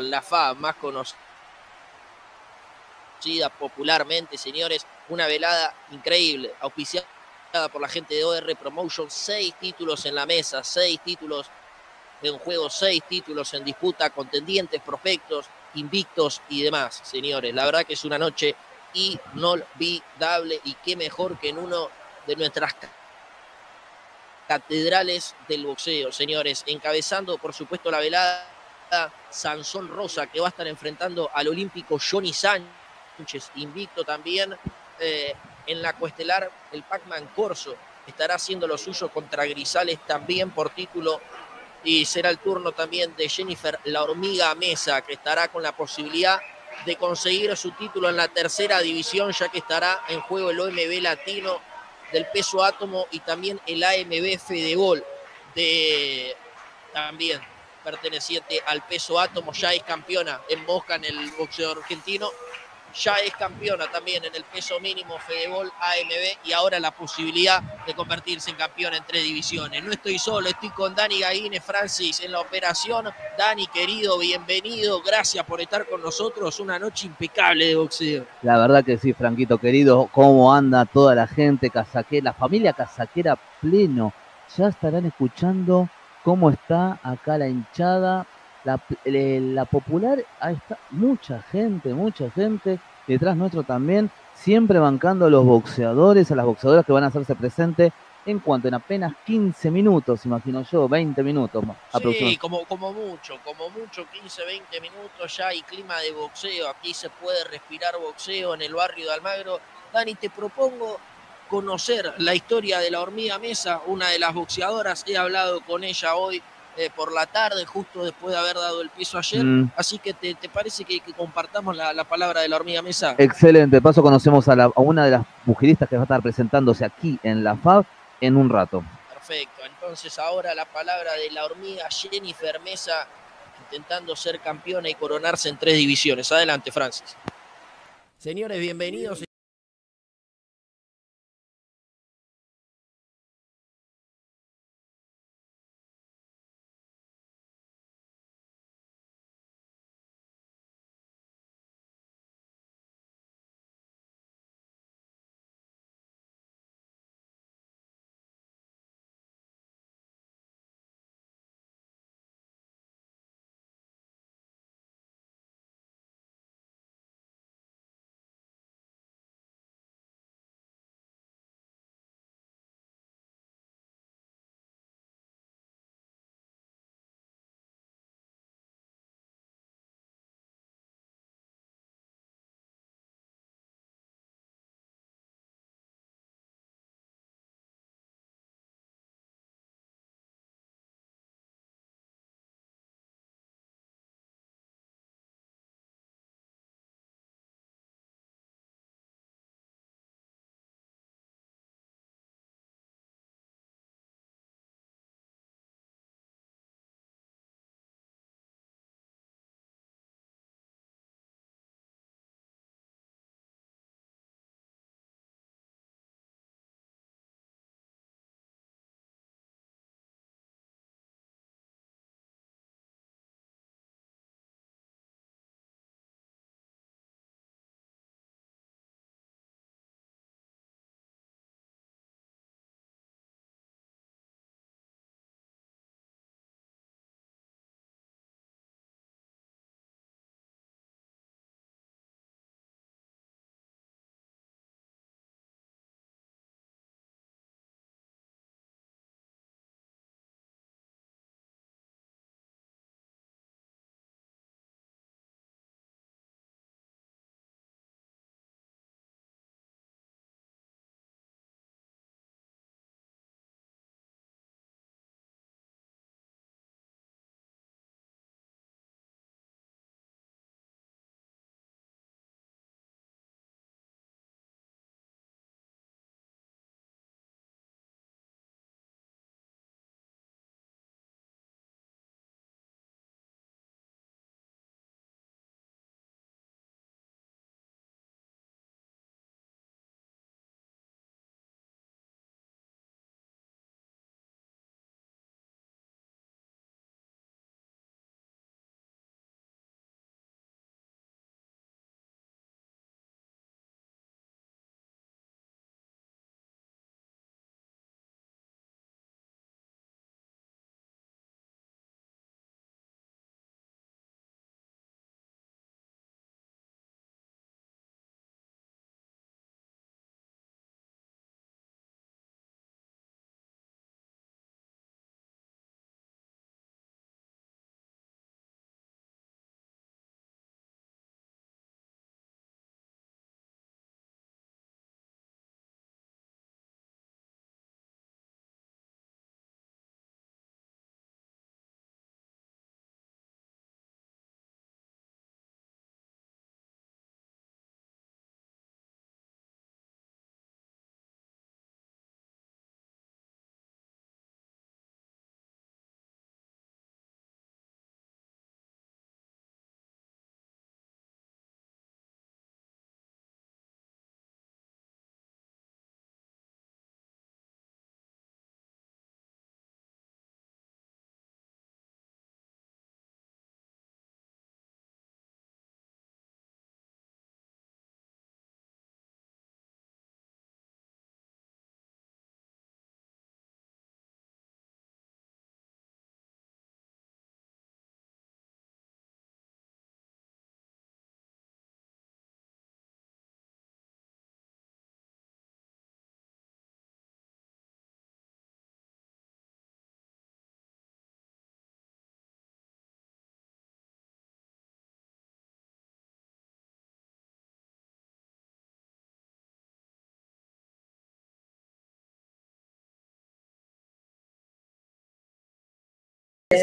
la FA más conocida popularmente, señores, una velada increíble, auspiciada por la gente de OR Promotion, seis títulos en la mesa, seis títulos en juego, seis títulos en disputa, contendientes, prospectos, invictos y demás, señores. La verdad que es una noche inolvidable y qué mejor que en uno de nuestras catedrales del boxeo, señores, encabezando por supuesto la velada Sansón Rosa, que va a estar enfrentando al olímpico Johnny Sánchez, invicto también eh, en la cuestelar, el Pac-Man Corso estará haciendo lo suyo contra Grisales también por título y será el turno también de Jennifer La Hormiga Mesa, que estará con la posibilidad de conseguir su título en la tercera división, ya que estará en juego el OMB latino del peso átomo y también el AMB Fedebol de también perteneciente al peso átomo, ya es campeona en Mosca en el boxeo argentino, ya es campeona también en el peso mínimo Fedebol AMB y ahora la posibilidad de convertirse en campeona en tres divisiones. No estoy solo, estoy con Dani Gaines Francis en la operación. Dani, querido, bienvenido, gracias por estar con nosotros. Una noche impecable de boxeo. La verdad que sí, Franquito, querido, cómo anda toda la gente casaquera, la familia casaquera pleno. Ya estarán escuchando cómo está acá la hinchada, la, la, popular, ahí está mucha gente, mucha gente detrás nuestro también, siempre bancando a los boxeadores, a las boxeadoras que van a hacerse presentes en cuanto en apenas 15 minutos, imagino yo, 20 minutos más. Sí, como, como mucho, como mucho, 15, 20 minutos ya hay clima de boxeo, aquí se puede respirar boxeo en el barrio de Almagro. Dani, te propongo conocer la historia de la hormiga Mesa, una de las boxeadoras, he hablado con ella hoy eh, por la tarde, justo después de haber dado el piso ayer. Mm. Así que te, parece que, compartamos la, palabra de la hormiga mesa. Excelente. De paso conocemos a, una de las mujeristas que va a estar presentándose aquí en la FAB en un rato. Perfecto. Entonces ahora la palabra de la hormiga Jennifer Mesa intentando ser campeona y coronarse en tres divisiones. Adelante, Francis. Señores, bienvenidos.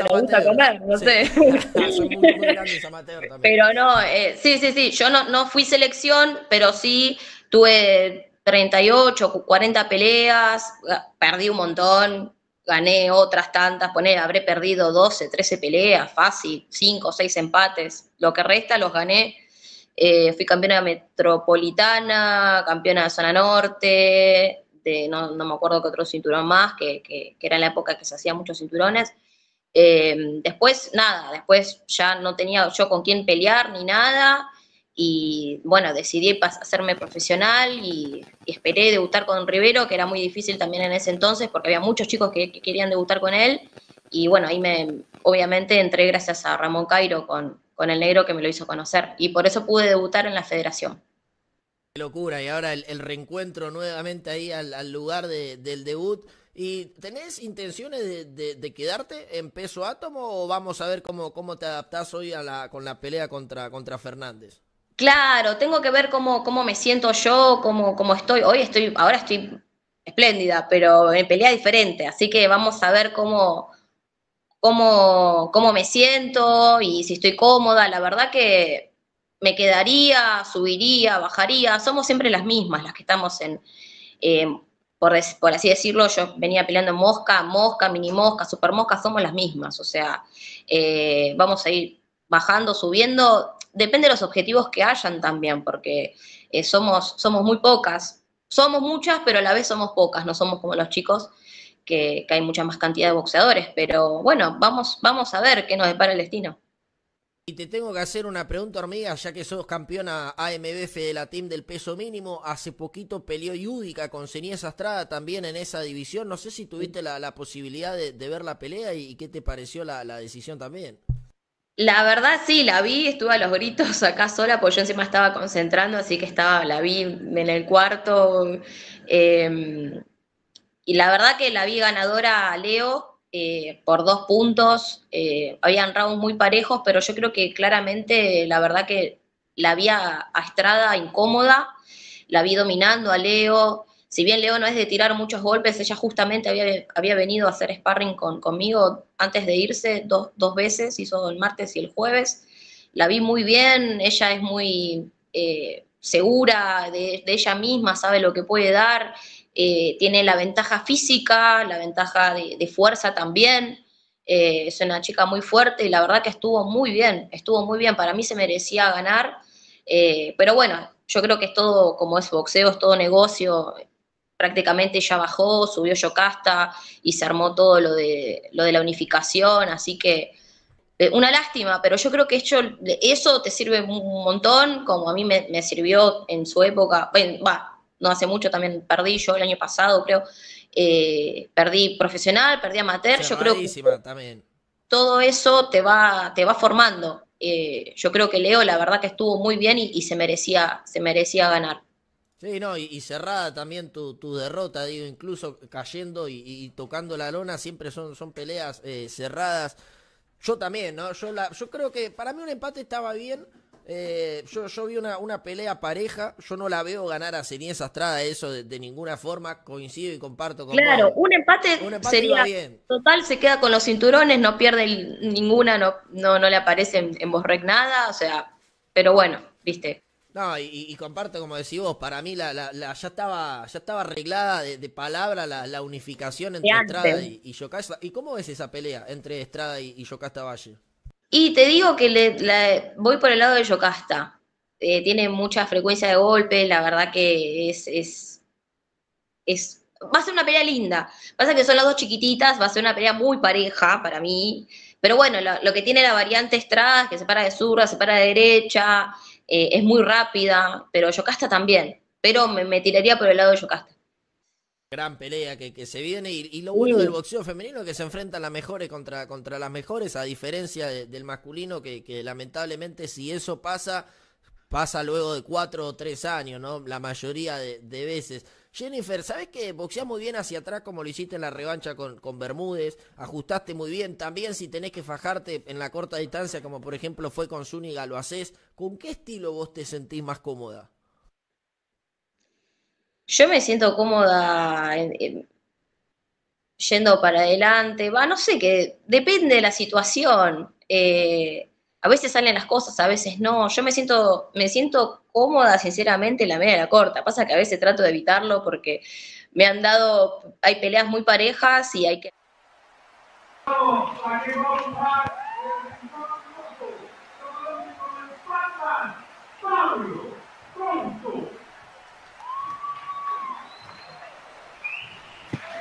Me gusta comer, no sé. Pero no, eh, sí, sí, sí, yo no, no fui selección, pero sí tuve 38, 40 peleas, perdí un montón, gané otras tantas, poner, habré perdido 12, 13 peleas, fácil, 5 o 6 empates, lo que resta los gané. Eh, fui campeona metropolitana, campeona de zona norte, de, no, no me acuerdo qué otro cinturón más, que, que, era en la época que se hacían muchos cinturones. Eh, después, nada, después ya no tenía yo con quién pelear ni nada. Y bueno, decidí hacerme profesional y, esperé debutar con Rivero, que era muy difícil también en ese entonces, porque había muchos chicos que, querían debutar con él. Y bueno, ahí me, obviamente, entré gracias a Ramón Cairo con, con el negro que me lo hizo conocer. Y por eso pude debutar en la federación. Qué locura, y ahora el, reencuentro nuevamente ahí al, lugar del debut. ¿Y tenés intenciones de, quedarte en peso átomo o vamos a ver cómo, cómo te adaptás hoy a la, con la pelea contra, contra Fernández? Claro, tengo que ver cómo, cómo me siento yo, cómo, cómo estoy. Hoy estoy, ahora estoy espléndida, pero en pelea diferente, así que vamos a ver cómo, cómo, cómo me siento y si estoy cómoda. La verdad que me quedaría, subiría, bajaría. Somos siempre las mismas, las que estamos en, eh, por, así decirlo, yo venía peleando mosca, mosca, mini mosca, super mosca, somos las mismas. O sea, eh, vamos a ir bajando, subiendo. Depende de los objetivos que hayan también, porque eh, somos, somos muy pocas. Somos muchas, pero a la vez somos pocas, no somos como los chicos que, hay mucha más cantidad de boxeadores. Pero bueno, vamos, vamos a ver qué nos depara el destino. Y te tengo que hacer una pregunta, hormiga, ya que sos campeona AMBF de la team del peso mínimo. Hace poquito peleó Yudica con Ceniza Estrada también en esa división. No sé si tuviste la, posibilidad de, ver la pelea y, qué te pareció la, decisión también. La verdad sí, la vi, estuve a los gritos acá sola, porque yo encima estaba concentrando, así que estaba, la vi en el cuarto. Eh, y la verdad que la vi ganadora Leo eh, por dos puntos. Eh, habían rounds muy parejos, pero yo creo que claramente la verdad que la vi a, Estrada incómoda, la vi dominando a Leo. Si bien Leo no es de tirar muchos golpes, ella justamente había, había venido a hacer sparring con, conmigo antes de irse dos, dos veces, hizo el martes y el jueves. La vi muy bien, ella es muy eh, segura de, de, ella misma, sabe lo que puede dar. Eh, tiene la ventaja física, la ventaja de, fuerza también. Eh, es una chica muy fuerte y la verdad que estuvo muy bien, estuvo muy bien. Para mí se merecía ganar, eh, pero bueno, yo creo que es todo, como es boxeo, es todo negocio. Prácticamente ya bajó, subió Yocasta y se armó todo lo de, lo de la unificación, así que una lástima, pero yo creo que hecho, eso te sirve un montón, como a mí me, me sirvió en su época, bueno, va, no hace mucho también perdí yo el año pasado, creo, eh, perdí profesional, perdí amateur, yo creo que también. todo eso te va, te va formando. Eh, yo creo que Leo la verdad que estuvo muy bien y, se merecía, se merecía ganar. Sí, no, y, cerrada también tu, tu, derrota, digo, incluso cayendo y, tocando la lona, siempre son, son peleas eh, cerradas. Yo también, ¿no? Yo, la, yo creo que para mí un empate estaba bien, eh, yo, yo vi una, una pelea pareja, yo no la veo ganar a Ceniza Estrada eso de, ninguna forma, coincido y comparto con Claro, un empate, sería total, se queda con los cinturones, no pierde ninguna, no, no, no le aparece en, en nada, o sea, pero bueno, viste. No, y, comparto como decís vos, para mí la, la, ya estaba ya estaba arreglada de, palabra la, unificación entre Estrada y, y Yocasta. ¿Y cómo ves esa pelea entre Estrada y, y Yocasta Valle? Y te digo que le, voy por el lado de Yocasta. Eh, tiene mucha frecuencia de golpes, la verdad que es, es, es, Va a ser una pelea linda. Pasa que son las dos chiquititas, va a ser una pelea muy pareja para mí. Pero bueno, lo, que tiene la variante Estrada que se para de zurda, se para de derecha, eh, es muy rápida, pero Yocasta también. Pero me, me tiraría por el lado de Yocasta gran pelea que, se viene y, lo bueno del boxeo femenino es que se enfrentan las mejores contra, contra las mejores a diferencia del masculino que, lamentablemente si eso pasa pasa luego de cuatro o tres años no la mayoría de, veces. Jennifer sabes que boxeas muy bien hacia atrás como lo hiciste en la revancha con, con Bermúdez ajustaste muy bien. También si tenés que fajarte en la corta distancia como por ejemplo fue con Zúñiga lo haces con qué estilo vos te sentís más cómoda yo me siento cómoda yendo para adelante, va, no sé, que depende de la situación. Eh, a veces salen las cosas, a veces no. Yo me siento, me siento cómoda, sinceramente, en la media de la corta. Pasa que a veces trato de evitarlo porque me han dado, hay peleas muy parejas y hay que...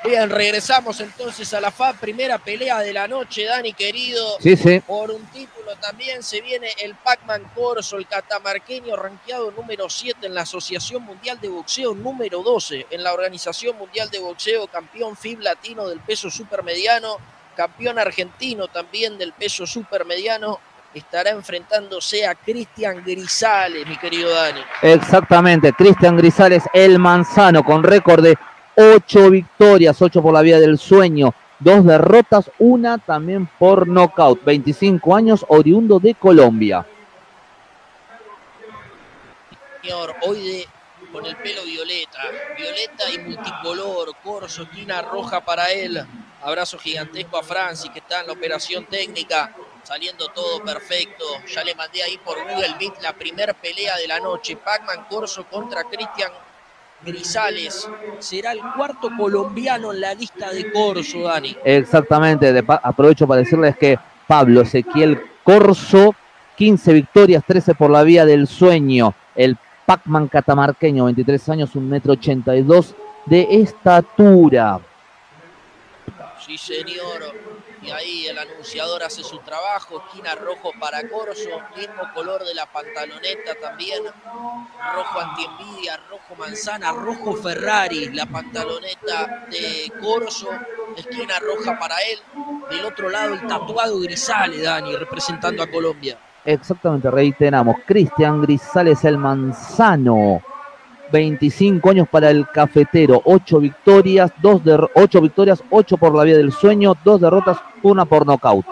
Bien, regresamos entonces a la FAB, primera pelea de la noche, Dani querido. Sí, sí. Por un título también se viene el Pac-Man Corso, el catamarqueño rankeado número 7 en la Asociación Mundial de Boxeo, número 12 en la Organización Mundial de Boxeo, campeón FIB latino del peso supermediano, campeón argentino también del peso supermediano. Estará enfrentándose a Cristian Grisales, mi querido Dani. Exactamente, Cristian Grisales, el manzano, con récord de ocho victorias, ocho por la vía del sueño, dos derrotas, una también por nocaut. 25 años, oriundo de Colombia. Señor, hoy de, con el pelo violeta, violeta y multicolor, corso, esquina roja para él. Abrazo gigantesco a Francis que está en la operación técnica, saliendo todo perfecto. Ya le mandé ahí por Google Meet la primer pelea de la noche. Pacman Corso contra Cristian Grisales será el cuarto colombiano en la lista de Corso, Dani. Exactamente, de aprovecho para decirles que Pablo Ezequiel Corso, 15 victorias, 13 por la vía del sueño. El Pacman catamarqueño, 23 años, 1,82 metro 82 de estatura. Sí, señor. Ahí el anunciador hace su trabajo, esquina rojo para Corso, mismo color de la pantaloneta también, rojo antienvidia, rojo manzana, rojo Ferrari, la pantaloneta de Corso, esquina roja para él, del otro lado el tatuado Grisales, Dani, representando a Colombia. Exactamente, reiteramos, Cristian Grisales el manzano 25 años para el cafetero, 8 victorias, 2 de 8 victorias, 8 por la vía del sueño, 2 derrotas, una por nocaut.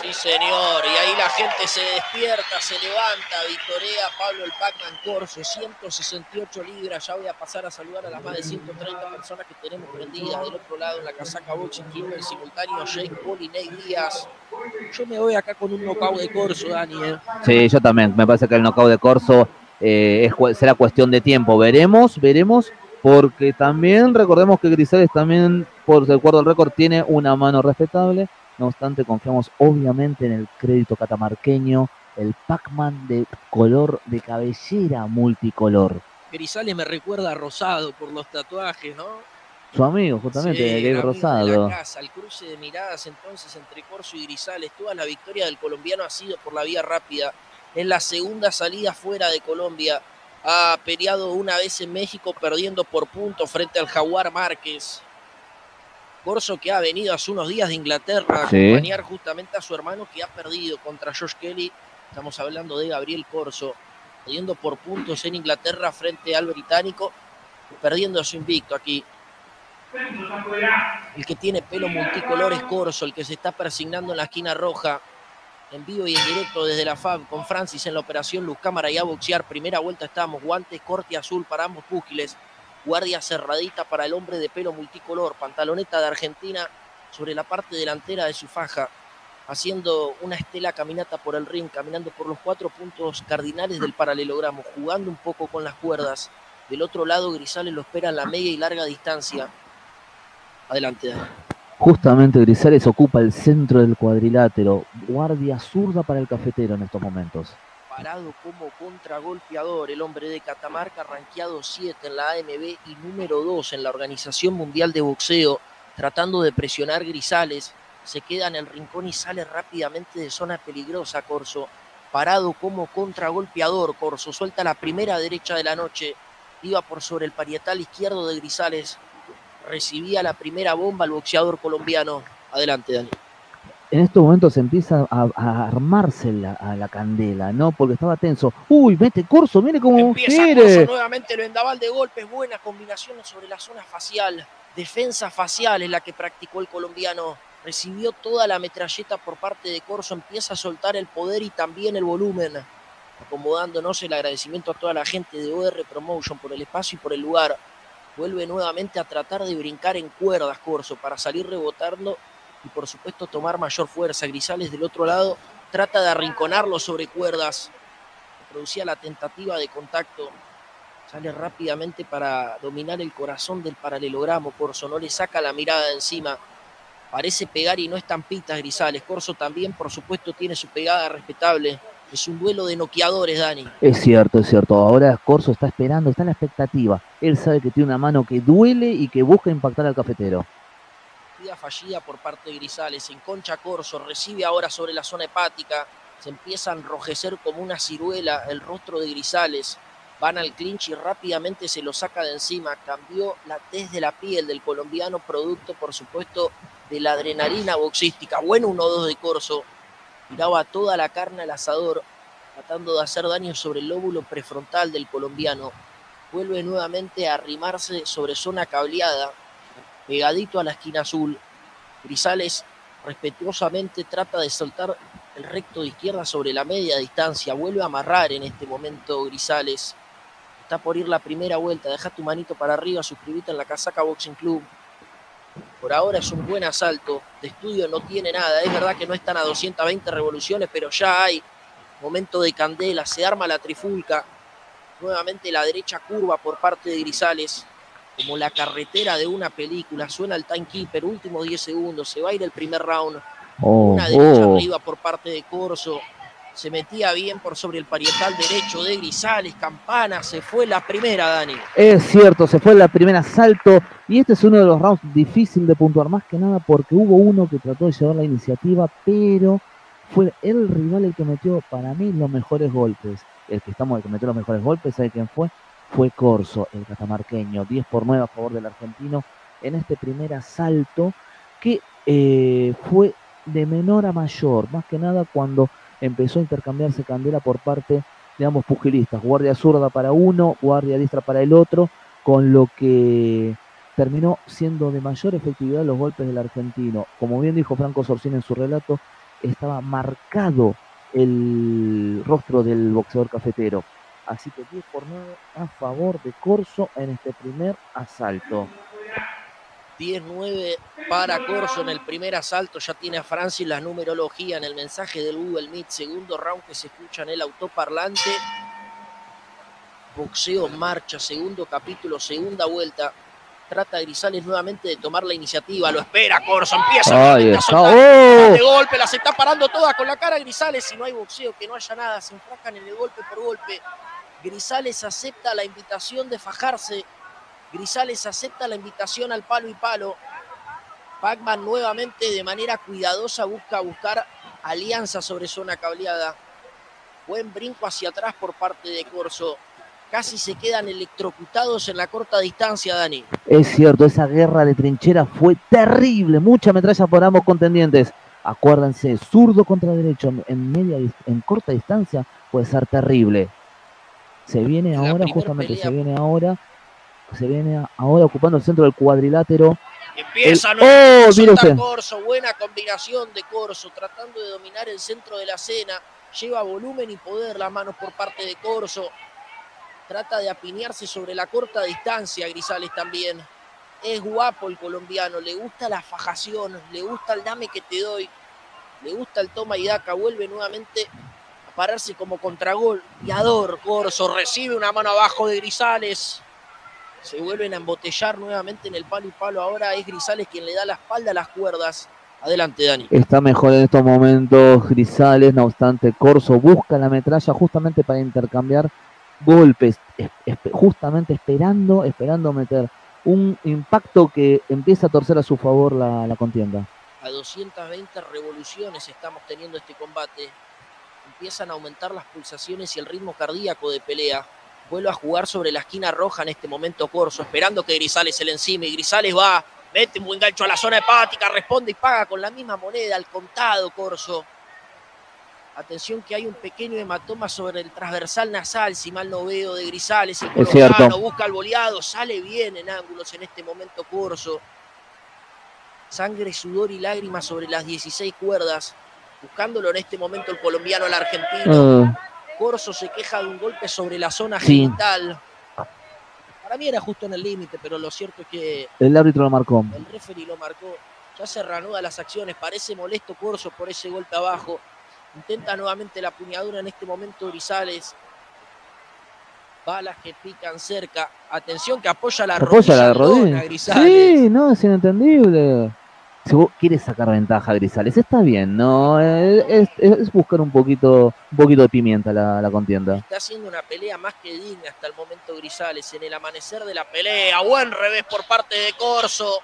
Sí, señor, y ahí la gente se despierta, se levanta, victoria Pablo el Pacman Corso, 168 libras, ya voy a pasar a saludar a las más de 130 personas que tenemos prendidas del otro lado en la casaca Boxing Club, el simultáneo Jake Paul y Ney Díaz. Yo me voy acá con un knockout de Corso, Dani. ¿eh? Sí, yo también, me parece que el knockout de Corso eh, será cuestión de tiempo. Veremos, veremos, porque también recordemos que Grisales también, por de acuerdo al récord, tiene una mano respetable. No obstante, confiamos obviamente en el crédito catamarqueño, el Pac-Man de color de cabellera multicolor. Grisales me recuerda a Rosado por los tatuajes, ¿no? Su amigo, justamente, sí, Rosado. casa, el cruce de miradas entonces entre Corso y Grisales. Toda la victoria del colombiano ha sido por la vía rápida es la segunda salida fuera de Colombia. Ha peleado una vez en México perdiendo por puntos frente al Jaguar Márquez. Corso que ha venido hace unos días de Inglaterra a acompañar justamente a su hermano que ha perdido contra Josh Kelly. Estamos hablando de Gabriel Corso, perdiendo por puntos en Inglaterra frente al británico, perdiendo su invicto aquí. El que tiene pelo multicolor es Corso, el que se está persignando en la esquina roja en vivo y en directo desde la FAB con Francis en la operación Luz Cámara y a boxear. Primera vuelta estábamos, guantes corte azul para ambos púgiles, guardia cerradita para el hombre de pelo multicolor, pantaloneta de Argentina sobre la parte delantera de su faja, haciendo una estela caminata por el ring, caminando por los cuatro puntos cardinales del paralelogramo, jugando un poco con las cuerdas. Del otro lado, Grisales lo espera en la media y larga distancia. Adelante, Justamente Grisales ocupa el centro del cuadrilátero. Guardia zurda para el cafetero en estos momentos. Parado como contragolpeador, el hombre de Catamarca, rankeado 7 en la AMB y número 2 en la Organización Mundial de Boxeo, tratando de presionar Grisales. Se queda en el rincón y sale rápidamente de zona peligrosa, Corso. Parado como contragolpeador, Corso. Suelta la primera derecha de la noche. Iba por sobre el parietal izquierdo de Grisales recibía la primera bomba el boxeador colombiano. Adelante, Dani. En estos momentos empieza a, armarse la, a la candela, ¿no? Porque estaba tenso. Uy, mete Corso, mire cómo Empieza quiere. nuevamente el vendaval de golpes, buena combinación sobre la zona facial. Defensa facial es la que practicó el colombiano. Recibió toda la metralleta por parte de Corso, empieza a soltar el poder y también el volumen. Acomodándonos el agradecimiento a toda la gente de OR Promotion por el espacio y por el lugar Vuelve nuevamente a tratar de brincar en cuerdas Corso para salir rebotando y por supuesto tomar mayor fuerza. Grisales del otro lado trata de arrinconarlo sobre cuerdas. Producía la tentativa de contacto. Sale rápidamente para dominar el corazón del paralelogramo. Corso no le saca la mirada de encima. Parece pegar y no estampitas Grisales. Corso también, por supuesto, tiene su pegada respetable. Es un duelo de noqueadores, Dani. Es cierto, es cierto. Ahora Corso está esperando, está en la expectativa. Él sabe que tiene una mano que duele y que busca impactar al cafetero. Fallida por parte de Grisales. En concha Corso recibe ahora sobre la zona hepática. Se empieza a enrojecer como una ciruela el rostro de Grisales. Van al clinch y rápidamente se lo saca de encima. Cambió la tez de la piel del colombiano, producto, por supuesto, de la adrenalina boxística. Bueno, 1-2 de Corso tiraba toda la carne al asador, tratando de hacer daño sobre el lóbulo prefrontal del colombiano. Vuelve nuevamente a arrimarse sobre zona cableada, pegadito a la esquina azul. Grisales respetuosamente trata de soltar el recto de izquierda sobre la media distancia. Vuelve a amarrar en este momento Grisales. Está por ir la primera vuelta. Deja tu manito para arriba, suscríbete en la casaca Boxing Club. Por ahora es un buen asalto. De estudio no tiene nada. Es verdad que no están a 220 revoluciones, pero ya hay momento de candela. Se arma la trifulca. Nuevamente la derecha curva por parte de Grisales. Como la carretera de una película. Suena el timekeeper. Últimos 10 segundos. Se va a ir el primer round. Oh, una derecha oh. arriba por parte de Corso. Se metía bien por sobre el parietal derecho de Grisales. Campana. Se fue la primera, Dani. Es cierto, se fue la primera asalto y este es uno de los rounds difícil de puntuar, más que nada porque hubo uno que trató de llevar la iniciativa, pero fue el rival el que metió para mí los mejores golpes. El que estamos, el que metió los mejores golpes, ¿sabe quién fue? Fue Corso, el catamarqueño, 10 por 9 a favor del argentino en este primer asalto que eh, fue de menor a mayor, más que nada cuando empezó a intercambiarse candela por parte de ambos pugilistas, guardia zurda para uno, guardia diestra para el otro, con lo que terminó siendo de mayor efectividad los golpes del argentino. Como bien dijo Franco Sorcín en su relato, estaba marcado el rostro del boxeador cafetero. Así que 10 por 9 a favor de Corso en este primer asalto. 10-9 para Corso en el primer asalto. Ya tiene a Francis la numerología en el mensaje del Google Meet. Segundo round que se escucha en el autoparlante. Boxeo marcha, segundo capítulo, segunda vuelta. Trata Grisales nuevamente de tomar la iniciativa. Lo espera Corso. Empieza Ahí a soltar ¡Oh! de golpe. Las está parando todas con la cara Grisales. Si no hay boxeo, que no haya nada. Se enfrascan en el golpe por golpe. Grisales acepta la invitación de fajarse. Grisales acepta la invitación al palo y palo. Pacman nuevamente de manera cuidadosa busca buscar alianza sobre zona cableada. Buen brinco hacia atrás por parte de Corso. Casi se quedan electrocutados en la corta distancia, Dani. Es cierto, esa guerra de trinchera fue terrible. Mucha metralla por ambos contendientes. Acuérdense, zurdo contra derecho en media en corta distancia puede ser terrible. Se viene ahora, justamente pelea- se viene ahora, se viene ahora ocupando el centro del cuadrilátero. Empieza El- ¡Oh, mire usted! Corso. Buena combinación de Corso, tratando de dominar el centro de la escena. Lleva volumen y poder las manos por parte de Corso. Trata de apiñarse sobre la corta distancia, Grisales también. Es guapo el colombiano, le gusta la fajación, le gusta el dame que te doy, le gusta el toma y daca. Vuelve nuevamente a pararse como contragolpeador. Corso recibe una mano abajo de Grisales. Se vuelven a embotellar nuevamente en el palo y palo. Ahora es Grisales quien le da la espalda a las cuerdas. Adelante, Dani. Está mejor en estos momentos Grisales, no obstante, Corso busca la metralla justamente para intercambiar golpes, espe- justamente esperando, esperando meter un impacto que empieza a torcer a su favor la, la contienda. A 220 revoluciones estamos teniendo este combate. Empiezan a aumentar las pulsaciones y el ritmo cardíaco de pelea. Vuelve a jugar sobre la esquina roja en este momento Corso, esperando que Grisales se le encime. Y Grisales va, mete un buen gancho a la zona hepática, responde y paga con la misma moneda, al contado Corso. Atención que hay un pequeño hematoma sobre el transversal nasal, si mal no veo, de Grisales. El colombiano busca el boleado, sale bien en ángulos en este momento Corso. Sangre, sudor y lágrimas sobre las 16 cuerdas. Buscándolo en este momento el colombiano al argentino. Eh, Corso se queja de un golpe sobre la zona Sí. genital. Para mí era justo en el límite, pero lo cierto es que El árbitro lo marcó. el referee lo marcó. Ya se reanuda las acciones. Parece molesto Corso por ese golpe abajo. Intenta nuevamente la puñadura en este momento Grisales. Balas que pican cerca. Atención que apoya la Apoya la rodilla. rodilla. Grisales. Sí, no, es inentendible. Si vos quieres sacar ventaja, Grisales, está bien, ¿no? Eh, Es, es- es buscar un poquito, un poquito de pimienta la, la contienda. Está haciendo una pelea más que digna hasta el momento Grisales. En el amanecer de la pelea, buen revés por parte de Corso.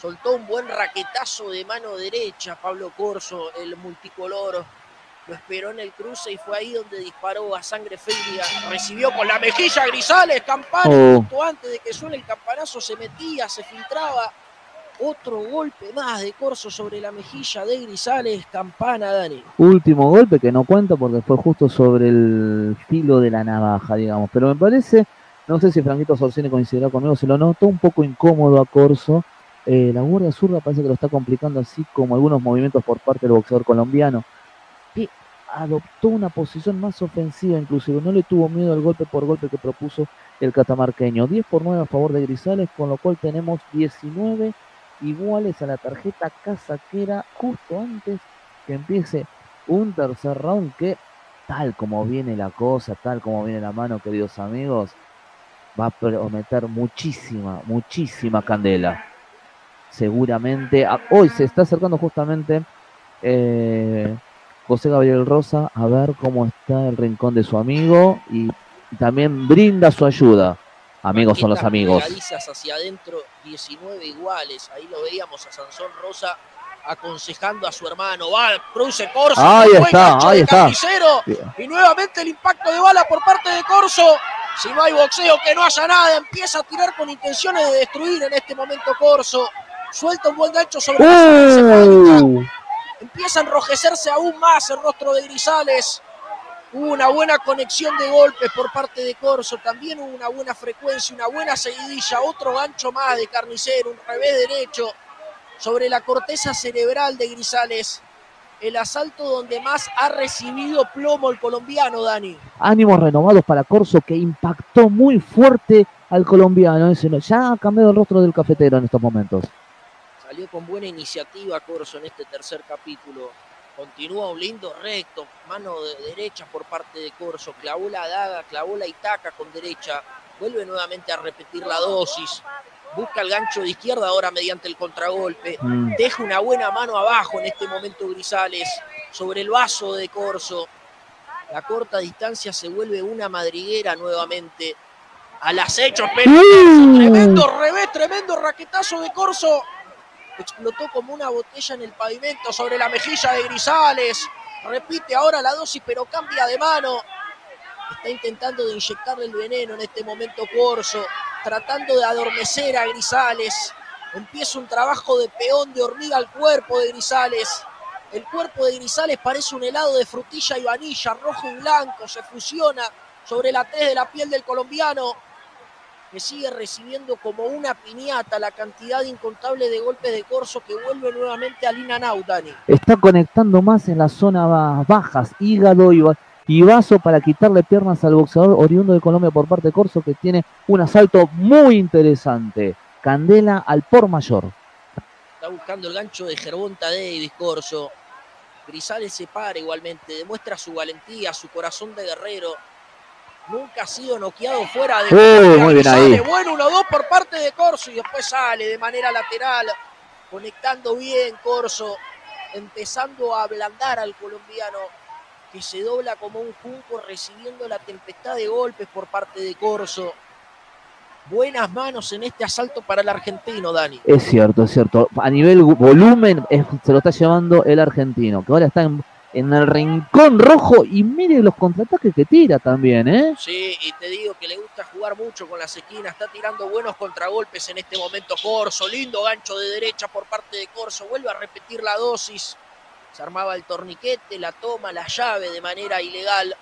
Soltó un buen raquetazo de mano derecha Pablo Corso, el multicolor. Lo esperó en el cruce y fue ahí donde disparó a sangre fría. Recibió con la mejilla Grisales, campana. Oh. Justo antes de que suene el campanazo se metía, se filtraba. Otro golpe más de Corso sobre la mejilla de Grisales. Campana, Dani. Último golpe que no cuenta porque fue justo sobre el filo de la navaja, digamos. Pero me parece, no sé si Franquito Sorcini coincidirá conmigo, se lo notó un poco incómodo a Corso. Eh, la guardia zurda parece que lo está complicando así como algunos movimientos por parte del boxeador colombiano. Que adoptó una posición más ofensiva, inclusive no le tuvo miedo al golpe por golpe que propuso el catamarqueño. 10 por 9 a favor de Grisales, con lo cual tenemos 19 iguales a la tarjeta casaquera justo antes que empiece un tercer round que, tal como viene la cosa, tal como viene la mano, queridos amigos, va a prometer muchísima, muchísima candela. Seguramente, a- hoy se está acercando justamente eh, José Gabriel Rosa a ver cómo está el rincón de su amigo y también brinda su ayuda. Amigos son los amigos. hacia adentro, 19 iguales. Ahí lo veíamos a Sansón Rosa aconsejando a su hermano. Va, cruce Corso. Ahí está, ahí está. Y nuevamente el impacto de bala por parte de Corso. Si no hay boxeo, que no haya nada. Empieza a tirar con intenciones de destruir en este momento Corso. Suelta un buen gancho sobre la ¡Uh! Empieza a enrojecerse aún más el rostro de Grisales. Hubo una buena conexión de golpes por parte de Corso. También hubo una buena frecuencia, una buena seguidilla. Otro gancho más de Carnicero, un revés derecho sobre la corteza cerebral de Grisales. El asalto donde más ha recibido plomo el colombiano, Dani. ánimos renovados para Corso que impactó muy fuerte al colombiano. Ya ha cambiado el rostro del cafetero en estos momentos. Salió con buena iniciativa Corso en este tercer capítulo. Continúa un lindo recto, mano de derecha por parte de Corso. Clavó la daga, clavó la itaca con derecha. Vuelve nuevamente a repetir la dosis. Busca el gancho de izquierda ahora mediante el contragolpe. Mm. Deja una buena mano abajo en este momento Grisales sobre el vaso de Corso. La corta distancia se vuelve una madriguera nuevamente. Al acecho, pero ¡Uh! tremendo revés, tremendo raquetazo de Corso. Explotó como una botella en el pavimento sobre la mejilla de Grisales. Repite ahora la dosis, pero cambia de mano. Está intentando de inyectarle el veneno en este momento Corso, tratando de adormecer a Grisales. Empieza un trabajo de peón de hormiga al cuerpo de Grisales. El cuerpo de Grisales parece un helado de frutilla y vanilla, rojo y blanco, se fusiona sobre la tez de la piel del colombiano, que sigue recibiendo como una piñata la cantidad incontable de golpes de corso que vuelve nuevamente al Inanau, Dani. Está conectando más en las zonas ba- bajas, hígado y, y vaso para quitarle piernas al boxeador oriundo de Colombia por parte de Corso que tiene un asalto muy interesante. Candela al por mayor. Está buscando el gancho de Gervonta Davis, Corso. Grisales se para igualmente, demuestra su valentía, su corazón de guerrero. Nunca ha sido noqueado fuera de. Uy, muy bien ahí. Bueno, 1-2 por parte de Corso y después sale de manera lateral, conectando bien Corso, empezando a ablandar al colombiano que se dobla como un junco recibiendo la tempestad de golpes por parte de Corso. Buenas manos en este asalto para el argentino, Dani. Es cierto, es cierto. A nivel volumen es- se lo está llevando el argentino, que ahora está en, en el rincón rojo y mire los contraataques que tira también, ¿eh? Sí, y te digo que le gusta jugar mucho con las esquinas, está tirando buenos contragolpes en este momento Corso, lindo gancho de derecha por parte de Corso, vuelve a repetir la dosis, se armaba el torniquete, la toma, la llave de manera ilegal.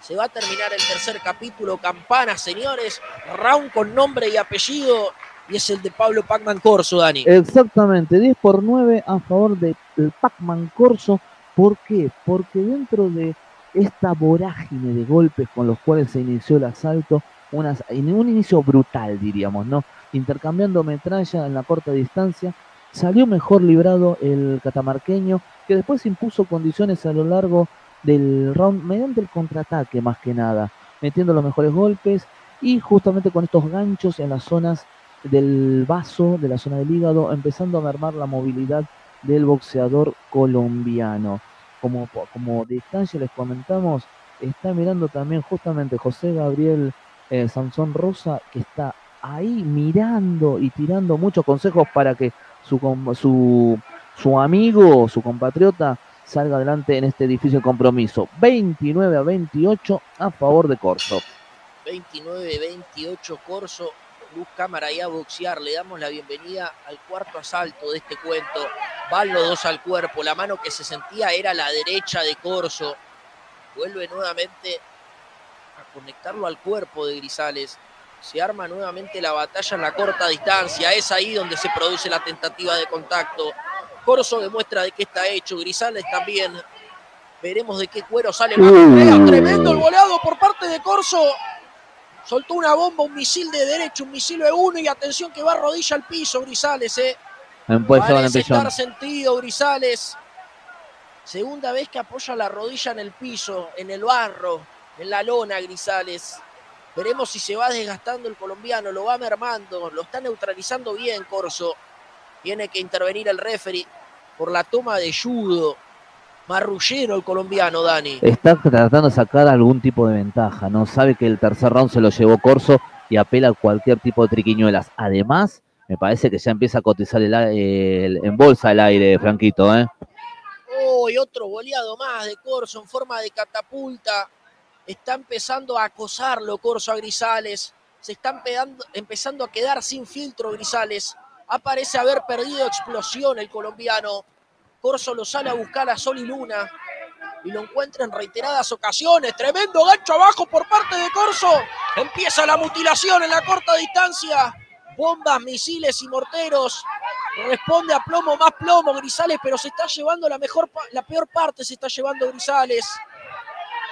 Se va a terminar el tercer capítulo, campana, señores, round con nombre y apellido, y es el de Pablo Pacman Corso, Dani. Exactamente, 10 por 9 a favor del Pac-Man Corso. ¿Por qué? Porque dentro de esta vorágine de golpes con los cuales se inició el asalto, en un inicio brutal, diríamos, ¿no? Intercambiando metralla en la corta distancia. Salió mejor librado el catamarqueño, que después impuso condiciones a lo largo del round mediante el contraataque más que nada, metiendo los mejores golpes y justamente con estos ganchos en las zonas del vaso, de la zona del hígado, empezando a mermar la movilidad del boxeador colombiano. Como, como les comentamos, está mirando también justamente José Gabriel eh, Sansón Rosa, que está ahí mirando y tirando muchos consejos para que su, su, su amigo, su compatriota, salga adelante en este difícil compromiso. 29 a 28 a favor de Corso. 29-28 Corso, Luz Cámara y a boxear. Le damos la bienvenida al cuarto asalto de este cuento. Van los dos al cuerpo. La mano que se sentía era la derecha de Corso. Vuelve nuevamente a conectarlo al cuerpo de Grisales. Se arma nuevamente la batalla en la corta distancia. Es ahí donde se produce la tentativa de contacto. Corso demuestra de qué está hecho. Grisales también. Veremos de qué cuero sale. Uh. Tremendo el goleado por parte de Corso. Soltó una bomba, un misil de derecho, un misil de uno y atención que va rodilla al piso, Grisales, ¿eh? Parece estar sentido, Grisales. Segunda vez que apoya la rodilla en el piso, en el barro, en la lona, Grisales. Veremos si se va desgastando el colombiano, lo va mermando, lo está neutralizando bien Corso. Tiene que intervenir el referee por la toma de judo. Marrullero el colombiano, Dani. Está tratando de sacar algún tipo de ventaja, ¿no? Sabe que el tercer round se lo llevó Corso y apela a cualquier tipo de triquiñuelas. Además, me parece que ya empieza a cotizar el, en bolsa el aire, Franquito, ¿eh? Oh, y otro goleado más de Corso en forma de catapulta. Está empezando a acosarlo Corso a Grisales. Se está empezando a quedar sin filtro Grisales. Aparece haber perdido explosión el colombiano. Corso lo sale a buscar a Sol y Luna y lo encuentra en reiteradas ocasiones. Tremendo gancho abajo por parte de Corso. Empieza la mutilación en la corta distancia. Bombas, misiles y morteros. Responde a plomo, más plomo Grisales, pero se está llevando la, mejor, la peor parte, se está llevando Grisales.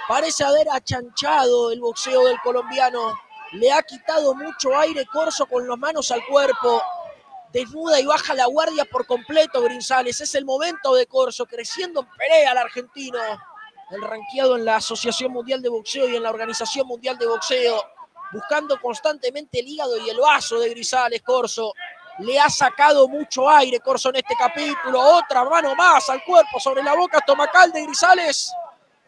Parece haber achanchado el boxeo del colombiano. Le ha quitado mucho aire Corso con las manos al cuerpo desnuda y baja la guardia por completo Grisales. Es el momento de Corso, creciendo en pelea al argentino. El ranqueado en la Asociación Mundial de Boxeo y en la Organización Mundial de Boxeo, buscando constantemente el hígado y el vaso de Grisales, Corso. Le ha sacado mucho aire Corso en este capítulo. Otra mano más al cuerpo sobre la boca estomacal de Grisales.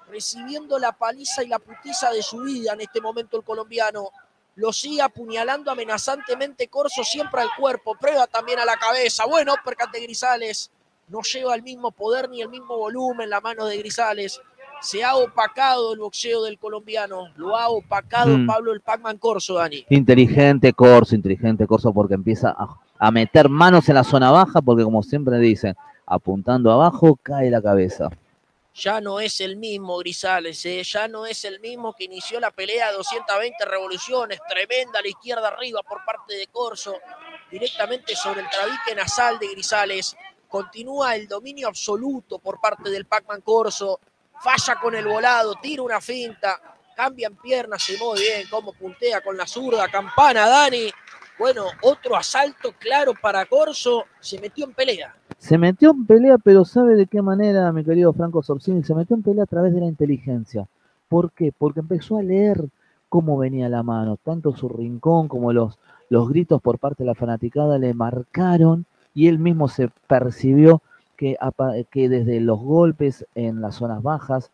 Recibiendo la paliza y la putiza de su vida en este momento el colombiano lo sigue apuñalando amenazantemente Corso siempre al cuerpo, prueba también a la cabeza. Bueno, percate Grisales, no lleva el mismo poder ni el mismo volumen la mano de Grisales. Se ha opacado el boxeo del colombiano, lo ha opacado mm. Pablo el Pacman Corso, Dani. Inteligente Corso, inteligente Corso porque empieza a, a meter manos en la zona baja, porque como siempre dicen, apuntando abajo cae la cabeza ya no es el mismo Grisales, ¿eh? ya no es el mismo que inició la pelea de 220 revoluciones, tremenda la izquierda arriba por parte de Corso, directamente sobre el trabique nasal de Grisales. Continúa el dominio absoluto por parte del Pacman Corso, falla con el volado, tira una finta, cambian piernas, se mueve bien, como puntea con la zurda, campana Dani. Bueno, otro asalto claro para Corso, se metió en pelea. Se metió en pelea, pero ¿sabe de qué manera, mi querido Franco Sorsini? Se metió en pelea a través de la inteligencia. ¿Por qué? Porque empezó a leer cómo venía la mano. Tanto su rincón como los, los gritos por parte de la fanaticada le marcaron y él mismo se percibió que, que desde los golpes en las zonas bajas,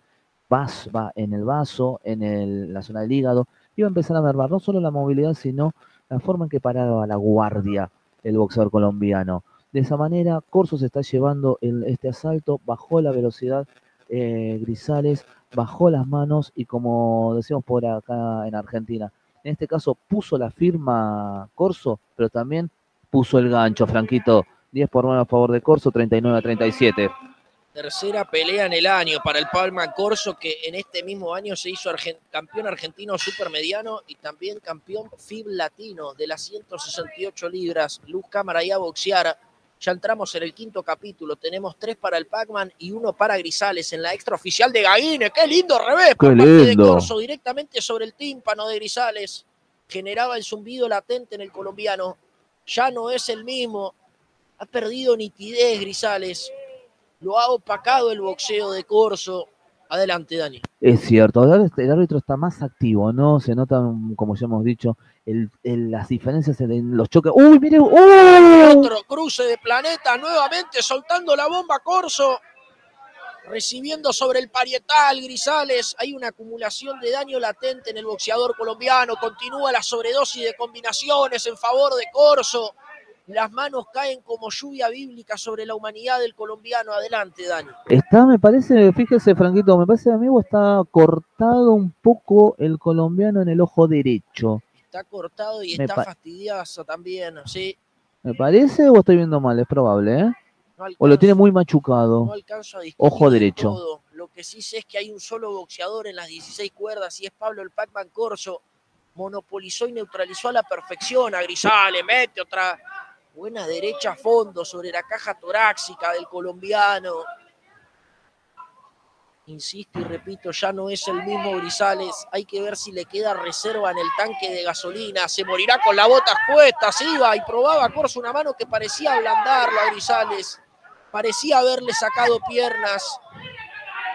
va en el vaso, en la zona del hígado, iba a empezar a mermar no solo la movilidad, sino la forma en que paraba la guardia el boxeador colombiano. De esa manera, Corso se está llevando este asalto, bajó la velocidad eh, Grisales, bajó las manos y como decimos por acá en Argentina, en este caso puso la firma Corso, pero también puso el gancho, Franquito. 10 por 9 a favor de Corso, 39 a 37. Tercera pelea en el año para el Palma Corso, que en este mismo año se hizo campeón argentino supermediano y también campeón FIB latino de las 168 libras. Luz Cámara y a boxear. Ya entramos en el quinto capítulo. Tenemos tres para el Pac-Man y uno para Grisales en la extra oficial de Gaguine. ¡Qué lindo revés! Qué parte de Corso, directamente sobre el tímpano de Grisales. generaba el zumbido latente en el colombiano. Ya no es el mismo. Ha perdido nitidez Grisales. Lo ha opacado el boxeo de Corso. Adelante, Dani. Es cierto, el árbitro está más activo, ¿no? Se notan, como ya hemos dicho, las diferencias en los choques. ¡Uy, mire! ¡Uy! Otro cruce de planeta, nuevamente soltando la bomba Corso. Recibiendo sobre el parietal Grisales. Hay una acumulación de daño latente en el boxeador colombiano. Continúa la sobredosis de combinaciones en favor de Corso. Las manos caen como lluvia bíblica sobre la humanidad del colombiano. Adelante, Dani. Está, me parece, fíjese, Franquito, me parece, amigo, está cortado un poco el colombiano en el ojo derecho. Está cortado y está fastidioso también, ¿sí? ¿Me parece o estoy viendo mal? Es probable, ¿eh? o lo tiene muy machucado. No alcanzo a Ojo derecho. Lo que sí sé es que hay un solo boxeador en las 16 cuerdas y es Pablo el Pac-Man Corso. Monopolizó y neutralizó a la perfección a Grisales. Mete otra Buena derecha a fondo sobre la caja torácica del colombiano. Insisto y repito, ya no es el mismo Grisales. Hay que ver si le queda reserva en el tanque de gasolina. Se morirá con la bota puesta, iba y probaba a Corso una mano que parecía ablandarlo a Grisales. Parecía haberle sacado piernas.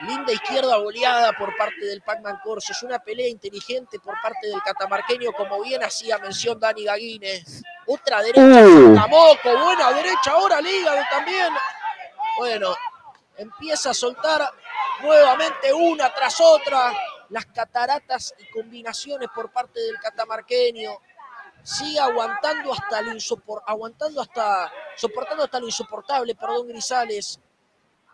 Linda izquierda boleada por parte del Pac-Man Corso. Es una pelea inteligente por parte del catamarqueño, como bien hacía mención Dani Gaguines. Otra derecha, uh. buena derecha ahora, Liga también. Bueno, empieza a soltar nuevamente una tras otra las cataratas y combinaciones por parte del catamarqueño. Sigue aguantando hasta lo aguantando hasta, soportando hasta lo insoportable, perdón, Grisales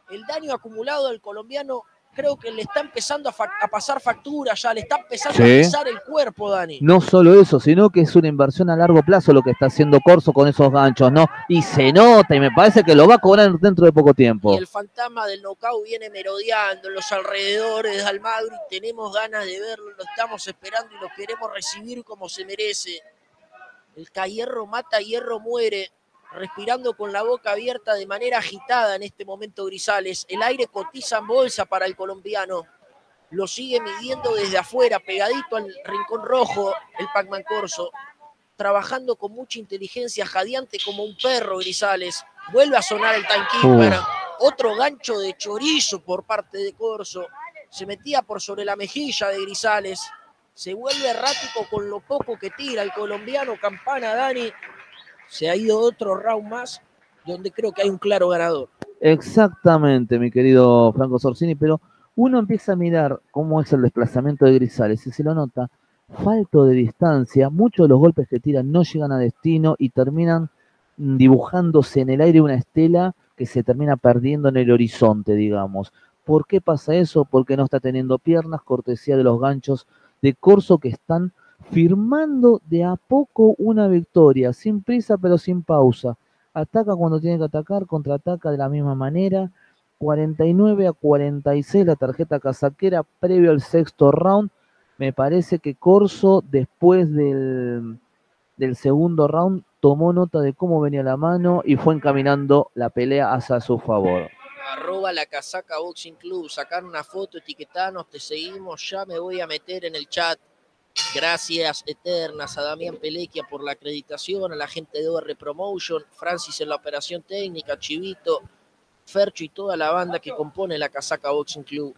el daño acumulado del colombiano creo que le está empezando a, pasar factura ya, le está empezando a pisar el cuerpo, Dani. No solo eso, sino que es una inversión a largo plazo lo que está haciendo Corso con esos ganchos, ¿no? Y se nota y me parece que lo va a cobrar dentro de poco tiempo. Y el fantasma del knockout viene merodeando en los alrededores de Almagro y tenemos ganas de verlo, lo estamos esperando y lo queremos recibir como se merece. El que hierro mata, hierro muere respirando con la boca abierta de manera agitada en este momento Grisales. El aire cotiza en bolsa para el colombiano. Lo sigue midiendo desde afuera, pegadito al rincón rojo, el Pac-Man Corso. Trabajando con mucha inteligencia, jadeante como un perro Grisales. Vuelve a sonar el timekeeper. Otro gancho de chorizo por parte de Corso. Se metía por sobre la mejilla de Grisales. Se vuelve errático con lo poco que tira el colombiano Campana Dani se ha ido otro round más donde creo que hay un claro ganador. Exactamente, mi querido Franco Sorsini, pero uno empieza a mirar cómo es el desplazamiento de Grisales y se lo nota falto de distancia, muchos de los golpes que tiran no llegan a destino y terminan dibujándose en el aire una estela que se termina perdiendo en el horizonte, digamos. ¿Por qué pasa eso? Porque no está teniendo piernas, cortesía de los ganchos de corso que están firmando de a poco una victoria, sin prisa pero sin pausa. Ataca cuando tiene que atacar, contraataca de la misma manera. 49 a 46 la tarjeta casaquera previo al sexto round. Me parece que Corso después del, del segundo round tomó nota de cómo venía la mano y fue encaminando la pelea hacia su favor. Arroba la casaca Boxing Club, sacar una foto, etiquetanos, te seguimos, ya me voy a meter en el chat. Gracias eternas a Damián Pelequia por la acreditación, a la gente de OR Promotion, Francis en la operación técnica, Chivito, Fercho y toda la banda que compone la Casaca Boxing Club.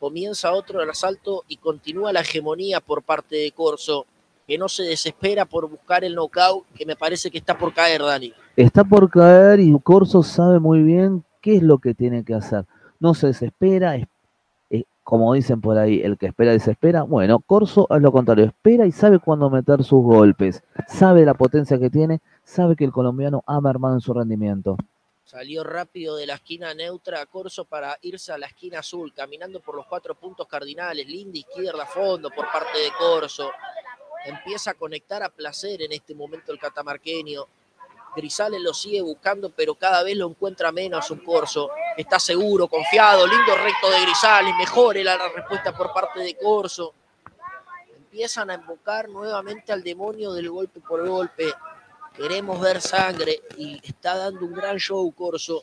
Comienza otro asalto y continúa la hegemonía por parte de Corso, que no se desespera por buscar el knockout, que me parece que está por caer, Dani. Está por caer y Corso sabe muy bien qué es lo que tiene que hacer. No se desespera, como dicen por ahí, el que espera desespera. Bueno, Corso es lo contrario, espera y sabe cuándo meter sus golpes, sabe la potencia que tiene, sabe que el colombiano ha mermado en su rendimiento. Salió rápido de la esquina neutra a Corso para irse a la esquina azul, caminando por los cuatro puntos cardinales, linda izquierda, fondo por parte de Corso. Empieza a conectar a placer en este momento el catamarqueño. Grisales lo sigue buscando, pero cada vez lo encuentra menos un Corso. Está seguro, confiado, lindo recto de Grisales, mejore la respuesta por parte de Corso. Empiezan a invocar nuevamente al demonio del golpe por golpe. Queremos ver sangre y está dando un gran show Corso.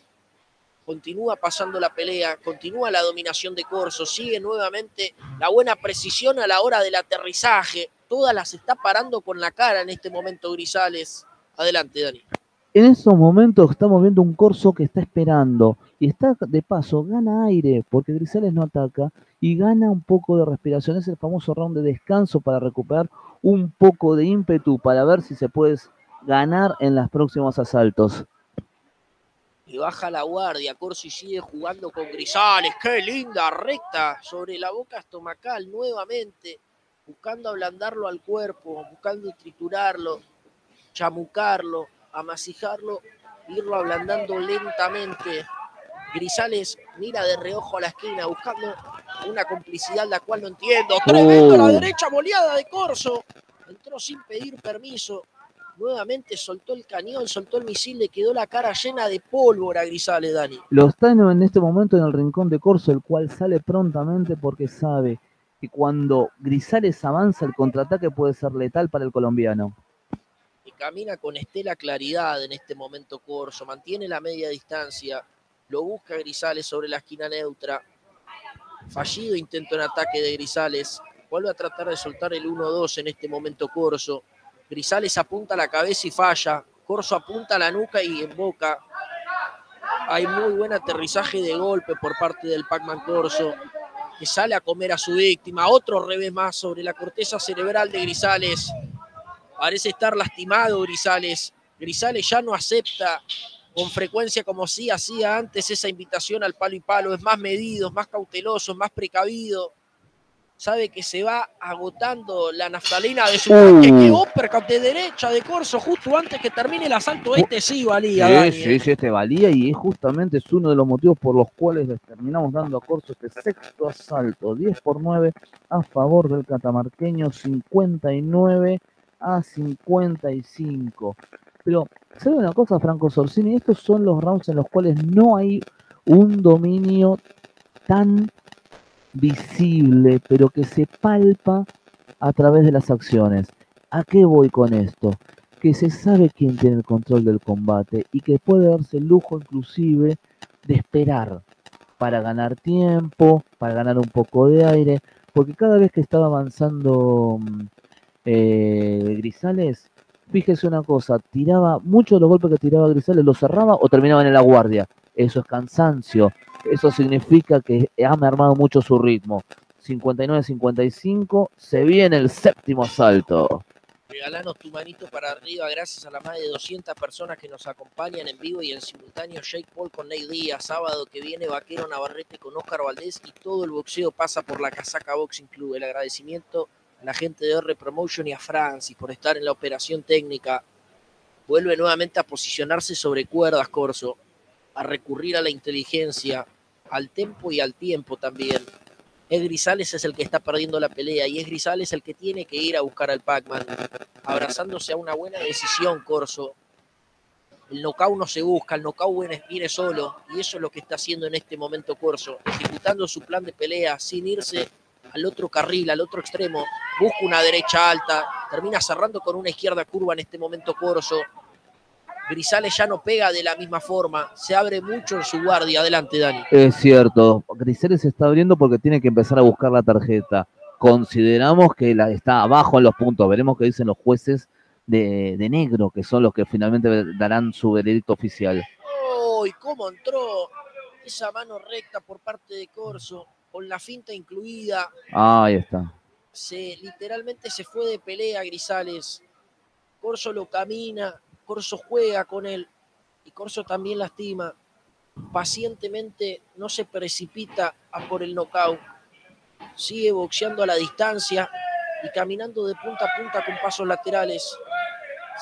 Continúa pasando la pelea, continúa la dominación de Corso, sigue nuevamente la buena precisión a la hora del aterrizaje todas las está parando con la cara en este momento Grisales. Adelante, Dani. En esos momentos estamos viendo un corso que está esperando y está de paso, gana aire porque Grisales no ataca y gana un poco de respiración. Es el famoso round de descanso para recuperar un poco de ímpetu para ver si se puede ganar en los próximos asaltos. Y baja la guardia, Corso y sigue jugando con Grisales. ¡Qué linda recta! Sobre la boca estomacal nuevamente, buscando ablandarlo al cuerpo, buscando triturarlo, chamucarlo, amasijarlo, irlo ablandando lentamente. Grisales mira de reojo a la esquina, buscando una complicidad la cual no entiendo. Tremendo la oh. derecha boleada de Corso. Entró sin pedir permiso. Nuevamente soltó el cañón, soltó el misil, le quedó la cara llena de pólvora Grisales, Dani. Lo está en este momento en el rincón de Corso, el cual sale prontamente porque sabe que cuando Grisales avanza el contraataque puede ser letal para el colombiano. Camina con estela claridad en este momento Corso, mantiene la media distancia, lo busca Grisales sobre la esquina neutra. Fallido intento en ataque de Grisales, vuelve a tratar de soltar el 1-2 en este momento Corso Grisales apunta la cabeza y falla. Corso apunta la nuca y en boca. Hay muy buen aterrizaje de golpe por parte del Pac-Man Corso, que sale a comer a su víctima. Otro revés más sobre la corteza cerebral de Grisales. Parece estar lastimado Grisales. Grisales ya no acepta con frecuencia como sí hacía antes esa invitación al palo y palo. Es más medido, más cauteloso, más precavido sabe que se va agotando la naftalina de su uh. que de derecha de Corso justo antes que termine el asalto. Este sí valía. Sí, sí, sí, este valía y es justamente es uno de los motivos por los cuales les terminamos dando a Corso este sexto asalto. 10 por 9 a favor del catamarqueño, 59 a 55. Pero, ¿sabe una cosa, Franco Sorsini? Estos son los rounds en los cuales no hay un dominio tan visible, pero que se palpa a través de las acciones. ¿A qué voy con esto? Que se sabe quién tiene el control del combate y que puede darse el lujo inclusive de esperar para ganar tiempo, para ganar un poco de aire, porque cada vez que estaba avanzando mm, eh, Grisales, fíjese una cosa, tiraba muchos de los golpes que tiraba Grisales, los cerraba o terminaban en la guardia. Eso es cansancio, eso significa que ha mermado mucho su ritmo. 59-55, se viene el séptimo asalto. Regalanos tu manito para arriba, gracias a las más de 200 personas que nos acompañan en vivo y en simultáneo. Jake Paul con Ney Díaz, sábado que viene Vaquero Navarrete con Oscar Valdés y todo el boxeo pasa por la Casaca Boxing Club. El agradecimiento a la gente de R Promotion y a Francis por estar en la operación técnica. Vuelve nuevamente a posicionarse sobre cuerdas, Corso, a recurrir a la inteligencia, al tempo y al tiempo también. Es Grisales es el que está perdiendo la pelea y es Grisales el que tiene que ir a buscar al Pac-Man, abrazándose a una buena decisión, Corso. El knockout no se busca, el knockout viene solo y eso es lo que está haciendo en este momento Corso, ejecutando su plan de pelea sin irse al otro carril, al otro extremo, busca una derecha alta, termina cerrando con una izquierda curva en este momento Corso, Grisales ya no pega de la misma forma, se abre mucho en su guardia. Adelante, Dani. Es cierto, Grisales se está abriendo porque tiene que empezar a buscar la tarjeta. Consideramos que la, está abajo en los puntos, veremos qué dicen los jueces de, negro, que son los que finalmente darán su veredicto oficial. ¡Oh! cómo entró esa mano recta por parte de Corso, con la finta incluida. Ah, ahí está. Se, literalmente se fue de pelea Grisales. Corso lo camina, Corso juega con él y Corso también lastima. Pacientemente no se precipita a por el knockout. Sigue boxeando a la distancia y caminando de punta a punta con pasos laterales.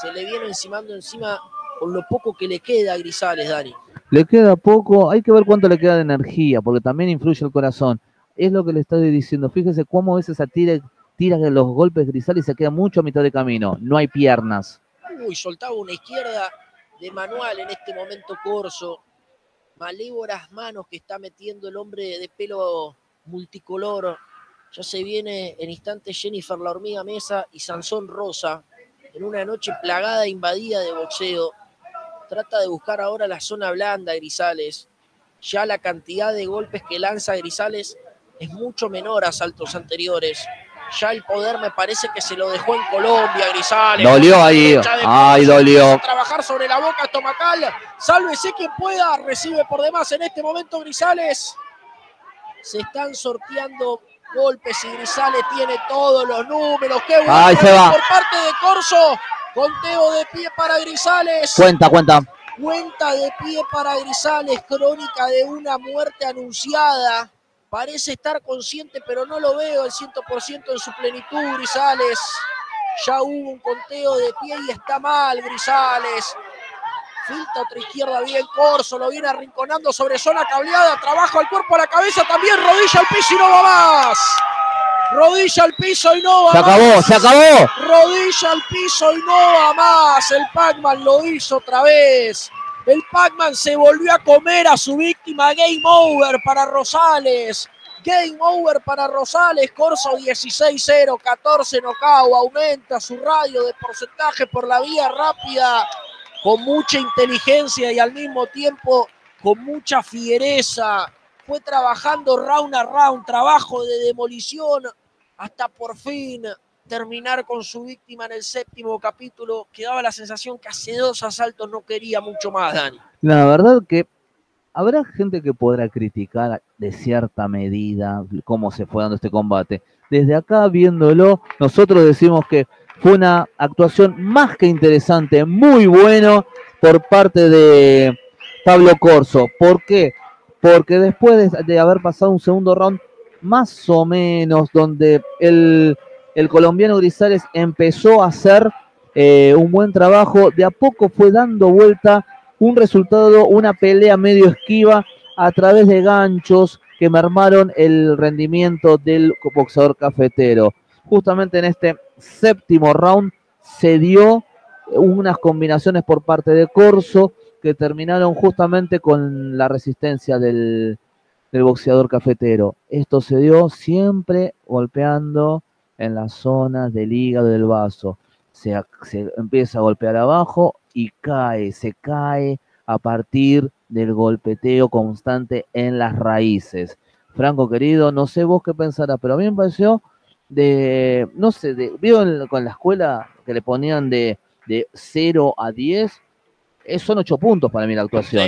Se le viene encimando encima con lo poco que le queda a Grisales, Dani. Le queda poco, hay que ver cuánto le queda de energía, porque también influye el corazón. Es lo que le estoy diciendo. Fíjese cómo a veces tira, tira los golpes Grisales y se queda mucho a mitad de camino. No hay piernas y soltaba una izquierda de manual en este momento Corso. Malévoras manos que está metiendo el hombre de pelo multicolor. Ya se viene en instantes Jennifer la hormiga Mesa y Sansón Rosa en una noche plagada e invadida de boxeo. Trata de buscar ahora la zona blanda Grisales. Ya la cantidad de golpes que lanza Grisales es mucho menor a saltos anteriores. Ya el poder me parece que se lo dejó en Colombia, Grisales. Dolió ahí. Ay, dolió. Trabajar sobre la boca estomacal. Sálvese quien pueda. Recibe por demás en este momento Grisales. Se están sorteando golpes y Grisales tiene todos los números. Qué bueno Ahí se va. por parte de Corso. Conteo de pie para Grisales. Cuenta, cuenta. Cuenta de pie para Grisales, crónica de una muerte anunciada. Parece estar consciente, pero no lo veo el 100% en su plenitud, Grisales. Ya hubo un conteo de pie y está mal, Grisales. Filta otra izquierda bien, Corso, lo viene arrinconando sobre zona cableada, trabajo al cuerpo a la cabeza, también rodilla al piso y no va más. Rodilla al piso y no va Se acabó, más. se acabó. Rodilla al piso y no va más. El Pac-Man lo hizo otra vez. El Pac-Man se volvió a comer a su víctima. Game over para Rosales. Game over para Rosales. Corso 16-0, 14 nocao. Aumenta su radio de porcentaje por la vía rápida. Con mucha inteligencia y al mismo tiempo con mucha fiereza. Fue trabajando round a round. Trabajo de demolición hasta por fin terminar con su víctima en el séptimo capítulo, que daba la sensación que hace dos asaltos no quería mucho más, Dani. La verdad que habrá gente que podrá criticar de cierta medida cómo se fue dando este combate. Desde acá viéndolo, nosotros decimos que fue una actuación más que interesante, muy bueno por parte de Pablo Corso. ¿Por qué? Porque después de, de haber pasado un segundo round más o menos, donde el, el colombiano Grisales empezó a hacer eh, un buen trabajo, de a poco fue dando vuelta un resultado, una pelea medio esquiva a través de ganchos que mermaron el rendimiento del boxeador cafetero. Justamente en este séptimo round se dio unas combinaciones por parte de Corso que terminaron justamente con la resistencia del, del boxeador cafetero. Esto se dio siempre golpeando en las zonas del hígado del vaso. Se, empieza a golpear abajo y cae, se cae a partir del golpeteo constante en las raíces. Franco querido, no sé vos qué pensarás, pero a mí me pareció de, no sé, de, vio en, con la escuela que le ponían de, de 0 a 10, eh, son 8 puntos para mí la actuación.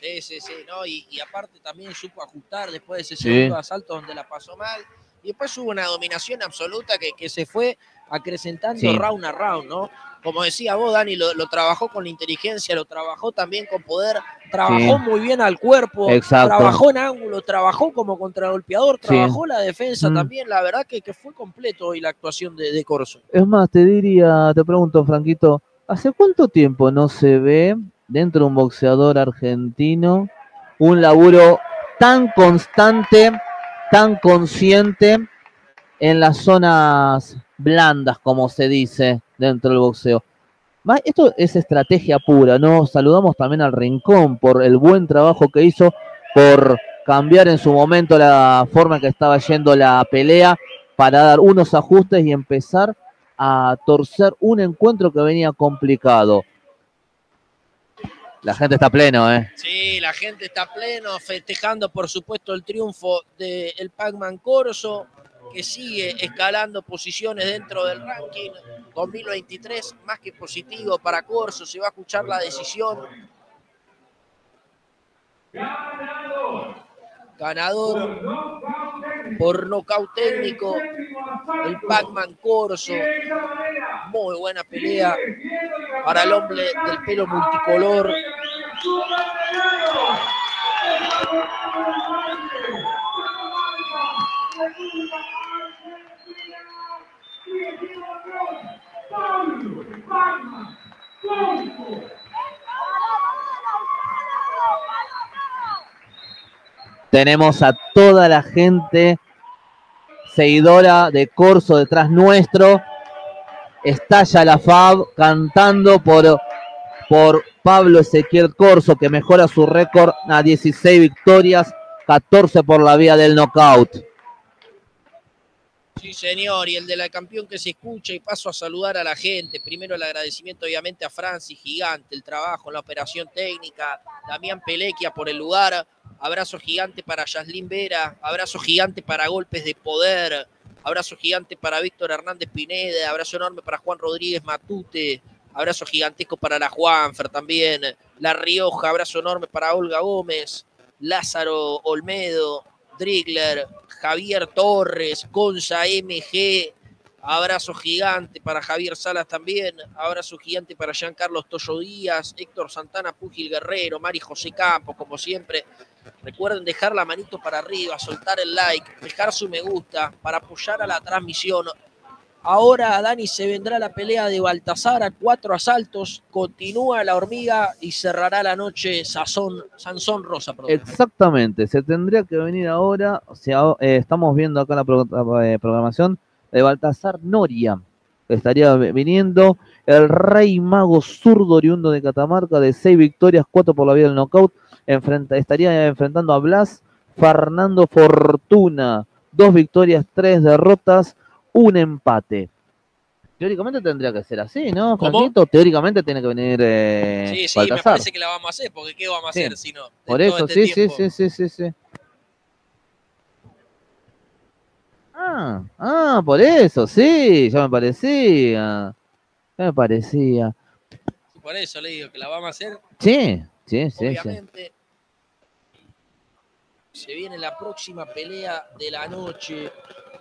Sí, eh. sí, sí, sí, no, y, y, aparte también supo ajustar después de ese Sí. segundo asalto donde la pasó mal. Y después hubo una dominación absoluta que, que se fue acrecentando Sí. round a round, ¿no? Como decía vos, Dani, lo, lo trabajó con la inteligencia, lo trabajó también con poder, trabajó muy bien al cuerpo, Exacto. trabajó en ángulo, trabajó como contragolpeador, trabajó la defensa Mm. también. La verdad que, que fue completo hoy la actuación de, de Corso. Es más, te diría, te pregunto, Franquito, ¿hace cuánto tiempo no se ve dentro de un boxeador argentino un laburo tan constante, tan consciente en las zonas blandas, como se dice dentro del boxeo? Esto es estrategia pura, ¿no? Saludamos también al Rincón por el buen trabajo que hizo, por cambiar en su momento la forma que estaba yendo la pelea para dar unos ajustes y empezar a torcer un encuentro que venía complicado. La gente está pleno, ¿eh? Sí, la gente está pleno, festejando por supuesto el triunfo del Pac-Man Corso, que sigue escalando posiciones dentro del ranking 2023, más que positivo para Corso, se va a escuchar la decisión. Por nocaut técnico, el Pac-Man Corso. Muy buena pelea para el hombre del pelo multicolor. Tenemos a toda la gente seguidora de Corso detrás nuestro. Estalla la FAB cantando por, por Pablo Ezequiel Corso, que mejora su récord a 16 victorias, 14 por la vía del knockout. Sí, señor, y el de la campeón que se escucha y paso a saludar a la gente. Primero el agradecimiento obviamente a Francis, gigante, el trabajo la operación técnica, Damián Pelequia por el lugar, abrazo gigante para Yaslin Vera, abrazo gigante para Golpes de Poder, Abrazo gigante para Víctor Hernández Pineda, abrazo enorme para Juan Rodríguez Matute, abrazo gigantesco para la Juanfer también, La Rioja, abrazo enorme para Olga Gómez, Lázaro Olmedo, Drigler, Javier Torres, Gonza MG, abrazo gigante para Javier Salas también, abrazo gigante para Giancarlo Toyo Díaz, Héctor Santana Pugil Guerrero, Mari José Campos, como siempre. Recuerden dejar la manito para arriba, soltar el like, dejar su me gusta para apoyar a la transmisión. Ahora, Dani, se vendrá la pelea de Baltasar a cuatro asaltos, continúa la hormiga y cerrará la noche Sazón, Sansón Rosa. Exactamente, se tendría que venir ahora, eh, estamos viendo acá la eh, programación de Baltasar Noria, estaría viniendo el rey mago zurdo oriundo de Catamarca de seis victorias, cuatro por la vía del knockout, enfrenta, estaría enfrentando a Blas Fernando Fortuna, dos victorias, tres derrotas, un empate. Teóricamente tendría que ser así, ¿no? Franquito? Teóricamente tiene que venir eh, sí, sí, me parece que la vamos a hacer, porque ¿qué vamos a Sí. hacer si no? Por eso, este sí, sí, tiempo. sí, sí, sí, sí. Ah, ah, por eso, sí, ya me parecía. Ya me parecía. Por eso le digo que la vamos a hacer, Sí, sí, sí, sí. Se viene la próxima pelea de la noche.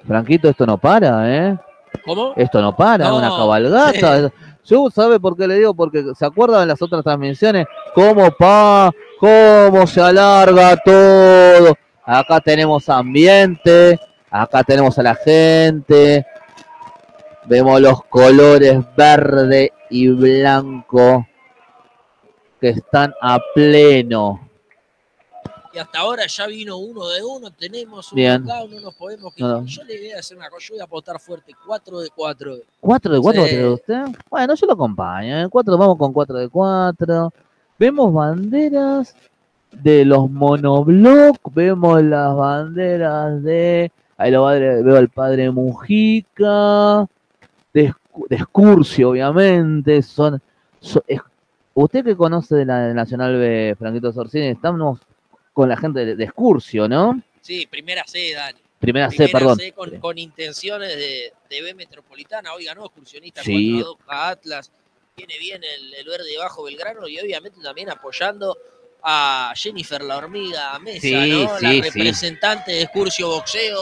Franquito, esto no para, ¿eh? ¿Cómo? Esto no para, No, una cabalgata. Yo, ¿sabe por qué le digo? Porque se acuerdan de las otras transmisiones, cómo pa, cómo se alarga todo. Acá tenemos ambiente, acá tenemos a la gente. Vemos los colores verde y blanco que están a pleno. Y hasta ahora ya vino uno de uno, tenemos un Bien. knockout, no nos podemos No. Yo le voy a hacer una cosa, yo voy a apostar fuerte, 4 de 4. ¿Cuatro de cuatro Sí. va a usted? Bueno, yo lo acompaño. ¿eh? Cuatro, vamos con cuatro de cuatro. Vemos banderas de los monobloc. Vemos las banderas de. Ahí lo veo al padre Mujica. De, Escu- de Escurcio, obviamente. Son. so- es- usted que conoce de la Nacional B, Franquito Sorcini, estamos con la gente de, de Escurcio, ¿no? Sí, primera C, Dani. Primera C, Primera perdón. C con, con intenciones de, de B Metropolitana. Oiga, no, excursionista Sí. 4 a Atlas. Viene bien el, el verde bajo Belgrano y obviamente también apoyando a Jennifer La Hormiga Mesa, Sí, ¿no? sí, la sí. representante de Excursio Boxeo,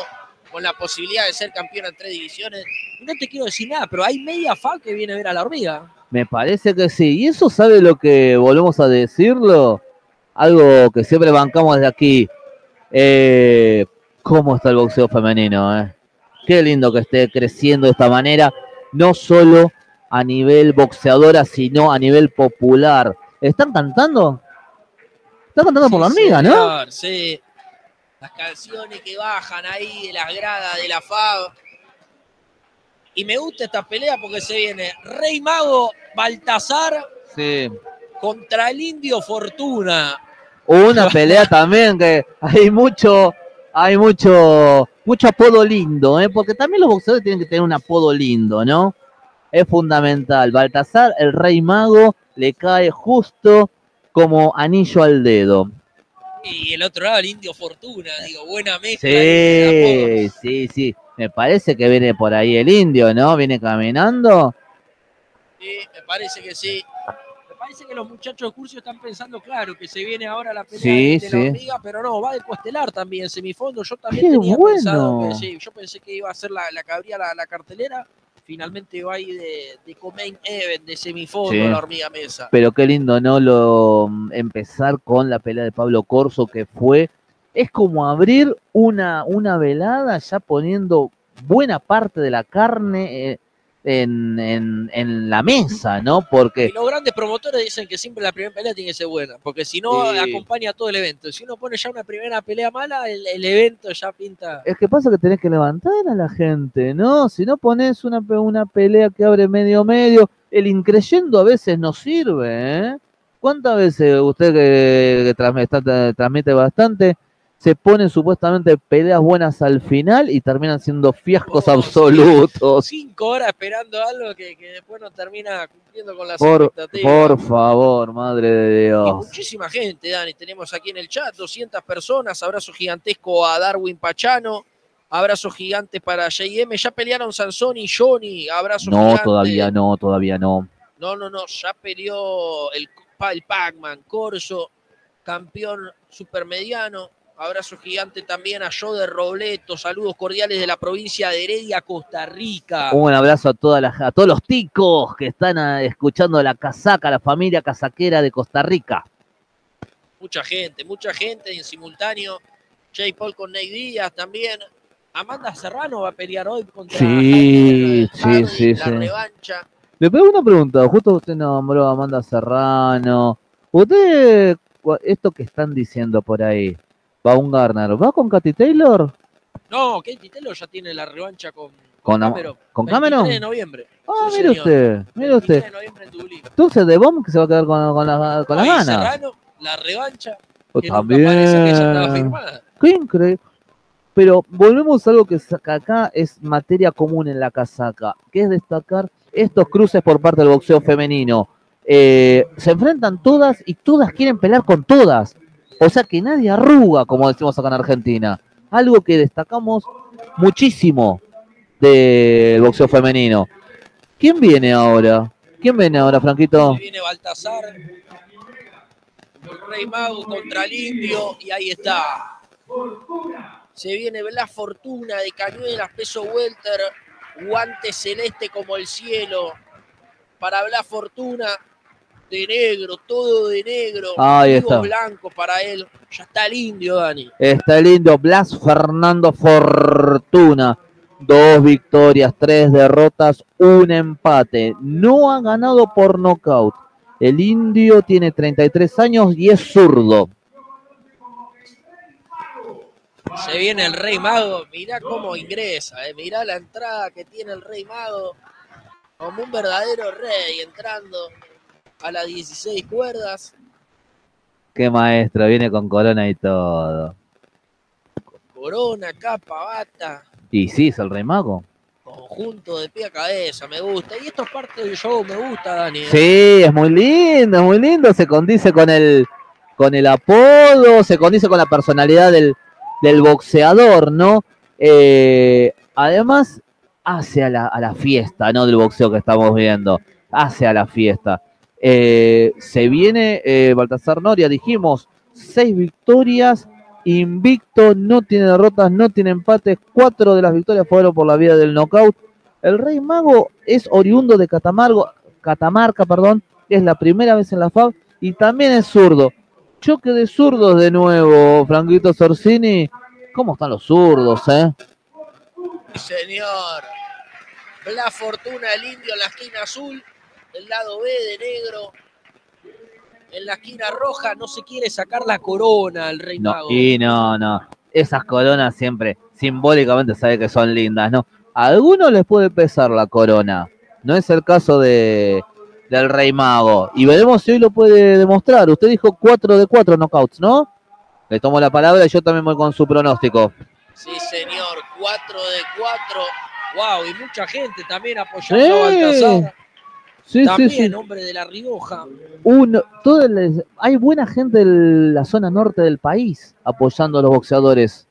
con la posibilidad de ser campeona en tres divisiones. No te quiero decir nada, pero hay media FA que viene a ver a La Hormiga. Me parece que sí. ¿Y eso sabe lo que volvemos a decirlo? Algo que siempre bancamos desde aquí. Eh, ¿Cómo está el boxeo femenino? eh? Qué lindo que esté creciendo de esta manera, no solo a nivel boxeadora, sino a nivel popular. ¿Están cantando? Están cantando por la hormiga, ¿no? señor, Sí. Las canciones que bajan ahí de las gradas de la FAB. Y me gusta esta pelea porque se viene Rey Mago Baltasar Sí. contra el Indio Fortuna. Hubo una pelea también que hay mucho, hay mucho, mucho apodo lindo, ¿eh? porque también los boxeadores tienen que tener un apodo lindo, ¿no? Es fundamental. Baltasar, el rey mago, le cae justo como anillo al dedo. Y el otro lado el Indio Fortuna. Digo, buena mezcla. Sí, sí, sí. Me parece que viene por ahí el indio, ¿no? Viene caminando. Sí, me parece que sí. Parece que los muchachos de Curcio están pensando, claro, que se viene ahora la pelea Sí, de sí. la hormiga, pero no, va de coestelar también, semifondo. Yo también ¡Qué tenía pensado que sí, yo pensé que iba a ser la, la que abría la, la cartelera. Finalmente va ahí de, de Comain Event, de semifondo, la hormiga mesa. Pero qué lindo, ¿no? Lo, empezar con la pelea de Pablo Corso, que fue. Es como abrir una, una velada ya poniendo buena parte de la carne eh, en, en- en la mesa, ¿no? Porque Y los grandes promotores dicen que siempre la primera pelea tiene que ser buena, porque si no acompaña todo el evento. Si uno pone ya una primera pelea mala, el, el evento ya pinta. es que pasa que tenés que levantar a la gente, ¿no? Si no pones una, una pelea que abre medio medio, el increyendo a veces no sirve, ¿eh? ¿Cuántas veces usted que, que está- transmite bastante se ponen supuestamente peleas buenas al final y terminan siendo fiascos Oh, absolutos? Cinco horas esperando algo que, que después no termina cumpliendo con las Por, expectativas. por favor, madre de Y Dios. muchísima gente, Dani. Tenemos aquí en el chat 200 personas. Abrazo gigantesco a Darwin Pachano. Abrazo gigante para JM. Ya pelearon Sansón y Johnny. Abrazo No, gigante. todavía no, todavía no. No, no, no. Ya peleó el, el Pac-Man, Corso, campeón supermediano. Abrazo gigante también a Joder Robleto. Saludos cordiales de la provincia de Heredia, Costa Rica. Un abrazo a, todas las, a todos los ticos que están ah, escuchando la casaca, la familia casaquera de Costa Rica. Mucha gente, mucha gente en simultáneo. J. Paul con Ney Díaz también. Amanda Serrano va a pelear hoy contra Sí, Jaime sí, sí, la sí. revancha. Le pego una pregunta, justo usted nombró a Amanda Serrano. ¿Usted, esto que están diciendo por ahí, Baumgartner, ¿va con Katy Taylor? No, Katie Taylor ya tiene la revancha con, ¿Con Am- Cameron. con 23 Cameron? de noviembre. Ah, mire usted, mire 23 usted. de noviembre en Dublín. Entonces, de Bomb que se va a quedar con, con las con las ganas. Serrano, la revancha, Pues que nunca parece que ya estaba también. firmada. Qué increíble. Pero volvemos a algo que acá es materia común en la casaca, que es destacar estos cruces por parte del boxeo femenino. Eh, se enfrentan todas y todas quieren pelear con todas. O sea que nadie arruga, como decimos acá en Argentina. Algo que destacamos muchísimo del boxeo femenino. ¿Quién viene ahora? ¿Quién viene ahora, Franquito? Viene Baltasar, Rey Mago contra el y ahí está. Se viene Blas Fortuna de Cañuelas, peso welter, guante celeste como el cielo. Para Blas Fortuna, de negro, todo de negro. Ahí está. blancos para él. Ya está el Indio, Dani. Está el indio Blas Fernando Fortuna. Dos victorias, tres derrotas, un empate. No ha ganado por nocaut. El indio tiene 33 años y es zurdo. Se viene el Rey Mago, mirá cómo ingresa, eh, mirá la entrada que tiene el Rey Mago, como un verdadero rey entrando a las 16 cuerdas. Qué maestro, viene con corona y todo. Corona, capa, bata, Y sí, es el rey mago. conjunto de pie a cabeza, me gusta. Y esto es parte del show, me gusta, Dani. eh. Sí, es muy lindo, es muy lindo. Se condice con el, con el apodo, se condice con la personalidad del, del boxeador, ¿no? Eh, además, hace a la, a la fiesta, ¿no? Del boxeo que estamos viendo. Hace a la fiesta. Eh, se viene eh, Baltasar Noria, dijimos, seis victorias, invicto, no tiene derrotas, no tiene empates, cuatro de las victorias fueron por la vía del knockout. El Rey Mago es oriundo de Catamargo, Catamarca, perdón, es la primera vez en la FAB y también es zurdo. Choque de zurdos de nuevo, Franquito Sorsini. ¿Cómo están los zurdos, eh? Señor. Blas Fortuna, el indio en la esquina azul, el lado B de negro. En la esquina roja no se quiere sacar la corona el Rey No, Mago. y no, no. Esas coronas siempre simbólicamente sabe que son lindas, ¿no? A algunos les puede pesar la corona. No es el caso de del Rey Mago. Y veremos si hoy lo puede demostrar. Usted dijo 4 de 4 knockouts, ¿no? Le tomo la palabra y yo también voy con su pronóstico. Sí, señor. 4 de 4. Wow, y mucha gente también apoyando Sí. a Baltasar. Sí, También, sí, sí. hombre de La Rioja. Un- todo el- hay buena gente en la zona norte del país apoyando a los boxeadores.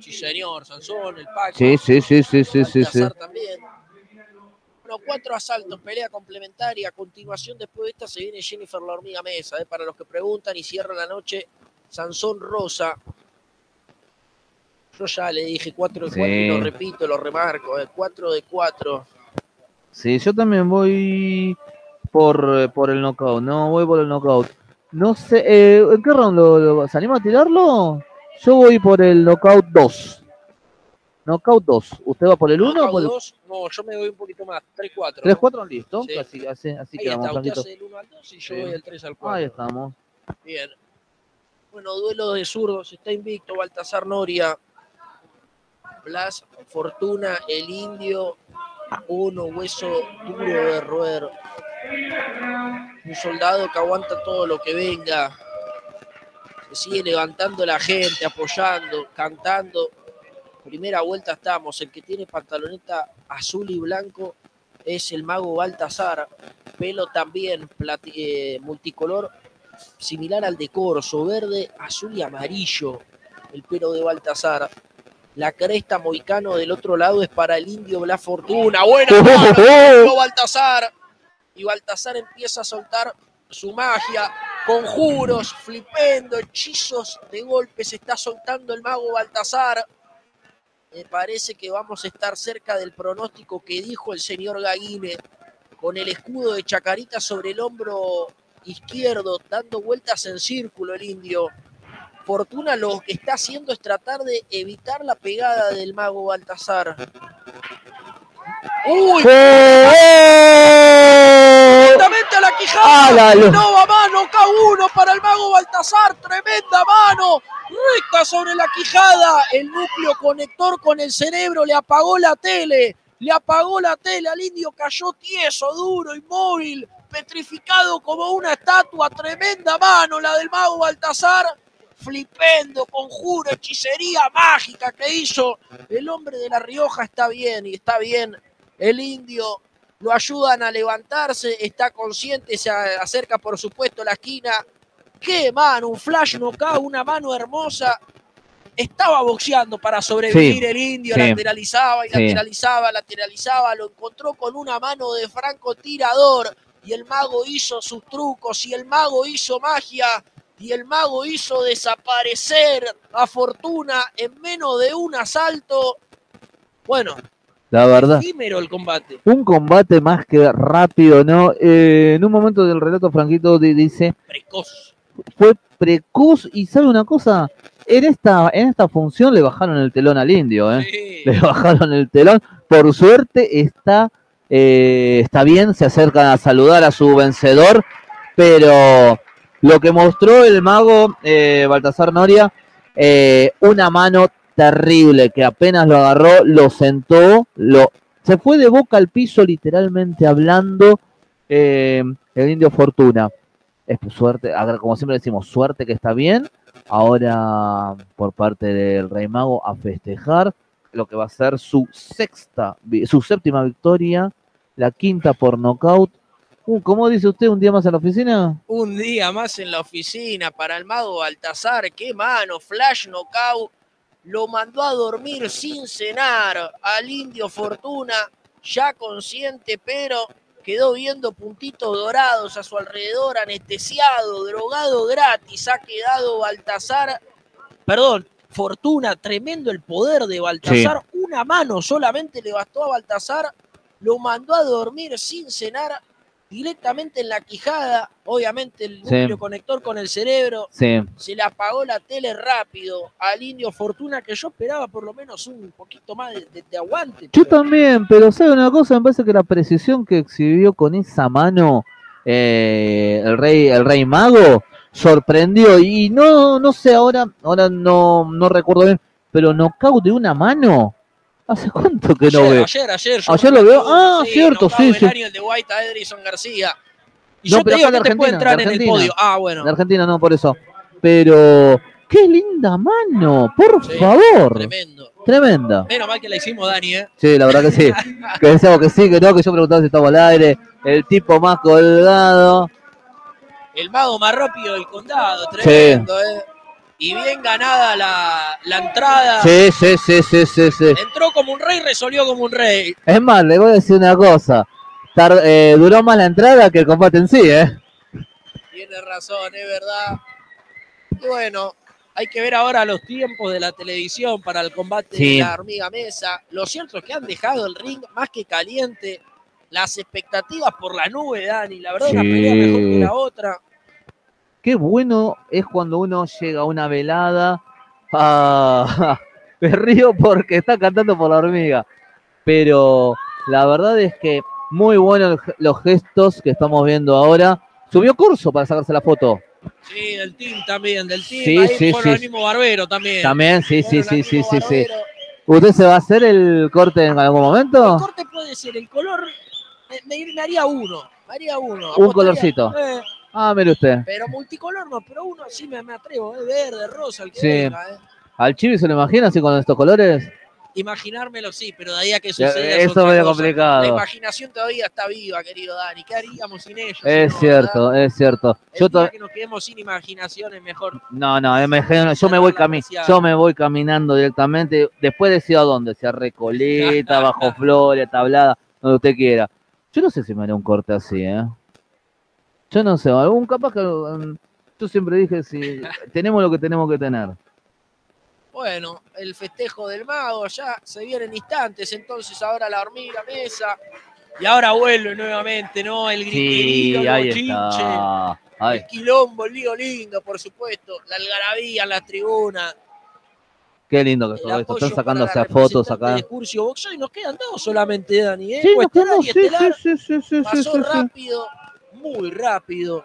Sí, señor. Sansón, el Paco. Sí, sí, sí, sí, sí, sí, también. Bueno, cuatro asaltos, pelea complementaria. A continuación, después de esta, se viene Jennifer la hormiga mesa. eh, para los que preguntan y cierra la noche, Sansón Rosa. Yo ya le dije 4 de Sí. 4 y lo repito, lo remarco. 4 de 4. Sí, yo también voy por, por el knockout, no voy por el knockout. No sé, eh, ¿en qué round lo, lo- salimos a tirarlo? Yo voy por el knockout 2. Knockout 2. ¿Usted va por el 1 o por el No, yo me voy un poquito más. 3-4. 3-4? Listo. Sí. Así, así, así Ahí quedamos, está, usted hace el 1 al 2 y yo Sí. voy del 3 al 4. Ahí estamos. Bien. Bueno, duelo de zurdos. Está invicto Baltasar Noria. Blas, Fortuna, el indio. Uno, hueso duro de roer. Un soldado que aguanta todo lo que venga. Se sigue levantando la gente, apoyando, cantando. Primera vuelta estamos. El que tiene pantaloneta azul y blanco es el mago Baltasar. Pelo también eh, multicolor similar al de Corso, verde, azul y amarillo, el pelo de Baltasar. La cresta Moicano del otro lado es para el indio Bla Fortuna. Buena mano, Baltasar. Y Baltasar empieza a soltar su magia, conjuros, flipendo, hechizos de golpe. Se está soltando el mago Baltasar. Me parece que vamos a estar cerca del pronóstico que dijo el señor Gaguine, con el escudo de Chacarita sobre el hombro izquierdo, dando vueltas en círculo el indio. Fortuna lo que está haciendo es tratar de evitar la pegada del mago Baltasar. ¡Uy! Directamente a la quijada. No va mano, K1 para el mago Baltasar. Tremenda mano. Recta sobre la quijada. El núcleo conector con el cerebro le apagó la tele. Le apagó la tele. Al indio cayó tieso, duro, inmóvil, petrificado como una estatua. Tremenda mano la del mago Baltasar flipendo, conjuro, hechicería mágica que hizo. El hombre de La Rioja está bien y está bien. El indio lo ayudan a levantarse, está consciente, se acerca por supuesto a la esquina. ¡Qué mano! Un flash knockout, una mano hermosa. Estaba boxeando para sobrevivir el indio, lateralizaba y lateralizaba, lateralizaba, lo encontró con una mano de franco tirador y el mago hizo sus trucos y el mago hizo magia y el mago hizo desaparecer a Fortuna en menos de un asalto. Bueno, la verdad. el combate. Un combate más que rápido, ¿no? Eh, en un momento del relato, Franquito dice. Precoz. Fue precoz y sabe una cosa. En esta, en esta función le bajaron el telón al indio, ¿eh? Le bajaron el telón. Por suerte está, eh, está bien, se acercan a saludar a su vencedor, pero lo que mostró el mago eh, Baltasar Noria, eh, una mano terrible que apenas lo agarró, lo sentó, lo, se fue de boca al piso literalmente hablando eh, el indio Fortuna. Es suerte, como siempre decimos, suerte que está bien. Ahora por parte del Rey Mago a festejar lo que va a ser su sexta, su séptima victoria, la quinta por nocaut Uh, ¿Cómo dice usted? ¿Un día más en la oficina? Un día más en la oficina para el mago Baltasar. ¡Qué mano! Flash knockout. Lo mandó a dormir sin cenar al indio Fortuna, ya consciente, pero quedó viendo puntitos dorados a su alrededor, anestesiado, drogado gratis. Ha quedado Baltasar. Perdón, Fortuna, tremendo el poder de Baltasar. Una mano solamente le bastó a Baltasar. Lo mandó a dormir sin cenar directamente en la quijada, obviamente el núcleo conector con el cerebro, se le apagó la tele rápido al indio Fortuna, que yo esperaba por lo menos un poquito más de, aguante. Yo también, pero ¿sabe una cosa? Me parece que la precisión que exhibió con esa mano eh, el, rey, el rey mago sorprendió. Y no, no sé, ahora, ahora no, no recuerdo bien, pero nocaut de una mano ¿Hace cuánto que no veo? Ayer, ayer. Ayer lo veo. Ah, cierto, sí, sí. el de White a Edrison García. Y no, yo pero te digo que te puede entrar en el podio. Ah, bueno. De Argentina no, por eso. Pero, qué linda mano, por favor. Tremendo. Tremenda. Menos mal que la hicimos, Dani, ¿eh? Sí, la verdad que sí. que decíamos que sí, que no, que yo preguntaba si estaba al aire. El tipo más colgado. El mago más rápido del condado, tremendo, sí. ¿eh? Y bien ganada la, entrada. Sí, sí, sí, sí, sí, sí. Entró como un rey, resolvió como un rey. Es más, le voy a decir una cosa. Eh, duró más la entrada que el combate en sí, ¿eh? Tiene razón, es verdad. Bueno, hay que ver ahora los tiempos de la televisión para el combate de la hormiga mesa. Lo cierto es que han dejado el ring más que caliente. Las expectativas por la nube, Dani. La verdad, una pelea mejor que la otra. Qué bueno es cuando uno llega a una velada. Ah, me río porque está cantando por la hormiga. Pero la verdad es que muy buenos los gestos que estamos viendo ahora. Subió curso para sacarse la foto. Sí, del team también, del team. Sí, Ahí sí, sí. el mismo barbero también. También, sí, sí, sí, sí, sí, sí. ¿Usted se va a hacer el corte en algún momento? El corte puede ser, el color me, haría uno, me haría uno. Un colorcito. Eh, Ah, mire usted. Pero multicolor no, pero uno sí me, atrevo, ¿eh? verde, rosa, el que sí. venga, ¿eh? ¿Al Chibi se lo imagina así con estos colores? Imaginármelo sí, pero de ahí a que suceda. Eso es complicado. La imaginación todavía está viva, querido Dani. ¿Qué haríamos sin ellos? Es cierto, es cierto. yo que nos quedemos sin imaginación es mejor. No, no, yo me voy yo me voy caminando directamente. Después decido a dónde, sea Recoleta, Bajo Flores, Tablada, donde usted quiera. Yo no sé si me haré un corte así, ¿eh? Yo no sé, algún capaz que um, yo siempre dije si tenemos lo que tenemos que tener. Bueno, el festejo del mago ya se viene en instantes, entonces ahora la hormiga mesa. Y ahora vuelve nuevamente, ¿no? El griterío, el chinche, el quilombo, el lío lindo, por supuesto, la algarabía en la tribuna. Qué lindo que todo esto. Están sacándose fotos acá. De Curcio y nos quedan dos solamente, Dani. ¿eh? Sí, sí, sí, sí, Pasó rápido, muy rápido.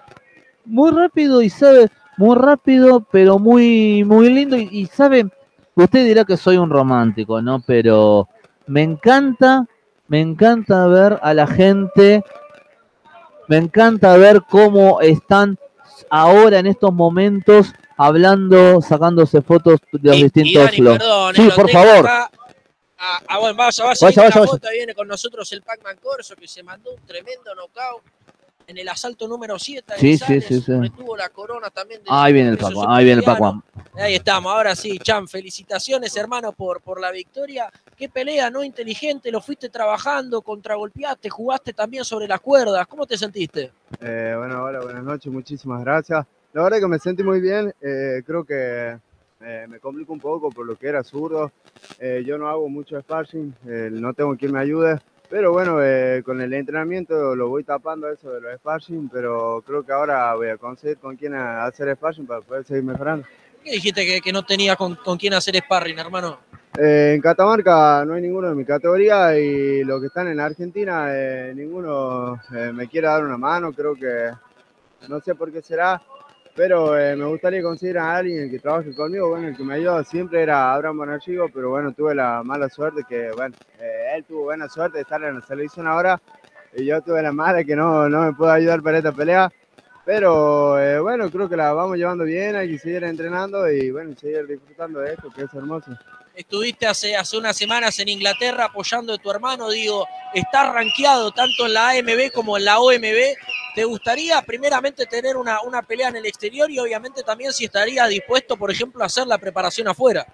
Muy rápido y sabe, muy rápido, pero muy, muy lindo. Y, y sabe, Usted dirá que soy un romántico, ¿no? Pero me encanta, me encanta ver a la gente, me encanta ver cómo están ahora en estos momentos hablando, sacándose fotos de los distintos Perdón, sí, por favor. Ah, bueno, vaya, vaya, vaya, vaya, vaya. viene con nosotros el Pac-Man Corso que se mandó un tremendo knockout en el asalto número 7 sí, sí, sí, sí. tuvo la corona también. ahí viene el pac ahí viene el pac Ahí estamos, ahora sí, Chan, felicitaciones hermano por, por la victoria. Qué pelea, ¿no? Inteligente, lo fuiste trabajando, contragolpeaste, jugaste también sobre las cuerdas. ¿Cómo te sentiste? Eh, bueno, hola, buenas noches, muchísimas gracias. La verdad es que me sentí muy bien, eh, creo que eh, me complico un poco por lo que era zurdo. yo no hago mucho sparring, no tengo quien me ayude. Pero bueno, eh, con el entrenamiento lo voy tapando eso de los sparring, pero creo que ahora voy a conseguir con quién hacer sparring para poder seguir mejorando. ¿Qué dijiste que, no tenía con, con, quién hacer sparring, hermano? Eh, en Catamarca no hay ninguno de mi categoría y los que están en Argentina, eh, ninguno me quiere dar una mano, creo que no sé por qué será, pero eh, me gustaría conseguir a alguien que trabaje conmigo. Bueno, el que me ayudó siempre era Abraham Bonarchigo, pero bueno, tuve la mala suerte que, bueno, eh, él tuvo buena suerte de estar en la selección ahora y yo tuve la mala que no, no me pudo ayudar para esta pelea. Pero eh, bueno, creo que la vamos llevando bien, hay que seguir entrenando y bueno, seguir disfrutando de esto, que es hermoso. Estuviste hace, hace unas semanas en Inglaterra apoyando a tu hermano, digo, está rankeado tanto en la AMB como en la OMB ¿Te gustaría primeramente tener una, una pelea en el exterior y obviamente también si estaría dispuesto, por ejemplo, a hacer la preparación afuera?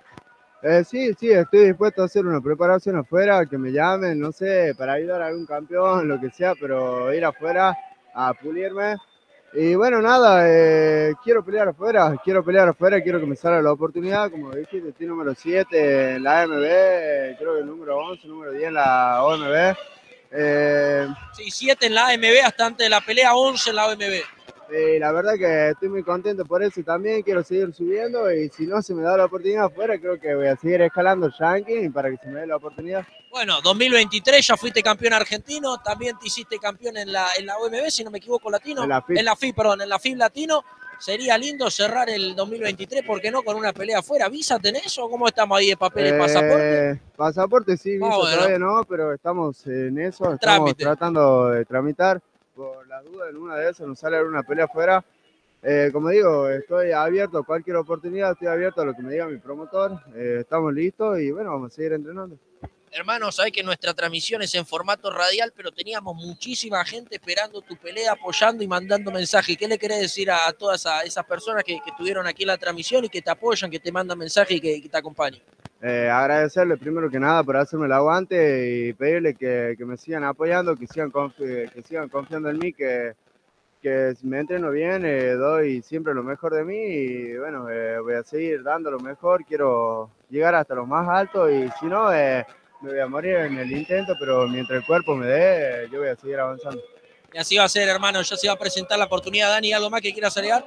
Eh, sí, sí, estoy dispuesto a hacer una preparación afuera, que me llamen, no sé, para ayudar a algún campeón, lo que sea, pero ir afuera a pulirme. Y bueno, nada, eh, quiero pelear afuera, quiero pelear afuera, quiero me salga la oportunidad, como dijiste, estoy número 7 en la AMB, creo que número 11, número 10 en la OMB. Eh, sí, 7 en la AMB hasta antes de la pelea, 11 en la OMB. Sí, la verdad que estoy muy contento por eso también quiero seguir subiendo y si no se me da la oportunidad afuera, creo que voy a seguir escalando ranking para que se me dé la oportunidad. Bueno, 2023 ya fuiste campeón argentino, también te hiciste campeón en la, en la OMB, si no me equivoco, latino. En la FIB. En la FIB, perdón, en la FIB latino sería lindo cerrar el 2023, ¿por qué no? Con una pelea afuera. ¿Visa tenés o cómo estamos ahí de papeles? ¿Pasaporte? Eh, pasaporte sí, visa ah, todavía no, pero estamos en eso, estamos tratando de tramitar. Por las dudas, en una de esas nos sale una pelea afuera. Eh, como digo, estoy abierto a cualquier oportunidad, estoy abierto a lo que me diga mi promotor. Eh, estamos listos y bueno, vamos a seguir entrenando. Hermano, sabes que nuestra transmisión es en formato radial, pero teníamos muchísima gente esperando tu pelea, apoyando y mandando mensajes. ¿Qué le querés decir a, todas esas personas que, estuvieron aquí en la transmisión y que te apoyan, que te mandan mensajes y que, te acompañen? Eh, agradecerle primero que nada por hacerme el aguante y pedirle que, me sigan apoyando, que sigan, que sigan confiando en mí, que, que me entreno bien, eh, doy siempre lo mejor de mí y bueno, eh, voy a seguir dando lo mejor, quiero llegar hasta lo más alto y si no, me voy a morir en el intento, pero mientras el cuerpo me dé, yo voy a seguir avanzando. Y así va a ser, hermano. Ya se va a presentar la oportunidad. Dani, ¿algo más que quieras agregar?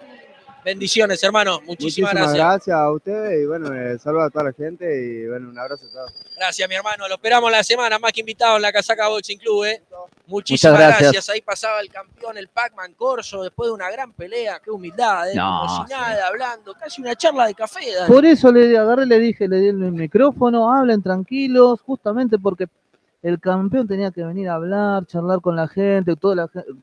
Bendiciones, hermano. Muchísimas, Muchísimas gracias. a ustedes y bueno, eh, saludos a toda la gente y bueno, un abrazo a todos. Gracias, mi hermano. Lo esperamos la semana, más que invitado en la Casaca Boxing Club. ¿eh? Muchísimas gracias. Ahí pasaba el campeón, el Pac-Man Corso, después de una gran pelea. Qué humildad, ¿eh? Como si nada, hablando. Casi una charla de café. Por eso le agarré, le dije, le di el micrófono, hablen tranquilos, justamente porque el campeón tenía que venir a hablar, charlar con la gente, todos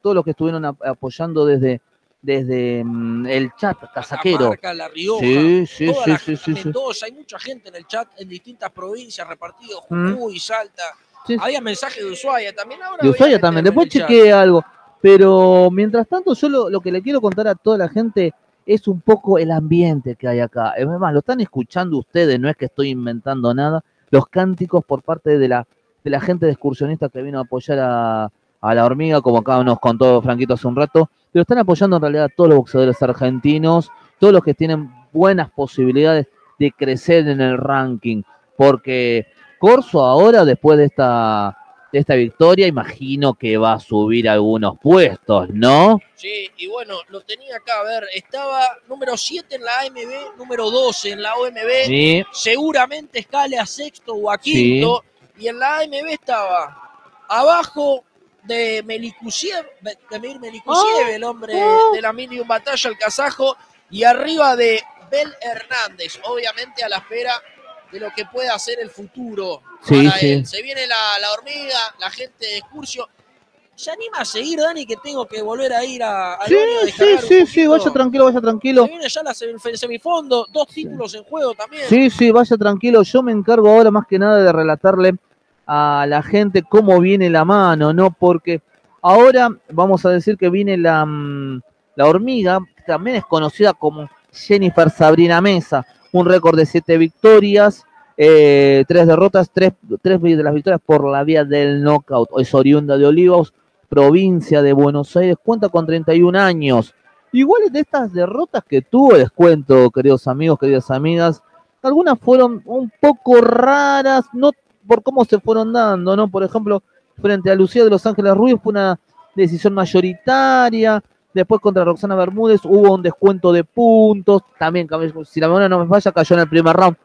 los que estuvieron apoyando desde desde mm, el chat casaquero. Catamarca, La Rioja, Sí, sí, toda sí, la- sí, sí, sí. Mendoza, hay mucha gente en el chat en distintas provincias repartidos, Mm. Jujuy, Salta. Sí. Había mensajes de Ushuaia también. Ahora De Ushuaia también. Después chequeé algo. Pero mientras tanto, yo lo, lo que le quiero contar a toda la gente es un poco el ambiente que hay acá. Es más, lo están escuchando ustedes, no es que estoy inventando nada. Los cánticos por parte de la, de la gente de excursionistas que vino a apoyar a, a la hormiga, como acá nos contó Franquito hace un rato. Pero están apoyando en realidad a todos los boxeadores argentinos, todos los que tienen buenas posibilidades de crecer en el ranking. Porque Corso ahora, después de esta de esta victoria, imagino que va a subir algunos puestos, ¿no? Sí, y bueno, lo tenía acá, a ver, estaba número 7 en la AMB, número 12 en la OMB, Sí, seguramente escale a sexto o a Sí. quinto, y en la AMB estaba abajo de Melikusiev, de Melikusiev, el hombre ah. de la medium batalla, el kazajo, y arriba de Bel Hernández, obviamente a la espera de lo que pueda hacer el futuro Sí, para sí. él. Se viene la, la hormiga, la gente de Excursio. ¿Se anima a seguir, Dani, que tengo que volver a ir a, sí, a sí, sí, sí, poquito? vaya tranquilo, vaya tranquilo. Se viene ya la sem- semifondo, dos títulos en juego también. Sí, sí, vaya tranquilo. Yo me encargo ahora más que nada de relatarle a la gente cómo viene la mano, ¿no? Porque ahora vamos a decir que viene la, mm, la hormiga, también es conocida como Jennifer Sabrina Mesa, un récord de siete victorias, eh, tres derrotas, tres, tres de las victorias por la vía del knockout. Es oriunda de Olivos, provincia de Buenos Aires, cuenta con 31 años. Igual de estas derrotas que tuvo, les cuento, queridos amigos, queridas amigas, algunas fueron un poco raras, no por cómo se fueron dando, ¿no? Por ejemplo, frente a Lucía de Los Ángeles Ruiz fue una decisión mayoritaria, después contra Roxana Bermúdez hubo un descuento de puntos, también, si la memoria no me falla, cayó en el primer round,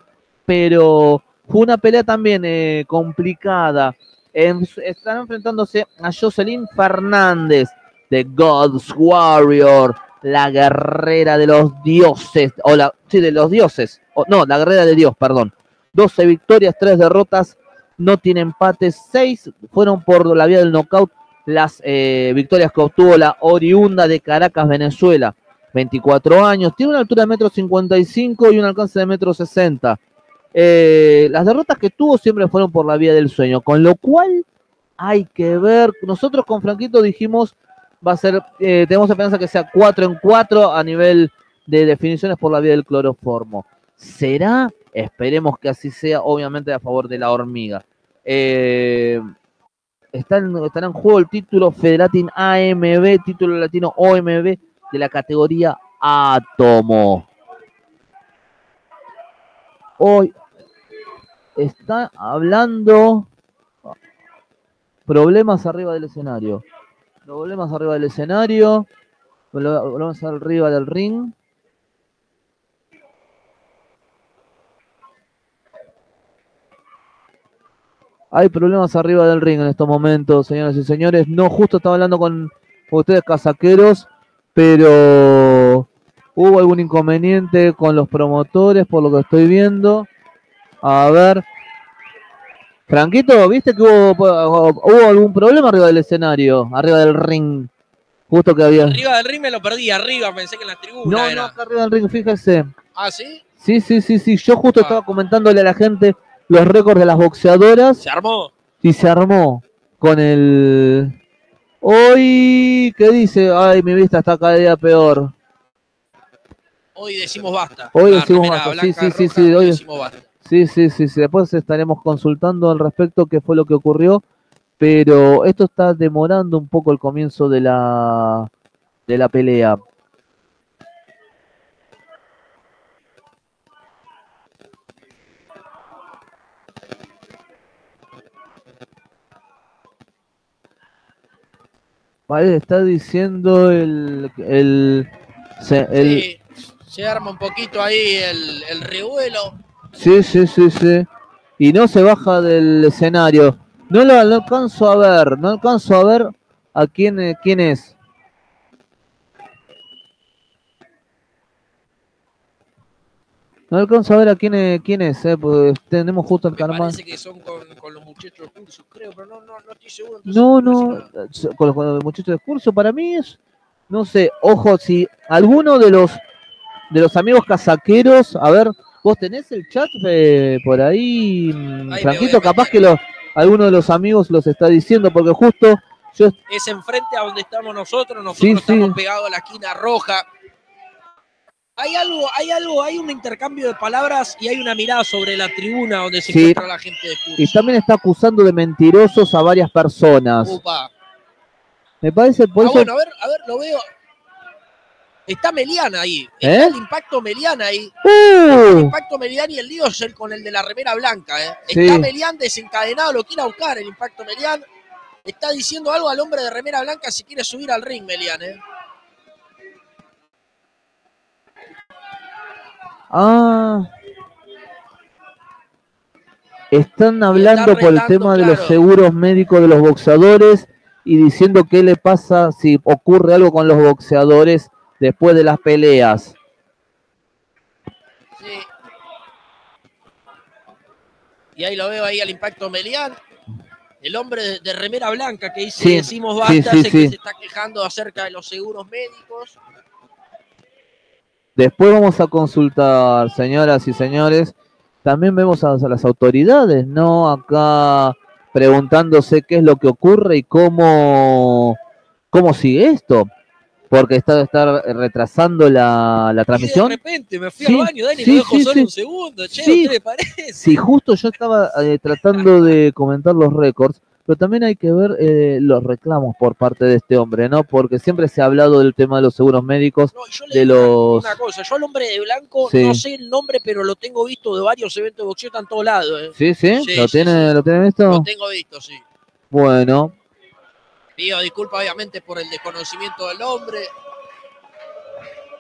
pero fue una pelea también eh, complicada. Están enfrentándose a Jocelyn Fernández, de God's Warrior, la guerrera de los dioses, o la, sí, de los dioses, o, no, la guerrera de Dios, perdón. 12 victorias, 3 derrotas, no tiene empates, 6 fueron por la vía del knockout las eh, victorias que obtuvo la oriunda de Caracas, Venezuela. 24 años, tiene una altura de metro 55 y un alcance de metro 60. Eh, las derrotas que tuvo siempre fueron por la vía del sueño, con lo cual hay que ver. Nosotros con Franquito dijimos va a ser, eh, tenemos esperanza que sea 4 en 4 a nivel de definiciones por la vía del cloroformo. ¿Será? Esperemos que así sea, obviamente a favor de la hormiga. Eh, está en- estará en juego el título Federatin AMB, título latino OMB de la categoría Átomo. Hoy está hablando problemas arriba del escenario. Problemas arriba del escenario. Problemas arriba del ring. Hay problemas arriba del ring en estos momentos, señoras y señores. No, justo estaba hablando con ustedes casaqueros, pero hubo algún inconveniente con los promotores, por lo que estoy viendo. A ver. Franquito, ¿viste que hubo, hubo algún problema arriba del escenario, arriba del ring? Justo que había... Arriba del ring me lo perdí, arriba pensé que en la tribuna No, era. no, acá arriba del ring, fíjese. ¿Ah, sí? Sí, sí, sí, sí. Yo justo Ah. estaba comentándole a la gente los récords de las boxeadoras Se armó. y se armó con el. Hoy, ¿qué dice? Ay, mi vista está cada día peor. Hoy decimos basta. Hoy decimos basta, sí, blanca, sí, sí, roja, sí, hoy- decimos basta. Sí, sí, sí, sí. Después estaremos consultando al respecto qué fue lo que ocurrió. Pero esto está demorando un poco el comienzo de la de la pelea. Vale, está diciendo el el se- el Sí, se arma un poquito ahí el, el revuelo. Sí, sí, sí, sí. Y no se baja del escenario. No lo no alcanzo a ver, no alcanzo a ver a quién, eh, quién es. No alcanzo a ver a quién, eh, quién es, eh, pues tenemos justo el Me carnaval. parece que son con, con los muchachos cursos, creo, pero no, no, no estoy seguro. No, no, eh, con los, con los muchachos de curso, para mí es no sé, ojo, si alguno de los de los amigos casaqueros, a ver, vos tenés el chat eh, por ahí, mm, Ahí me Franquito, capaz que los, alguno de los amigos los está diciendo, porque justo yo Es enfrente a donde estamos nosotros, nosotros Sí, estamos sí. pegados a la esquina roja. Hay algo, hay algo, hay un intercambio de palabras y hay una mirada sobre la tribuna donde se Sí. encuentra la gente de y curso. también está acusando de mentirosos a varias personas. Upa. Me parece por Ah, eso bueno, a ver, a ver, lo veo. Está Meliana ahí. ¿Eh? Está el impacto Meliana ahí. El ¡Uh! impacto Meliana y el lío es el con el de la remera blanca. ¿eh? Sí. Está Melián desencadenado, lo quiere buscar el impacto Melián. Está diciendo algo al hombre de remera blanca si quiere subir al ring, Melián. ¿eh? Ah. Están hablando por el tema de los seguros médicos de los boxeadores y diciendo qué le pasa si ocurre algo con los boxeadores después de las peleas. Sí. Y ahí lo veo ahí al impacto Melián. El hombre de, de remera blanca que dice Sí, decimos basta, sí, que se está quejando acerca de los seguros médicos. Después vamos a consultar, señoras y señores. También vemos a, a las autoridades, ¿no? Acá preguntándose qué es lo que ocurre y cómo, cómo sigue esto. Porque está, está retrasando la, la Y de transmisión. repente me fui Sí, al baño, Dani, sí, lo dejo solo un segundo. Che. ¿qué le parece? Sí, justo yo estaba eh, tratando de comentar los récords, pero también hay que ver eh, los reclamos por parte de este hombre, ¿no? Porque siempre se ha hablado del tema de los seguros médicos. No, yo le de los- una cosa, yo al hombre de blanco Sí. no sé el nombre, pero lo tengo visto de varios eventos de boxeo, está en todos lados. ¿eh? ¿Sí, sí? Sí, ¿Lo, sí, tiene. ¿Lo tienen esto? Lo tengo visto, sí. Bueno, Pido disculpas obviamente por el desconocimiento del hombre.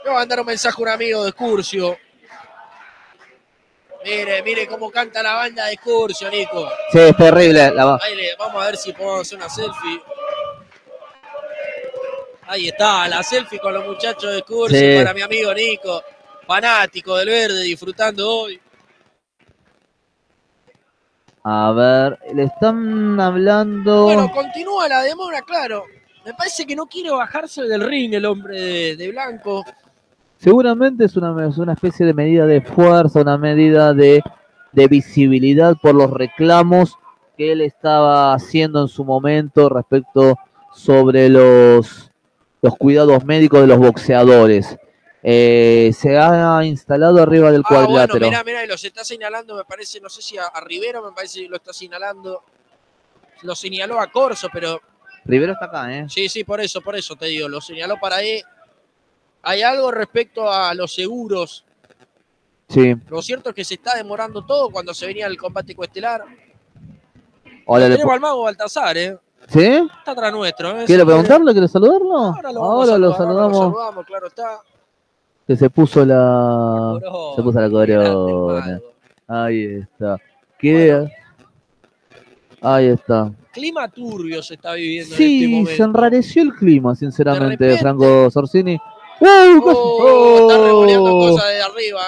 Le voy a mandar un mensaje a un amigo de Curcio. Mire, mire cómo canta la banda de Curcio, Nico. sí, es terrible. La, va- Ahí le- vamos a ver si podemos hacer una selfie. Ahí está, la selfie con los muchachos de Curcio Sí. para mi amigo Nico, fanático del verde, disfrutando hoy. A ver, le están hablando. Bueno, continúa la demora, claro. Me parece que no quiere bajarse del ring el hombre de, de blanco. Seguramente es una, es una especie de medida de fuerza, una medida de, de visibilidad por los reclamos que él estaba haciendo en su momento respecto sobre los, los cuidados médicos de los boxeadores. Eh, se ha instalado arriba del Ah, bueno, cuadrilátero. mirá, mirá, y los está señalando, me parece, no sé si a, a Rivero, me parece que lo está señalando. Lo señaló a Corso, pero Rivero está acá, ¿eh? sí, sí, por eso, por eso te digo, lo señaló para ahí. Hay algo respecto a los seguros. Sí. Lo cierto es que se está demorando todo cuando se venía el combate coestelar. Hola, le Tenemos al mago Baltasar, ¿eh? ¿Sí? Está atrás nuestro. ¿eh? ¿Quiere Si preguntarle? ¿Quiere saludarlo? Ahora lo, a Ahora lo saludar, ahora lo saludamos. saludamos, claro está. Que se puso la. Se puso la corona. Ahí está. ¿Qué? Ahí está. Clima turbio se está viviendo en este Sí, momento. se enrareció el clima, sinceramente, repente- Franco Sorsini. ¡Uh! Oh, está revolviendo Oh. cosas de arriba.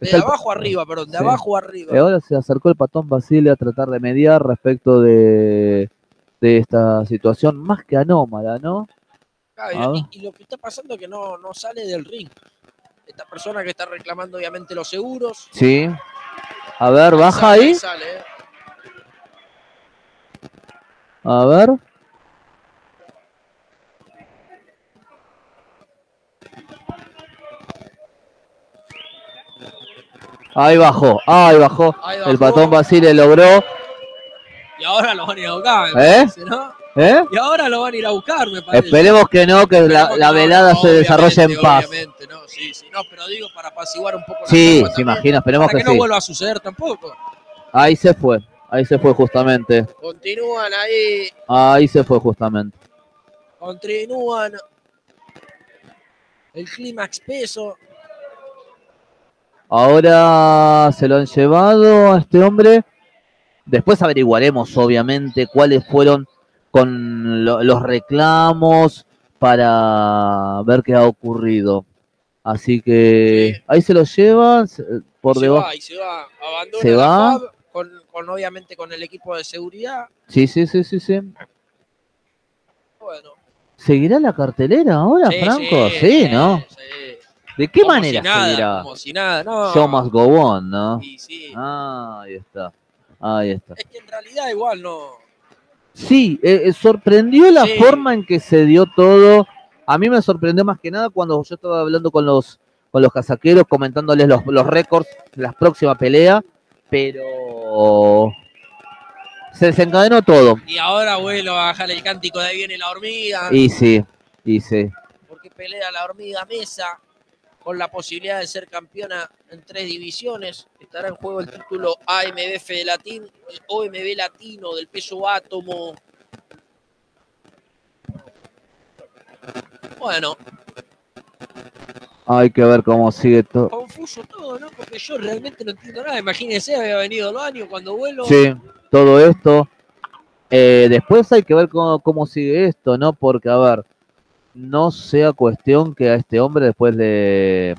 De el- abajo arriba, perdón, de Sí. abajo arriba. Y ahora se acercó el patón Basile a tratar de mediar respecto de, de esta situación más que anómala, ¿no? Claro, y, y lo que está pasando es que no, no sale del ring. Esta persona que está reclamando obviamente los seguros. Sí. A ver, baja sale, ahí. sale. A ver. Ahí bajó, ahí bajó. Ahí El patón Basile logró. Y ahora lo van a ir a buscar, me ¿Eh? parece, ¿no? ¿Eh? Y ahora lo van a ir a buscar, me parece. Esperemos que no, que la, Esperemos la que no, velada no, se desarrolle en paz. Obviamente, no, sí, sí, no, pero digo para apaciguar un poco la Sí, se también, imagina, esperemos para que que no sí. vuelva a suceder tampoco. Ahí se fue, ahí se fue justamente. Continúan ahí, Ahí se fue justamente. continúan. El clima espeso. Ahora se lo han llevado a este hombre. Después averiguaremos, obviamente, cuáles fueron con lo- los reclamos para ver qué ha ocurrido. Así que Sí. ahí se lo llevan por se debajo. va, se va, abandona Se va. FAB con, con, obviamente con el equipo de seguridad. Sí, sí, sí, sí, sí. Bueno, ¿Seguirá la cartelera ahora, Sí, Franco? Sí, sí, ¿no? sí. ¿De qué Como manera si nada, seguirá? Como si nada, no. On, ¿no? Y sí. Ah, ahí está. Ahí está. Es que en realidad igual no. Sí, eh, eh, sorprendió la Sí. forma en que se dio todo. A mí me sorprendió más que nada cuando yo estaba hablando con los con los casaqueros, comentándoles los, los récords de la próxima pelea, pero se desencadenó todo. Y ahora vuelvo a bajar el cántico de ahí viene la hormiga. Y sí, y sí. Porque pelea la hormiga Mesa con la posibilidad de ser campeona en tres divisiones. Estará en juego el título AMB Fede Latín y OMB Latino del peso átomo. Bueno, Hay que ver cómo sigue todo. confuso todo, ¿no? Porque yo realmente no entiendo nada. Imagínense, había venido los años cuando vuelo. Sí, todo esto. Eh, después hay que ver cómo, cómo sigue esto, ¿no? Porque, a ver, no sea cuestión que a este hombre después le,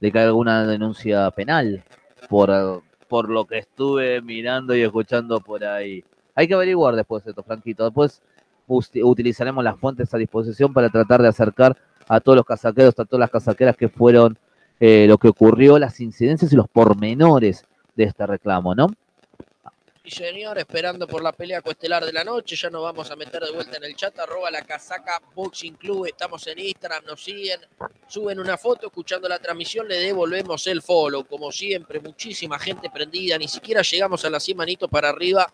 le caiga alguna denuncia penal por, por lo que estuve mirando y escuchando por ahí. Hay que averiguar después esto, Franquito. Después utilizaremos las fuentes a disposición para tratar de acercar a todos los casaqueros, a todas las casaqueras que fueron eh, lo que ocurrió, las incidencias y los pormenores de este reclamo, ¿no? Señor, esperando por la pelea coestelar de la noche, ya nos vamos a meter de vuelta en el chat, arroba la casaca Boxing Club, estamos en Instagram, nos siguen, suben una foto, escuchando la transmisión, le devolvemos el follow, como siempre, muchísima gente prendida, ni siquiera llegamos a las 100 manitos para arriba,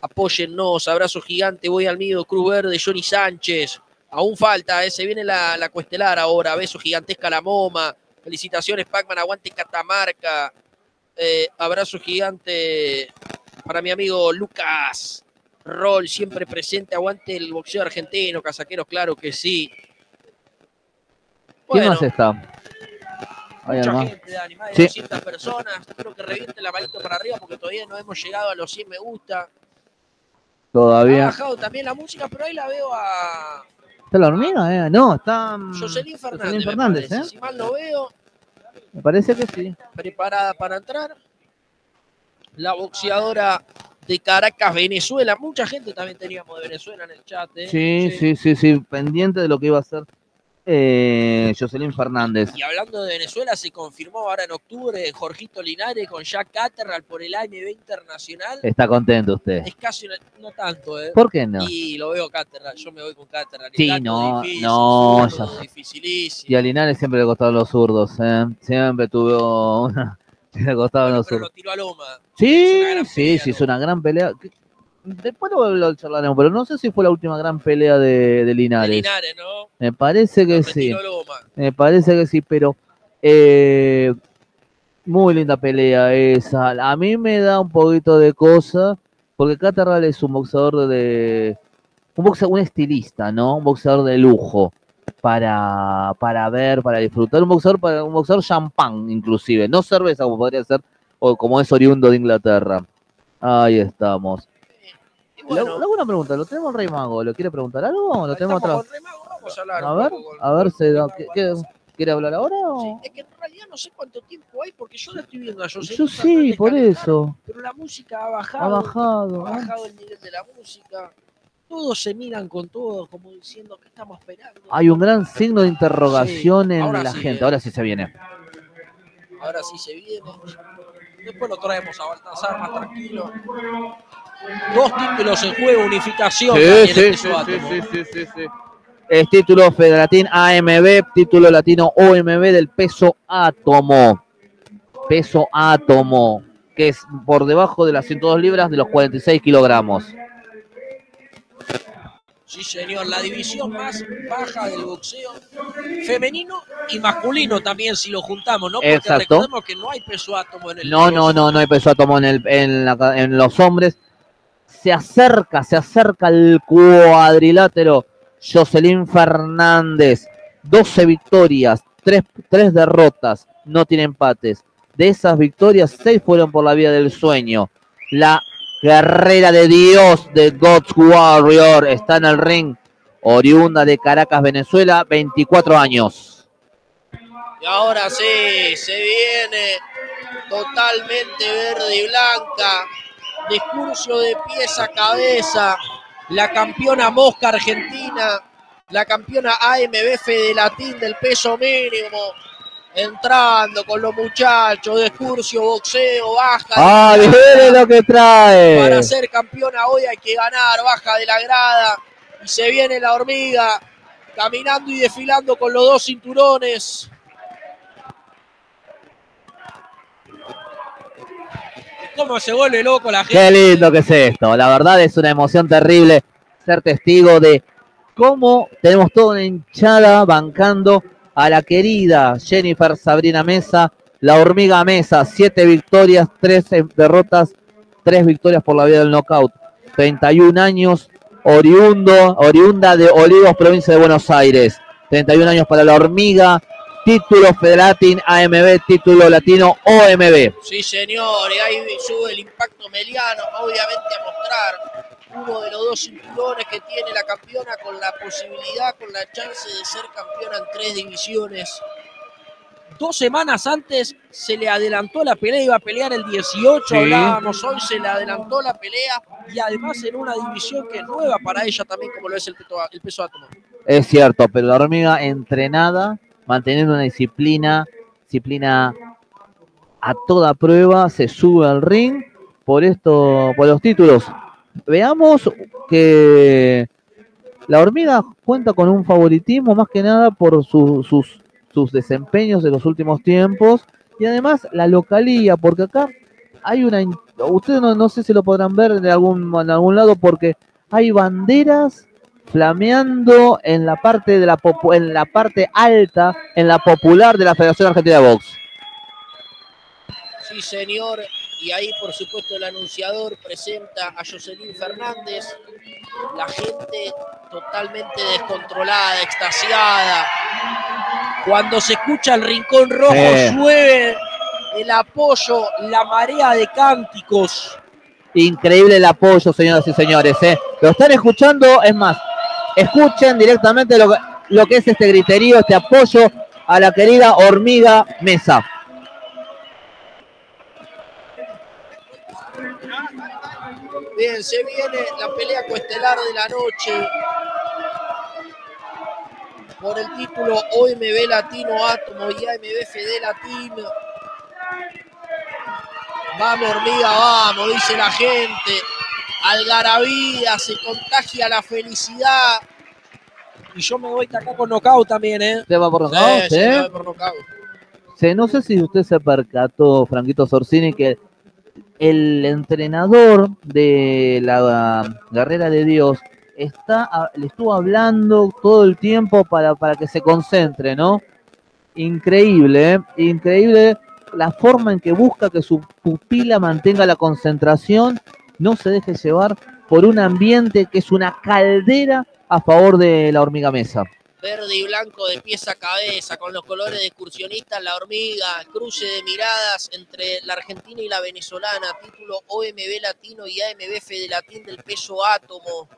apóyennos, abrazo gigante, voy al mío, Cruz Verde, Johnny Sánchez, aún falta, eh, se viene la, la cuestelar ahora, beso gigantesca la MoMA, felicitaciones Pacman, aguante Catamarca, eh, abrazo gigante para mi amigo Lucas Roll, siempre presente, aguante el boxeo argentino, casaqueros, claro que sí. ¿Quién Bueno, más está? Hay mucha gente, Dani, más de Sí. 200 personas, espero que reviente la manito para arriba porque todavía no hemos llegado a los 100 me gusta. Ha Todavía. bajado también la música, pero ahí la veo a ¿Está la hormiga? Eh? No, está. mm, Jocelyn Fernández, Jocelyn Fernández. ¿eh? si mal no veo, Me parece que sí. preparada para entrar. La boxeadora de Caracas, Venezuela. Mucha gente también teníamos de Venezuela en el chat. ¿eh? Sí, sí, sí, sí. Pendiente de lo que iba a hacer eh, Jocelyn Fernández. Y hablando de Venezuela, se confirmó ahora en octubre Jorgito Linares con Jack Catterall por el AMB Internacional. Está contento usted. Es casi una- no tanto, ¿eh? ¿Por qué no? Y lo veo Catterall, yo me voy con Catterall. Sí, no, difícil, no, zurdo, ya- dificilísimo. Y a Linares siempre le costaron los zurdos, ¿eh? Siempre tuvo una. Bueno, pero lo tiró a Loma. Sí, sí, pelea, sí, es ¿no? una gran pelea. Después lo, charlaremos, pero no sé si fue la última gran pelea de, de De Linares. Linares, ¿no? Me parece que sí. Loma. Me parece que sí, pero eh, muy linda pelea esa. A mí me da un poquito de cosa, porque Catterall es un boxeador de, un boxeador, un estilista, ¿no? Un boxeador de lujo para, para ver, para disfrutar. Un boxeador, para, un boxeador champán, inclusive, no cerveza como podría ser, o como es oriundo de Inglaterra. Ahí estamos. Bueno, le hago una pregunta, ¿lo tenemos Rey Mago? ¿Lo quiere preguntar algo? ¿Lo tenemos atrás? a A ver, con- a ver, se ¿qué- qué- ¿quiere hablar ahora? o- Sí, es que en realidad no sé cuánto tiempo hay porque yo la estoy viendo a Jocelyn Yo sí, por eso. Pero la música ha bajado. Ha bajado. ha ¿eh? bajado el nivel de la música. Todos se miran con todos, como diciendo que estamos esperando. Hay un gran signo de interrogación Sí, en la sí, gente. Ahora sí se viene. Ahora sí se viene. Después lo traemos a Baltasar más tranquilo. Dos títulos en juego, unificación. Daniel, empezó a tomar. Es título Federatín AMB, título latino OMB del peso átomo. Peso átomo, que es por debajo de las 102 libras de los 46 kilogramos. Sí, señor, la división más baja del boxeo femenino y masculino también, si lo juntamos, ¿no? Porque Exacto. recordemos que no hay peso átomo en el No, no, no, no hay peso átomo en, el, en, la- en los hombres. Se acerca, se acerca el cuadrilátero. Jocelyn Fernández, 12 victorias, 3, derrotas, no tiene empates. De esas victorias, 6 fueron por la vía del sueño. La guerrera de Dios de God's Warrior está en el ring, oriunda de Caracas, Venezuela, 24 años. Y ahora sí, se viene totalmente verde y blanca. Discurso de pies a cabeza. La campeona mosca argentina. la campeona AMB Fedelatín del peso mínimo. Entrando con los muchachos de excursión, boxeo, baja. ¡Ah, mire lo que trae! Para ser campeona hoy hay que ganar, baja de la grada. Y se viene la hormiga caminando y desfilando con los dos cinturones. ¿Cómo se vuelve loco la gente? Qué lindo que es esto. La verdad es una emoción terrible ser testigo de cómo tenemos toda una hinchada bancando a la querida Jennifer Sabrina Mesa, la hormiga Mesa, siete victorias, tres derrotas, tres victorias por la vía del knockout. 31 años, oriundo, oriunda de Olivos, provincia de Buenos Aires. 31 años para la hormiga, título Federatin AMB, título latino OMB. Sí, señor, y ahí sube el impacto meliano, obviamente a mostrar uno de los dos cinturones que tiene la campeona con la posibilidad, con la chance de ser campeona en tres divisiones. Dos semanas antes se le adelantó la pelea, iba a pelear el 18, Sí. hablábamos hoy, se le adelantó la pelea y además en una división que es nueva para ella también, como lo es el, peto- el peso átomo. Es cierto, pero la hormiga entrenada, manteniendo una disciplina, disciplina a toda prueba, se sube al ring por esto, por los títulos. Veamos que la hormiga cuenta con un favoritismo más que nada por su- sus, sus desempeños de los últimos tiempos y además la localía, porque acá hay una, ustedes no, no sé si lo podrán ver de algún, en algún lado porque hay banderas flameando en la parte de la en la parte alta, en la popular de la Federación Argentina de Box. Sí, señor. Y ahí, por supuesto, el anunciador presenta a Jocelyn Fernández. La gente totalmente descontrolada, extasiada. Cuando se escucha el rincón rojo, llueve el apoyo, la marea de cánticos. Increíble el apoyo, señoras y señores. ¿eh? Lo están escuchando, es más, escuchen directamente lo que, lo que es este griterío, este apoyo a la querida hormiga Mesa. Bien, se viene la pelea coestelar de la noche por el título OMB Latino Átomo y AMB Fede Latino. Vamos, hormiga, vamos, dice la gente. Algarabía, se contagia la felicidad. Y yo me voy acá con knockout también, ¿eh? ¿Usted va por Sí, nocaut? sí, ¿eh? me voy por knockout. Sí, no sé si usted se percató, Franquito Sorsini, que el entrenador de la Guerrera de Dios está, le estuvo hablando todo el tiempo para, para que se concentre, ¿no? Increíble, ¿eh? Increíble la forma en que busca que su pupila mantenga la concentración, no se deje llevar por un ambiente que es una caldera a favor de la hormiga mesa. Verde y blanco de pies a cabeza, con los colores de excursionistas, la hormiga, cruce de miradas entre la Argentina y la venezolana, título OMB Latino y AMB Fede Latín del peso átomo.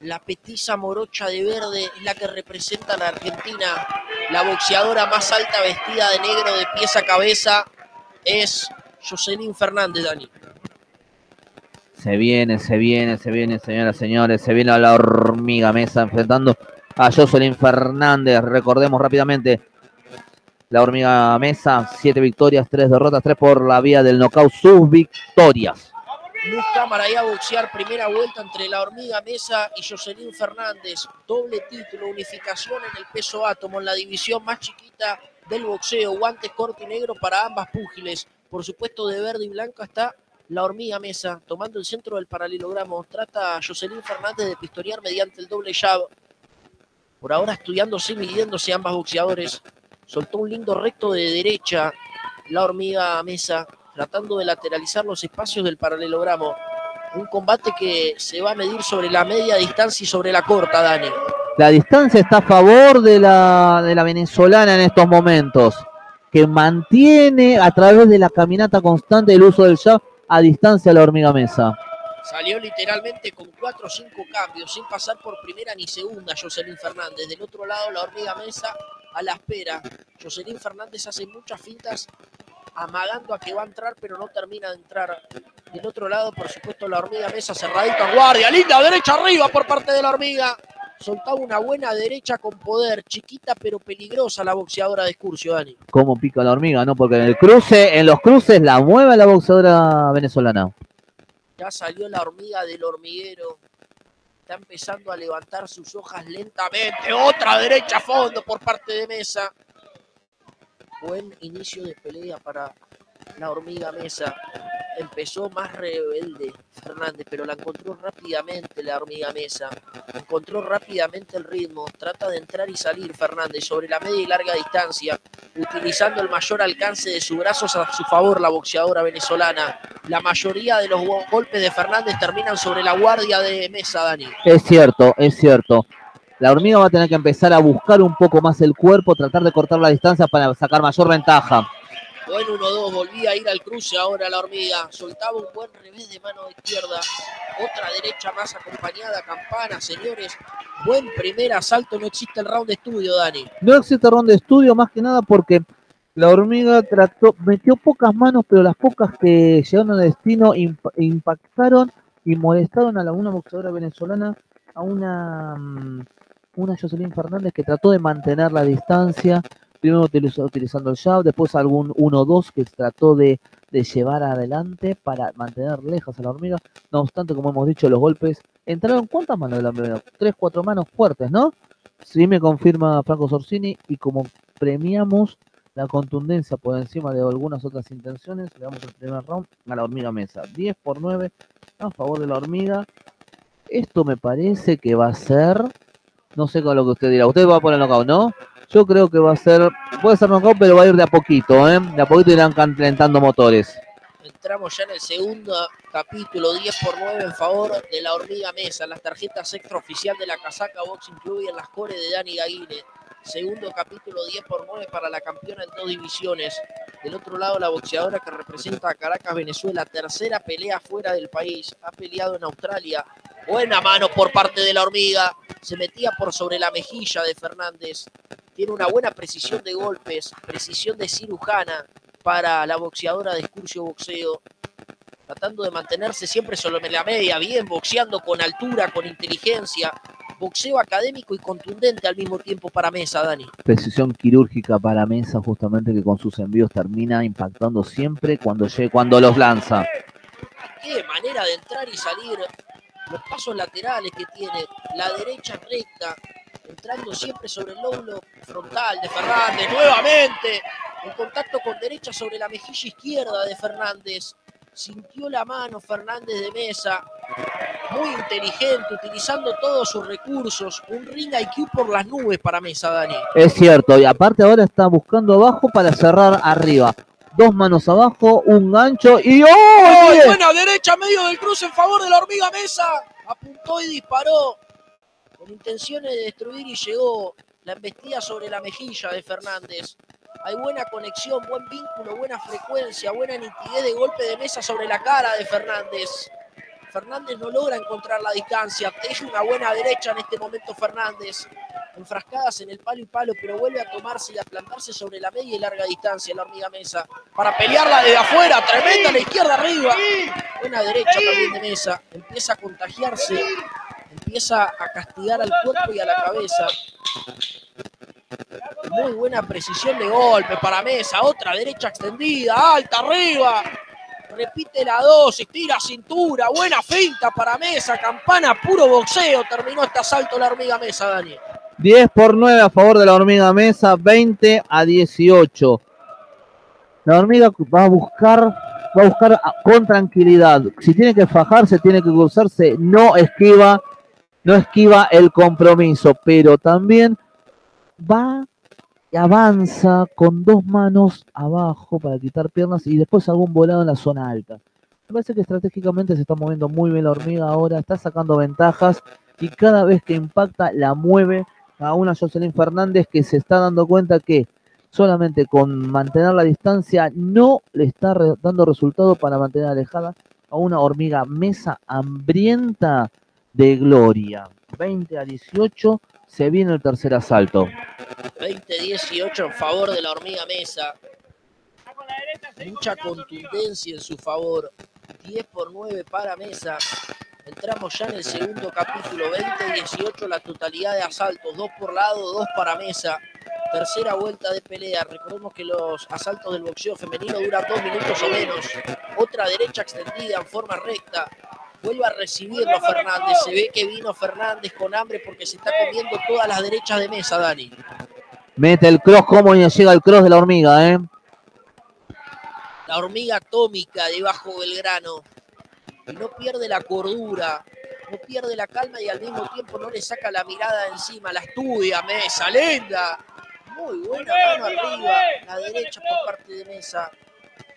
La petiza morocha de verde es la que representa a la Argentina. La boxeadora más alta vestida de negro de pies a cabeza es Jocelyn Fernández, Dani. Se viene, se viene, se viene, señoras y señores. Se viene la hormiga mesa enfrentando a Jocelyn Fernández. Recordemos rápidamente. La hormiga mesa, siete victorias, tres derrotas, tres por la vía del knockout, sus victorias. Luz Cámara y a boxear primera vuelta entre la hormiga Mesa y Jocelyn Fernández. Doble título, unificación en el peso átomo en la división más chiquita del boxeo. Guantes corto y negro para ambas púgiles. Por supuesto, de verde y blanco está la hormiga Mesa, tomando el centro del paralelogramo. Trata a Jocelyn Fernández de pistonear mediante el doble jab. Por ahora estudiándose y midiéndose ambas boxeadores. Soltó un lindo recto de derecha la hormiga Mesa, tratando de lateralizar los espacios del paralelogramo. Un combate que se va a medir sobre la media distancia y sobre la corta, Dani. La distancia está a favor de la, de la venezolana en estos momentos, que mantiene a través de la caminata constante el uso del jab a distancia la hormiga mesa. Salió literalmente con cuatro o cinco cambios, sin pasar por primera ni segunda Jocelyn Fernández. Del otro lado, la hormiga Mesa a la espera. Jocelyn Fernández hace muchas fintas amagando a que va a entrar, pero no termina de entrar. Del otro lado, por supuesto, la hormiga Mesa cerradita en guardia. Linda derecha arriba por parte de la hormiga. soltaba una buena derecha con poder, chiquita pero peligrosa la boxeadora de Escurcio, Dani. Cómo pica la hormiga, ¿no? Porque en el cruce, en los cruces la mueve la boxeadora venezolana. Ya salió la hormiga del hormiguero. Está empezando a levantar sus hojas lentamente. Otra derecha a fondo por parte de Mesa. Buen inicio de pelea para la hormiga Mesa. Empezó más rebelde Fernández, pero la encontró rápidamente la hormiga Mesa. Encontró rápidamente el ritmo. Trata de entrar y salir Fernández sobre la media y larga distancia, utilizando el mayor alcance de sus brazos a su favor la boxeadora venezolana. La mayoría de los golpes de Fernández terminan sobre la guardia de Mesa, Dani. Es cierto, es cierto. La hormiga va a tener que empezar a buscar un poco más el cuerpo, tratar de cortar la distancia para sacar mayor ventaja. Buen 1-2, volvía a ir al cruce ahora la hormiga. Soltaba un buen revés de mano izquierda. Otra derecha más acompañada. Campana, señores. Buen primer asalto. No existe el round de estudio, Dani. No existe round de estudio más que nada porque la hormiga trató, metió pocas manos, pero las pocas que llegaron al destino impactaron y molestaron a la, una boxeadora venezolana, a una, mm, una Jocelyn Fernández que trató de mantener la distancia, primero utilizando el jab, después algún 1-2 que trató de, llevar adelante para mantener lejas a la hormiga. No obstante, como hemos dicho, los golpes entraron. ¿Cuántas manos de la hormiga? Tres, cuatro manos fuertes, ¿no? Sí me confirma Franco Sorsini y como premiamos la contundencia por encima de algunas otras intenciones, le damos el primer round a la hormiga mesa. 10 por 9 a favor de la hormiga. Esto me parece que va a ser, no sé con lo que usted dirá, usted va a poner knockout, ¿no? Yo creo que va a ser, puede ser knockout, pero va a ir de a poquito, ¿eh? De a poquito irán calentando motores. Entramos ya en el segundo capítulo, 10 por 9 en favor de la hormiga mesa. Las tarjetas extraoficial de la casaca Box incluyen las cores de Dani Gaguine. Segundo capítulo, 10 por 9 para la campeona en dos divisiones. Del otro lado, la boxeadora que representa a Caracas, Venezuela. Tercera pelea fuera del país. Ha peleado en Australia. Buena mano por parte de la hormiga. Se metía por sobre la mejilla de Fernández tiene una buena precisión de golpes, precisión de cirujana para la boxeadora de Escurcio Boxeo, tratando de mantenerse siempre sobre la media, bien, boxeando con altura, con inteligencia, boxeo académico y contundente al mismo tiempo para Mesa, Dani. Precisión quirúrgica para Mesa, justamente que con sus envíos termina impactando siempre cuando, cuando los lanza. Qué manera de entrar y salir, los pasos laterales que tiene, la derecha recta, entrando siempre sobre el lóbulo frontal de Fernández, nuevamente en contacto con derecha sobre la mejilla izquierda de Fernández. Sintió la mano Fernández de Mesa, muy inteligente, utilizando todos sus recursos. Un ring IQ por las nubes para Mesa, Dani. Es cierto, y aparte ahora está buscando abajo para cerrar arriba. Dos manos abajo, un gancho y ¡oh! Buena derecha, medio del cruce en favor de la hormiga Mesa. Apuntó y disparó con intenciones de destruir y llegó la embestida sobre la mejilla de Fernández. Hay buena conexión, buen vínculo, buena frecuencia, buena nitidez de golpe de mesa sobre la cara de Fernández. Fernández no logra encontrar la distancia. Teje una buena derecha en este momento Fernández. Enfrascadas en el palo y palo, pero vuelve a tomarse y a plantarse sobre la media y larga distancia la hormiga mesa. Para pelearla desde afuera. Tremenda la izquierda arriba. Buena derecha también de mesa. Empieza a contagiarse empieza a castigar al cuerpo y a la cabeza. Muy buena precisión de golpe para Mesa, otra derecha extendida, alta arriba. Repite la dos, estira cintura, buena finta para Mesa, campana, puro boxeo. Terminó este asalto la hormiga Mesa, Dani. 10 por 9 a favor de la hormiga Mesa, 20 a 18. La hormiga va a buscar va a buscar con tranquilidad. Si tiene que fajarse, tiene que cruzarse, no esquiva no esquiva el compromiso, pero también va y avanza con dos manos abajo para quitar piernas y después algún volado en la zona alta. Me parece que estratégicamente se está moviendo muy bien la hormiga ahora, está sacando ventajas y cada vez que impacta la mueve a una Jocelyn Fernández que se está dando cuenta que solamente con mantener la distancia no le está dando resultado para mantener alejada a una hormiga mesa hambrienta de gloria. 20 a 18, se viene el tercer asalto. 20-18 en favor de la hormiga mesa. Mucha contundencia en su favor. 10 por 9 para mesa. Entramos ya en el segundo capítulo, 20-18, la totalidad de asaltos, dos por lado, dos para mesa. Tercera vuelta de pelea. Recordemos que los asaltos del boxeo femenino duran dos minutos o menos. Otra derecha extendida en forma recta. Vuelve a recibirlo Fernández. Se ve que vino Fernández con hambre porque se está comiendo todas las derechas de mesa, Dani. Mete el cross, cómo llega el cross de la hormiga, ¿eh? La hormiga atómica debajo del grano. Y no pierde la cordura, no pierde la calma y al mismo tiempo no le saca la mirada encima, la estudia, Mesa, linda. Muy buena mano arriba, la derecha por parte de Mesa.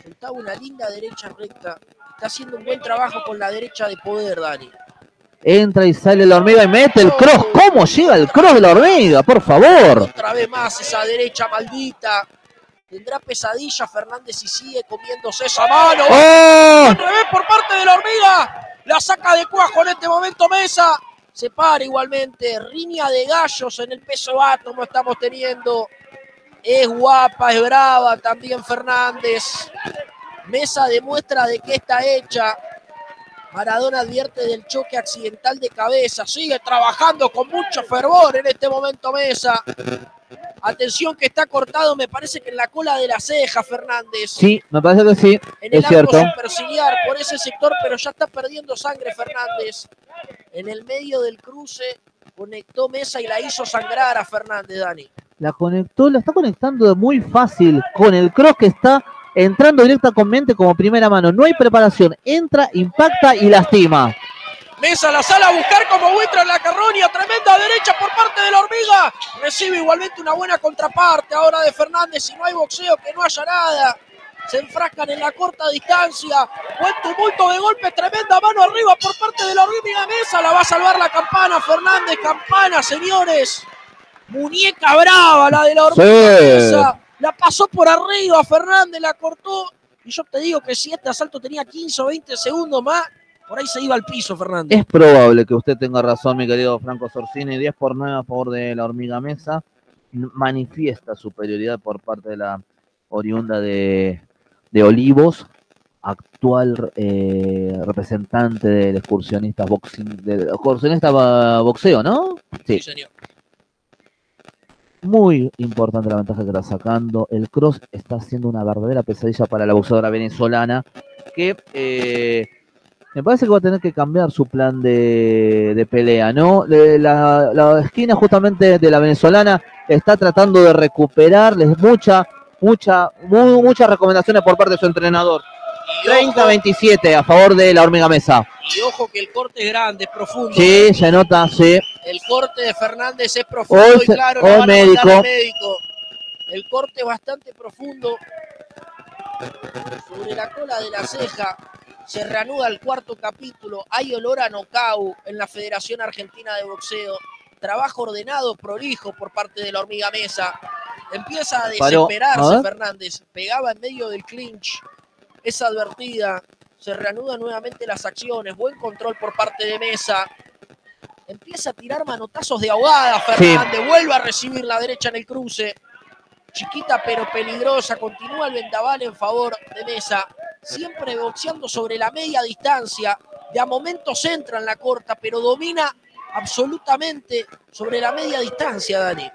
Soltaba una linda derecha recta. Está haciendo un buen trabajo con la derecha de poder, Dani. Entra y sale la hormiga y mete el cross. ¿Cómo llega el cross de la hormiga? Por favor. Otra vez más esa derecha maldita. Tendrá pesadilla Fernández y sigue comiéndose esa mano. ¡Oh! Revés por parte de la hormiga. La saca de cuajo en este momento Mesa. Se para igualmente. Riña de gallos en el peso átomo estamos teniendo. Es guapa, es brava también Fernández. Mesa demuestra de que está hecha. Maradona advierte del choque accidental de cabeza. Sigue trabajando con mucho fervor en este momento Mesa. Atención que está cortado, me parece que en la cola de la ceja, Fernández. Sí, me parece que sí, en el es cierto. superciliar por ese sector, pero ya está perdiendo sangre Fernández. En el medio del cruce conectó Mesa y la hizo sangrar a Fernández, Dani. La conectó, la está conectando muy fácil con el cross que está entrando directamente como primera mano. No hay preparación, entra, impacta y lastima. Mesa la sala a buscar como buitre en la carroña. Tremenda derecha por parte de la hormiga. Recibe igualmente una buena contraparte ahora de Fernández. Si no hay boxeo, que no haya nada. Se enfrascan en la corta distancia. Buen tumulto de golpes. Tremenda mano arriba por parte de la hormiga Mesa. La va a salvar la campana. Fernández, campana, señores. Muñeca brava la de la hormiga Sí. Mesa. La pasó por arriba. Fernández la cortó. Y yo te digo que si este asalto tenía 15 o 20 segundos más, por ahí se iba al piso, Fernández. Es probable que usted tenga razón, mi querido Franco Sorsini. 10 por 9 a favor de la hormiga mesa. Manifiesta superioridad por parte de la oriunda de, de Olivos, actual eh, representante del excursionista boxing, del excursionista ba- boxeo, ¿no? Sí. Sí, señor. Muy importante la ventaja que está sacando. El cross está siendo una verdadera pesadilla para la boxeadora venezolana que eh, me parece que va a tener que cambiar su plan de, de pelea, ¿no? La, la esquina justamente de la venezolana está tratando de recuperarles mucha, mucha, muy, muchas recomendaciones por parte de su entrenador. Y ojo, 30-27 a favor de la hormiga mesa. y ojo que el corte es grande, es profundo. Sí, se nota, sí. El corte de Fernández es profundo Hoy y claro, hoy van a médico. al médico. El corte es bastante profundo. Sobre la cola de la ceja se reanuda el cuarto capítulo. Hay olor a nocau en la Federación Argentina de Boxeo. Trabajo ordenado, prolijo por parte de la hormiga mesa. Empieza a desesperarse A. Fernández. Pegaba en medio del clinch. Es advertida. Se reanudan nuevamente las acciones. Buen control por parte de Mesa. Empieza a tirar manotazos de ahogada Fernández. Vuelve a recibir la derecha en el cruce. Chiquita pero peligrosa. Continúa el vendaval en favor de Mesa. Siempre boxeando sobre la media distancia. De a momentos entra en la corta, pero domina absolutamente sobre la media distancia, Dani.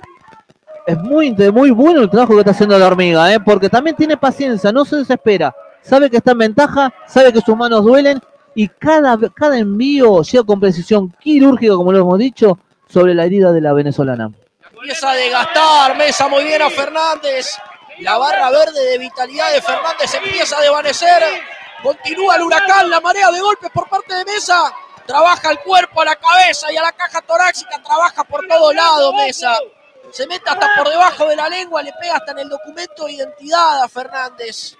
Es muy, muy bueno el trabajo que está haciendo la hormiga, ¿eh? porque también tiene paciencia, no se desespera. Sabe que está en ventaja, sabe que sus manos duelen y cada, cada envío llega con precisión quirúrgica, como lo hemos dicho, sobre la herida de la venezolana. Empieza a desgastar Mesa muy bien a Fernández. La barra verde de vitalidad de Fernández empieza a desvanecer. Continúa el huracán, la marea de golpes por parte de Mesa. Trabaja el cuerpo, a la cabeza y a la caja torácica. Trabaja por todos lados Mesa. Se mete hasta por debajo de la lengua, le pega hasta en el documento de identidad a Fernández.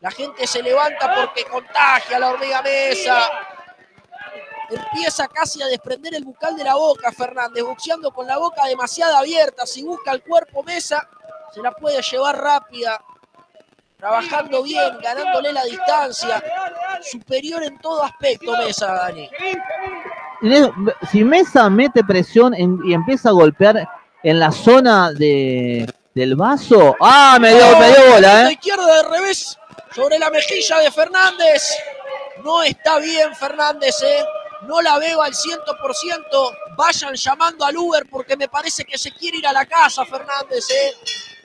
La gente se levanta porque contagia a la hormiga Mesa. Empieza casi a desprender el bucal de la boca Fernández, boxeando con la boca demasiado abierta. Si busca el cuerpo Mesa, se la puede llevar rápida. Trabajando bien, ganándole la distancia. Superior en todo aspecto Mesa, Dani. Si Mesa mete presión y empieza a golpear en la zona de, del vaso, ¡ah! Me dio, me dio bola, La ¿eh? izquierda de revés sobre la mejilla de Fernández. No está bien Fernández, ¿eh? No la veo al 100%. Vayan llamando al Uber porque me parece que se quiere ir a la casa, Fernández, ¿eh?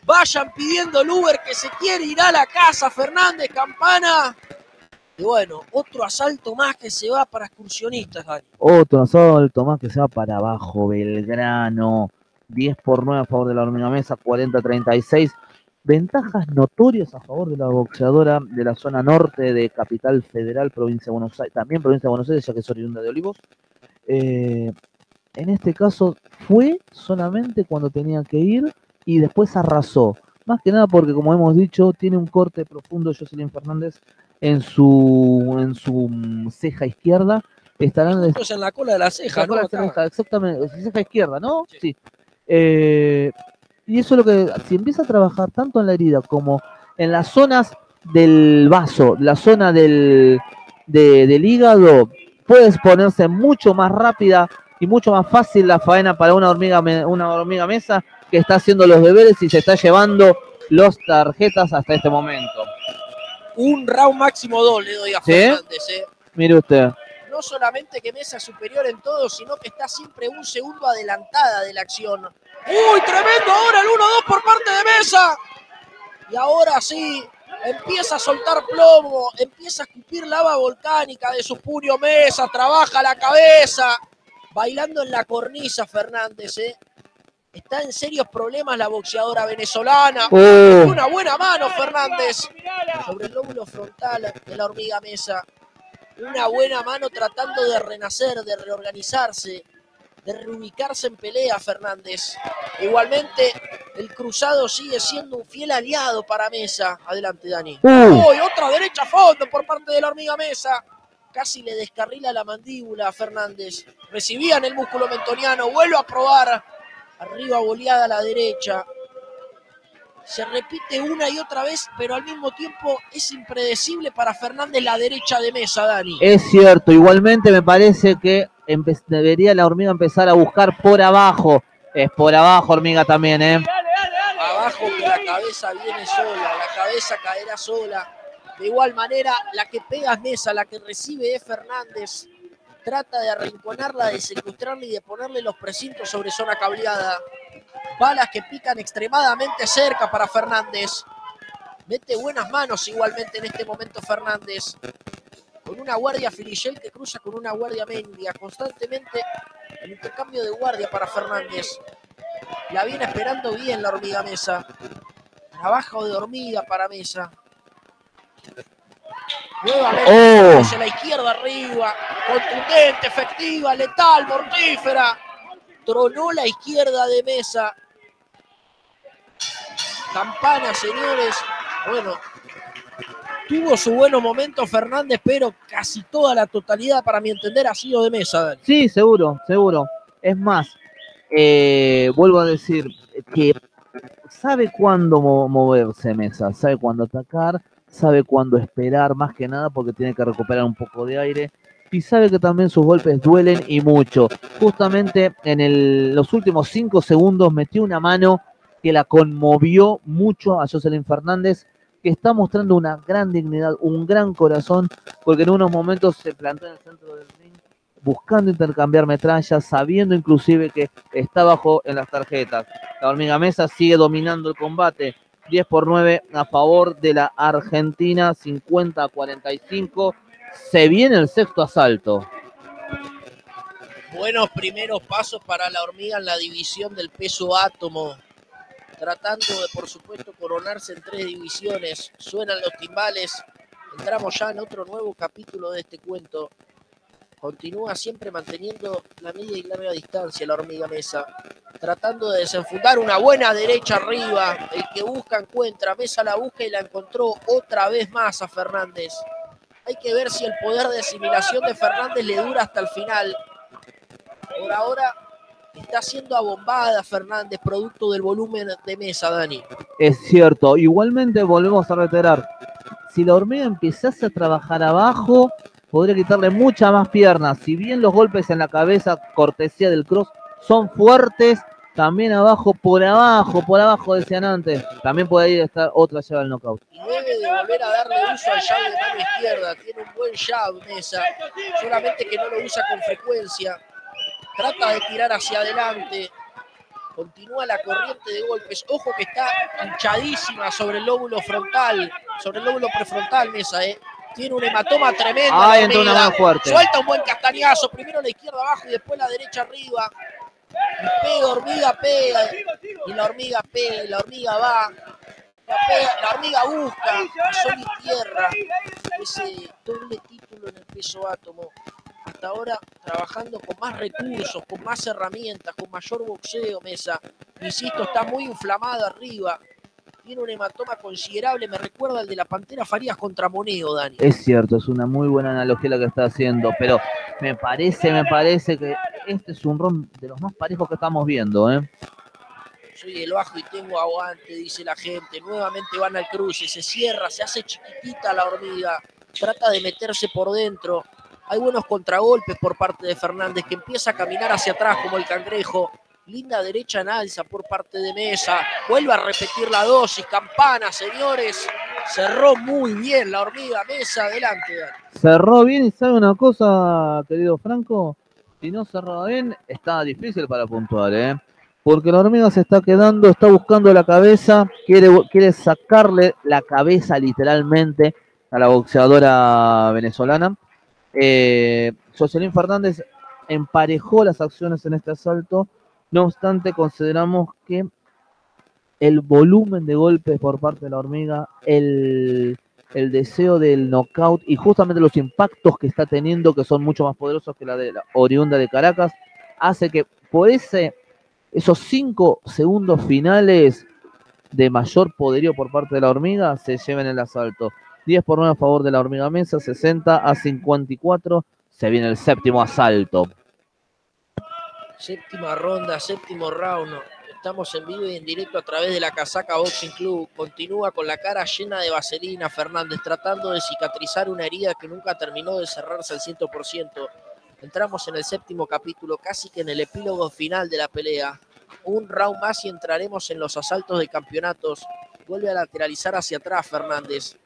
Vayan pidiendo el Uber que se quiere ir a la casa, Fernández, campana. Y bueno, otro asalto más que se va para excursionistas, Dani. Otro asalto más que se va para abajo, Belgrano. 10 por 9 a favor de la mesa, 40-36. Ventajas notorias a favor de la boxeadora de la zona norte de Capital Federal, provincia de Buenos Aires, también provincia de Buenos Aires, ya que es oriunda de Olivos. Eh, en este caso fue solamente cuando tenía que ir y después arrasó. Más que nada porque, como hemos dicho, tiene un corte profundo Jocelyn Fernández en su, en su mm, ceja izquierda. Estarán en la cola de la ceja, la ¿no? Acá. ceja, exactamente, ceja izquierda, ¿no? Sí. Sí. Eh, y eso es lo que, si empieza a trabajar tanto en la herida como en las zonas del vaso, la zona del, de- del hígado, puedes ponerse mucho más rápida y mucho más fácil la faena para una hormiga, una hormiga mesa que está haciendo los deberes y se está llevando los tarjetas hasta este momento. Un round máximo dos le doy a ¿Sí? Fernández, ¿eh? Mire usted. No solamente que Mesa es superior en todo, sino que está siempre un segundo adelantada de la acción. ¡Uy, tremendo! Ahora el 1-2 por parte de Mesa. Y ahora sí, empieza a soltar plomo, empieza a escupir lava volcánica de su puño Mesa, trabaja la cabeza, bailando en la cornisa Fernández, ¿eh? Está en serios problemas la boxeadora venezolana. Oh. Una buena mano Fernández sobre el lóbulo frontal de la hormiga Mesa una buena mano tratando de renacer, de reorganizarse, de reubicarse en pelea Fernández. Igualmente, el cruzado sigue siendo un fiel aliado para Mesa. Adelante, Dani. Uh. ¡Uy! otra derecha a fondo por parte de la hormiga Mesa. Casi le descarrila la mandíbula a Fernández. Recibían el músculo mentoniano, vuelve a probar. Arriba boleada a la derecha. Se repite una y otra vez, pero al mismo tiempo es impredecible para Fernández la derecha de mesa, Dani. Es cierto, igualmente me parece que debería la hormiga empezar a buscar por abajo. Es por abajo, hormiga también, ¿eh? Abajo que la cabeza viene sola, la cabeza caerá sola. De igual manera, la que pega es Mesa, la que recibe es Fernández. Trata de arrinconarla, de secuestrarla y de ponerle los precintos sobre zona cableada. Balas que pican extremadamente cerca para Fernández. Mete buenas manos igualmente en este momento Fernández. Con una guardia Filichel que cruza con una guardia Mendia. Constantemente el intercambio de guardia para Fernández. La viene esperando bien la hormiga Mesa. Trabajo de hormiga para Mesa. Nuevamente Oh. hacia la izquierda arriba. Contundente, efectiva, letal, mortífera. Tronó la izquierda de Mesa. Campana, señores. Bueno, tuvo su buenos momentos Fernández, pero casi toda la totalidad, para mi entender, ha sido de Mesa. Dani. Sí, seguro, seguro. Es más, eh, vuelvo a decir que sabe cuándo mo- moverse Mesa, sabe cuándo atacar, sabe cuándo esperar, más que nada porque tiene que recuperar un poco de aire. Y sabe que también sus golpes duelen y mucho. Justamente en los últimos cinco segundos metió una mano que la conmovió mucho a Jocelyn Fernández, que está mostrando una gran dignidad, un gran corazón, porque en unos momentos se plantó en el centro del ring buscando intercambiar metrallas, sabiendo inclusive que está bajo en las tarjetas. La hormiga mesa sigue dominando el combate. 10 por 9 a favor de la Argentina, 50 a 45. Se viene el sexto asalto. Buenos primeros pasos para la hormiga en la división del peso átomo. Tratando de, por supuesto, coronarse en tres divisiones. Suenan los timbales. Entramos ya en otro nuevo capítulo de este cuento. Continúa siempre manteniendo la media y larga distancia la hormiga mesa. Tratando de desenfundar una buena derecha arriba. El que busca encuentra. Mesa la busca y la encontró otra vez más a Fernández. Hay que ver si el poder de asimilación de Fernández le dura hasta el final. Por ahora está siendo abombada Fernández, producto del volumen de mesa, Dani. Es cierto. Igualmente volvemos a reiterar. Si la hormiga empezase a trabajar abajo, podría quitarle muchas más piernas. Si bien los golpes en la cabeza, cortesía del cross, son fuertes, También abajo, por abajo, por abajo decían antes. También puede ir estar otra llave al knockout. Y debe de volver a darle uso al jab de mano izquierda. Tiene un buen jab Mesa, solamente que no lo usa con frecuencia. Trata de tirar hacia adelante. Continúa la corriente de golpes. Ojo que está hinchadísima sobre el lóbulo frontal, sobre el lóbulo prefrontal, Mesa, ¿eh? Tiene un hematoma tremendo. Ahí la entró una más fuerte. Suelta un buen castañazo. Primero la izquierda abajo y después la derecha arriba. Y pega, hormiga, pega. Y la hormiga pega, y la hormiga va. La, pega- la hormiga busca. y sol y tierra. Ese doble título en el peso átomo. Hasta ahora trabajando con más recursos, con más herramientas, con mayor boxeo, Mesa. Insisto, está muy inflamada arriba. Tiene un hematoma considerable. Me recuerda al de la Pantera Farías contra Moneo, Dani. Es cierto, es una muy buena analogía la que está haciendo, pero me parece, me parece que este es un ron de los más parejos que estamos viendo, ¿eh? Soy del bajo y tengo aguante, dice la gente. Nuevamente van al cruce, se cierra, se hace chiquitita la hormiga. Trata de meterse por dentro. Hay buenos contragolpes por parte de Fernández que empieza a caminar hacia atrás como el cangrejo. Linda derecha en alza por parte de Mesa. Vuelve a repetir la dosis. Campana, señores. Cerró muy bien la hormiga. Mesa, adelante. Cerró bien y sabe una cosa, querido Franco, si no cerraba bien, está difícil para puntuar, ¿eh? Porque la hormiga se está quedando, está buscando la cabeza, quiere, quiere sacarle la cabeza literalmente a la boxeadora venezolana. Eh, Jocelyn Fernández emparejó las acciones en este asalto, no obstante consideramos que el volumen de golpes por parte de la hormiga, el, el deseo del knockout y justamente los impactos que está teniendo, que son mucho más poderosos que la de la oriunda de Caracas, hace que por ese, esos cinco segundos finales de mayor poderío por parte de la hormiga se lleven el asalto. 10 por 9 a favor de la hormiga mesa, 60 a 54. Se viene el séptimo asalto. Séptima ronda, séptimo round. Estamos en vivo y en directo a través de la Casaca Boxing Club. Continúa con la cara llena de vaselina Fernández, tratando de cicatrizar una herida que nunca terminó de cerrarse al 100%. Entramos en el séptimo capítulo, casi que en el epílogo final de la pelea. Un round más y entraremos en los asaltos de campeonatos. Vuelve a lateralizar hacia atrás Fernández,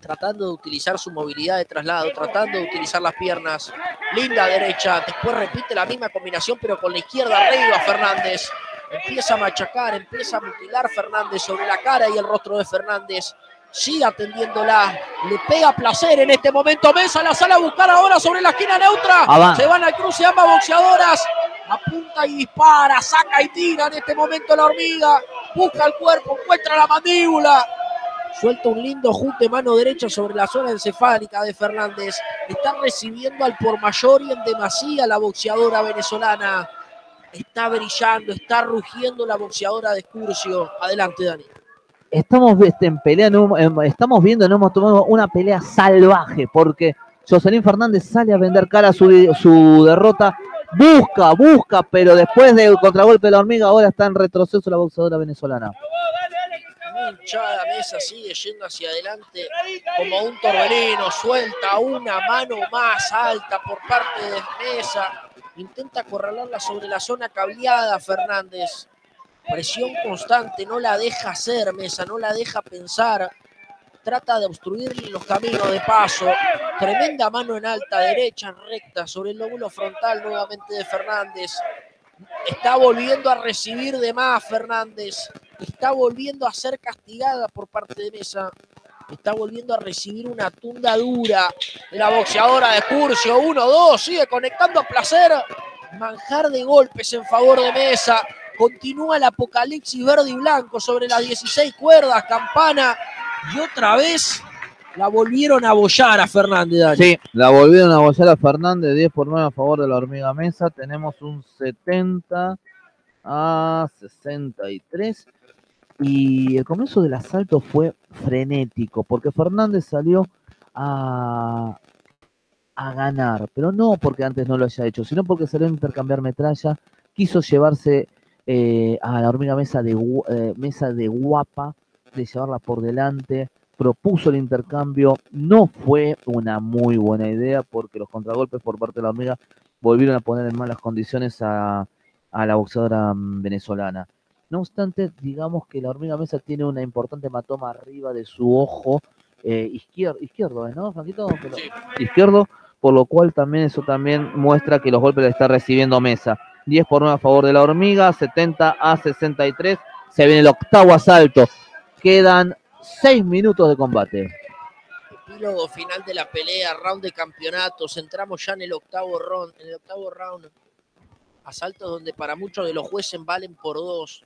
tratando de utilizar su movilidad de traslado, tratando de utilizar las piernas. Linda derecha, después repite la misma combinación, pero con la izquierda arriba Fernández. Empieza a machacar, empieza a mutilar Fernández sobre la cara y el rostro de Fernández. Sigue atendiéndola. Le pega placer en este momento. Mesa la sale a buscar ahora sobre la esquina neutra. Se van al cruce ambas boxeadoras. Apunta y dispara, saca y tira en este momento la hormiga. Busca el cuerpo, encuentra la mandíbula. Suelta un lindo junte mano derecha sobre la zona encefálica de Fernández. Está recibiendo al por mayor y en demasía la boxeadora venezolana. Está brillando, está rugiendo la boxeadora de Curcio. Adelante, Dani. Estamos este, en pelea, em, estamos viendo, no hemos tomado una pelea salvaje, porque Jocelyn Fernández sale a vender cara su, su derrota. Busca, busca, pero después del contragolpe de la hormiga, ahora está en retroceso la boxeadora venezolana. Hinchada mesa, sigue yendo hacia adelante como un torbellino, suelta una mano más alta por parte de mesa, intenta acorralarla sobre la zona cableada Fernández. Presión constante, no la deja hacer mesa, no la deja pensar. Trata de obstruirle los caminos de paso. Tremenda mano en alta, derecha, recta, sobre el lóbulo frontal nuevamente de Fernández. Está volviendo a recibir de más Fernández. Está volviendo a ser castigada por parte de Mesa. Está volviendo a recibir una tunda dura de la boxeadora de Curcio. Uno, dos, sigue conectando a placer. Manjar de golpes en favor de Mesa. Continúa el apocalipsis verde y blanco sobre las 16 cuerdas. Campana. Y otra vez la volvieron a bollar a Fernández. Sí, la volvieron a bollar a Fernández, 10 por 9 a favor de la hormiga mesa. Tenemos un 70 a 63. Y el comienzo del asalto fue frenético, porque Fernández salió a, a ganar, pero no porque antes no lo haya hecho, sino porque salió a intercambiar metralla, quiso llevarse eh, a la hormiga mesa de, eh, mesa de guapa, de llevarla por delante, propuso el intercambio, no fue una muy buena idea porque los contragolpes por parte de la hormiga volvieron a poner en malas condiciones a a la boxeadora mm, venezolana. No obstante, digamos que la hormiga mesa tiene una importante hematoma arriba de su ojo eh, izquierdo, izquierdo, ¿no, Franquito? Sí. izquierdo, por lo cual también eso también muestra que los golpes le está recibiendo Mesa. 10 por 9 a favor de la hormiga, 70 a 63. Se viene el octavo asalto. Quedan 6 minutos de combate. Epílogo final de la pelea, round de campeonatos. Entramos ya en el octavo round, en el octavo round. Asaltos donde para muchos de los jueces valen por dos.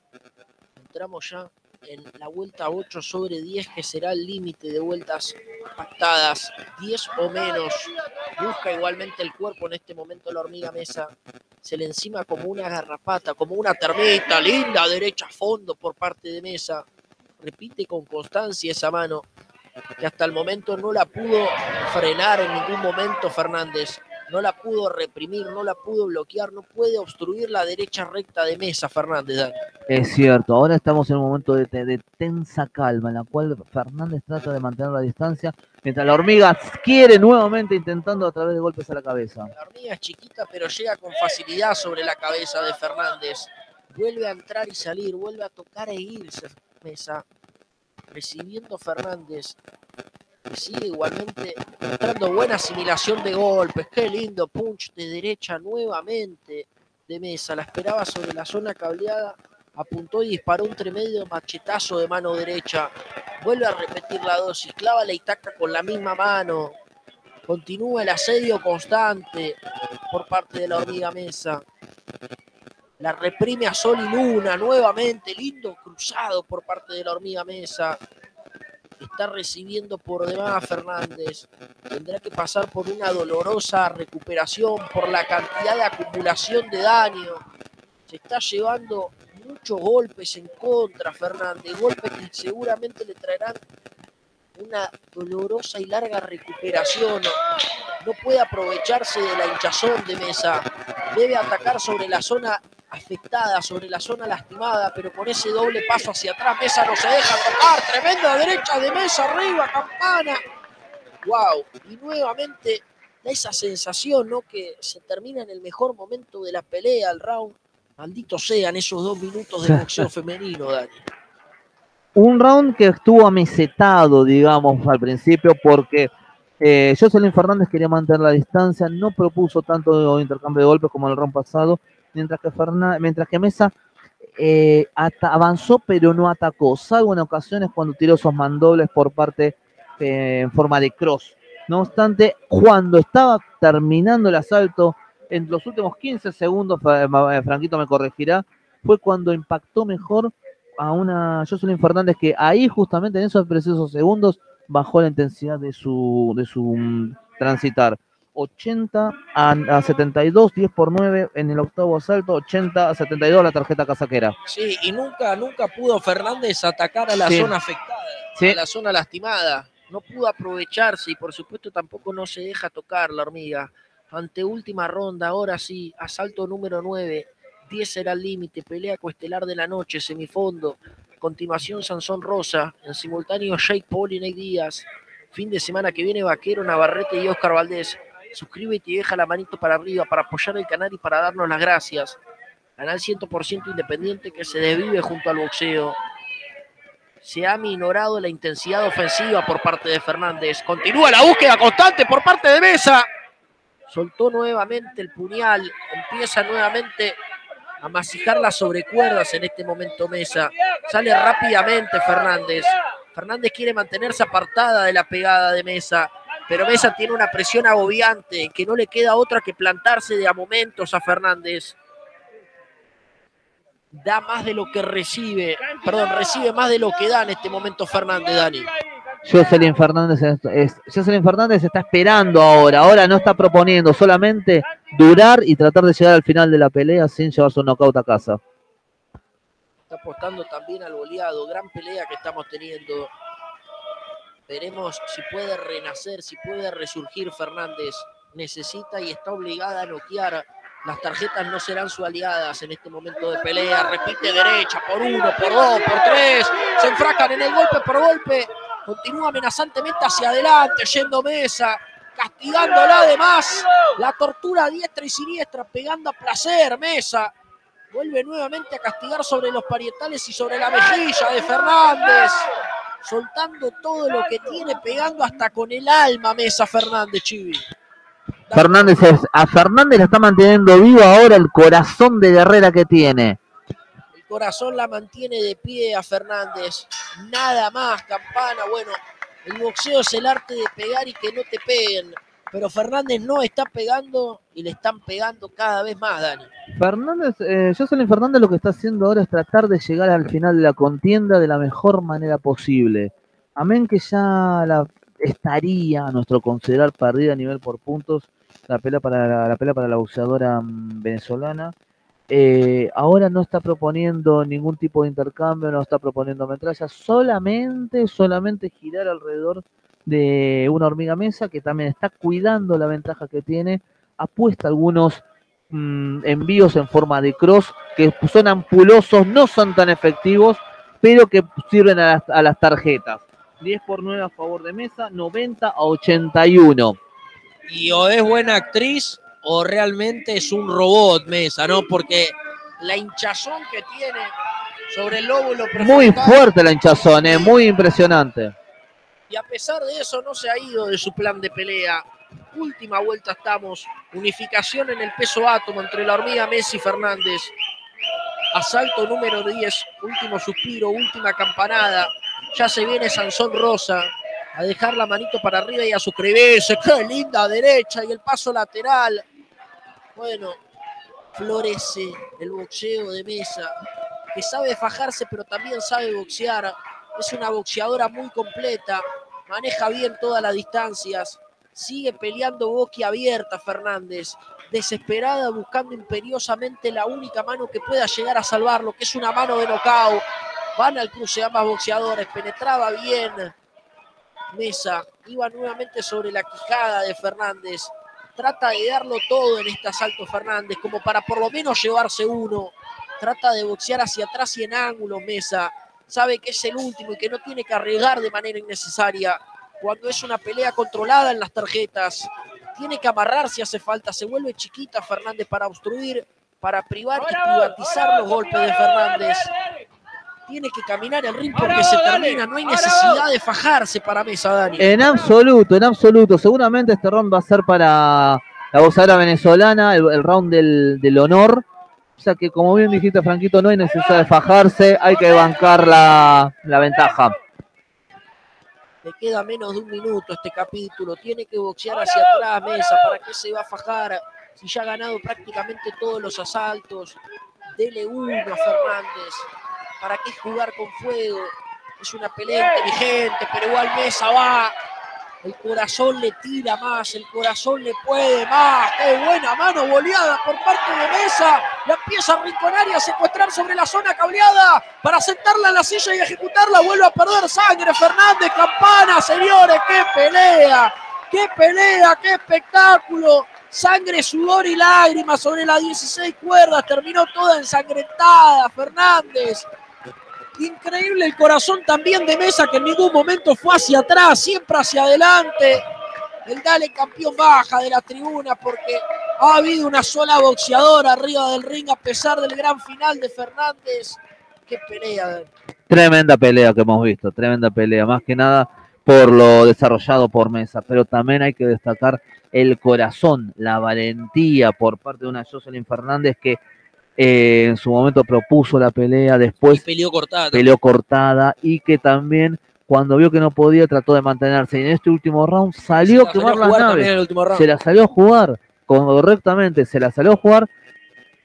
Entramos ya en la vuelta 8 sobre 10, que será el límite de vueltas pactadas. 10 o menos. Busca igualmente el cuerpo en este momento la hormiga mesa. Se le encima como una garrapata, como una termita. Linda derecha a fondo por parte de mesa. Repite con constancia esa mano que hasta el momento no la pudo frenar en ningún momento Fernández, no la pudo reprimir, no la pudo bloquear, no puede obstruir la derecha recta de mesa Fernández. Dani. Es cierto, ahora estamos en un momento de, de- de tensa calma, en la cual Fernández trata de mantener la distancia, mientras la hormiga quiere nuevamente intentando a través de golpes a la cabeza. La hormiga es chiquita pero llega con facilidad sobre la cabeza de Fernández. Vuelve a entrar y salir, vuelve a tocar e irse mesa. Recibiendo Fernández. que Sigue igualmente mostrando buena asimilación de golpes. Qué lindo punch de derecha nuevamente de mesa. La esperaba sobre la zona cableada. Apuntó y disparó un tremendo machetazo de mano derecha. Vuelve a repetir la dosis. Clava la itaca con la misma mano. Continúa el asedio constante por parte de la hormiga mesa. La reprime a Sol y Luna nuevamente. Lindo cruzado por parte de la hormiga mesa. Está recibiendo por demás Fernández. Tendrá que pasar por una dolorosa recuperación por la cantidad de acumulación de daño. Se está llevando muchos golpes en contra Fernández. Golpes que seguramente le traerán una dolorosa y larga recuperación. No puede aprovecharse de la hinchazón de mesa. Debe atacar sobre la zona afectada, sobre la zona lastimada, pero con ese doble paso hacia atrás, Mesa no se deja tocar. Tremenda derecha de Mesa, arriba, campana. Wow. Y nuevamente da esa sensación, ¿no? Que se termina en el mejor momento de la pelea, el round. Maldito sean esos dos minutos de boxeo femenino, Dani. Un round que estuvo amesetado, digamos, al principio, porque eh, Jocelyn Fernández quería mantener la distancia, no propuso tanto intercambio de golpes como en el round pasado, mientras que, Ferna- mientras que Mesa eh, ata- avanzó pero no atacó, salvo en ocasiones cuando tiró esos mandobles por parte eh, en forma de cross. No obstante, cuando estaba terminando el asalto, en los últimos 15 segundos, eh, Franquito me corregirá, fue cuando impactó mejor a una Jocelyn Fernández que ahí justamente en esos precisos segundos bajó la intensidad de su, de su mm, transitar. 80 a, a 72, 10 por 9 en el octavo asalto, 80 a 72 la tarjeta casaquera. Sí, y nunca, nunca pudo Fernández atacar a la Sí. zona afectada, Sí. a la zona lastimada. No pudo aprovecharse y por supuesto tampoco no se deja tocar la hormiga. Ante última ronda, ahora sí, asalto número 9. 10 será el límite, pelea coestelar de la noche, semifondo. Continuación Sansón Rosa, en simultáneo Jake Paul y Nate Díaz. Fin de semana que viene Vaquero, Navarrete y Oscar Valdés. Suscríbete y deja la manito para arriba para apoyar el canal y para darnos las gracias. Canal 100% independiente que se desvive junto al boxeo. Se ha minorado la intensidad ofensiva por parte de Fernández. Continúa la búsqueda constante por parte de Mesa. Soltó nuevamente el puñal. Empieza nuevamente a masijar las sobrecuerdas en este momento Mesa. Sale rápidamente Fernández. Fernández quiere mantenerse apartada de la pegada de Mesa. Pero Mesa tiene una presión agobiante que no le queda otra que plantarse de a momentos a Fernández da más de lo que recibe, perdón, recibe más de lo que da en este momento Fernández, Dani. Jocelyn Fernández, es, es- Jocelyn Fernández está esperando ahora, ahora no está proponiendo, solamente durar y tratar de llegar al final de la pelea sin llevarse un knockout a casa. Está apostando también al goleado, gran pelea que estamos teniendo. Veremos si puede renacer, si puede resurgir Fernández. Necesita y está obligada a noquear. Las tarjetas no serán su aliadas en este momento de pelea. Repite derecha por uno, por dos, por tres. Se enfracan en el golpe por golpe. Continúa amenazantemente hacia adelante, yendo Mesa, castigándola además. La tortura a diestra y siniestra, pegando a placer, Mesa. Vuelve nuevamente a castigar sobre los parietales y sobre la mejilla de Fernández. Soltando todo lo que tiene, pegando hasta con el alma Mesa Fernández, Chivi. Fernández es, a Fernández la está manteniendo vivo ahora el corazón de guerrera que tiene. El corazón la mantiene de pie a Fernández. Nada más, campana. Bueno, el boxeo es el arte de pegar y que no te peguen. Pero Fernández no está pegando y le están pegando cada vez más, Dani. Fernández, eh, Jocelyn Fernández lo que está haciendo ahora es tratar de llegar al final de la contienda de la mejor manera posible. Amén que ya la estaría a nuestro considerar perdida a nivel por puntos la pelea para la, la pelea para la boxeadora mm, venezolana. Eh, ahora no está proponiendo ningún tipo de intercambio, no está proponiendo metralla, solamente, solamente girar alrededor de una hormiga mesa que también está cuidando la ventaja que tiene, apuesta algunos mm, envíos en forma de cross que son ampulosos, no son tan efectivos, pero que sirven a las, a las tarjetas. 10 por 9 a favor de mesa, 90 a 81. Y o es buena actriz o realmente es un robot Mesa, ¿no? Porque la hinchazón que tiene sobre el lóbulo Muy fuerte la hinchazón, eh, muy impresionante. Y a pesar de eso no se ha ido de su plan de pelea. Última vuelta estamos. Unificación en el peso átomo entre la hormiga Messi Fernández. Asalto número 10. Último suspiro, última campanada. Ya se viene Sansón Rosa a dejar la manito para arriba y a suscribirse. ¡Qué linda derecha! Y el paso lateral. Bueno, florece el boxeo de mesa, que sabe fajarse, pero también sabe boxear. Es una boxeadora muy completa, maneja bien todas las distancias, sigue peleando boquiabierta Fernández, desesperada, buscando imperiosamente la única mano que pueda llegar a salvarlo, que es una mano de nocao. Van al cruce ambas boxeadores, penetraba bien Mesa, iba nuevamente sobre la quijada de Fernández. Trata de darlo todo en este asalto Fernández, como para por lo menos llevarse uno. Trata de boxear hacia atrás y en ángulo Mesa. Sabe que es el último y que no tiene que arriesgar de manera innecesaria. Cuando es una pelea controlada en las tarjetas, tiene que amarrar si hace falta. Se vuelve chiquita Fernández para obstruir, para privar y privatizar los golpes de Fernández. Tiene que caminar el ring porque se termina. No hay necesidad de fajarse para Mesa, Dani. En absoluto, en absoluto. Seguramente este round va a ser para la boxeadora venezolana, el, el round del, del honor. O sea que, como bien dijiste, Franquito, no hay necesidad de fajarse, hay que bancar la, la ventaja. Le queda menos de un minuto este capítulo. Tiene que boxear hacia atrás, Mesa. ¿Para qué se va a fajar? Si ya ha ganado prácticamente todos los asaltos. Dele uno a Fernández. ¿Para qué jugar con fuego? Es una pelea inteligente, pero igual Mesa va. El corazón le tira más, el corazón le puede más. ¡Qué buena mano boleada por parte de Mesa! La empieza a rinconar y a secuestrar sobre la zona cableada para sentarla en la silla y ejecutarla. Vuelve a perder sangre Fernández. Campana, señores, qué pelea. ¡Qué pelea! ¡Qué espectáculo! Sangre, sudor y lágrimas sobre las 16 cuerdas. Terminó toda ensangrentada. Fernández. Increíble el corazón también de Mesa, que en ningún momento fue hacia atrás, siempre hacia adelante. El Dale campeón baja de la tribuna porque ha habido una sola boxeadora arriba del ring a pesar del gran final de Fernández. Qué pelea. Tremenda pelea que hemos visto, tremenda pelea, más que nada por lo desarrollado por Mesa, pero también hay que destacar el corazón, la valentía por parte de una Jocelyn Fernández que eh, en su momento propuso la pelea, después peleó cortada. peleó cortada y que también cuando vio que no podía trató de mantenerse y en este último round salió a la quemar las naves, se la salió a jugar correctamente, se la salió a jugar,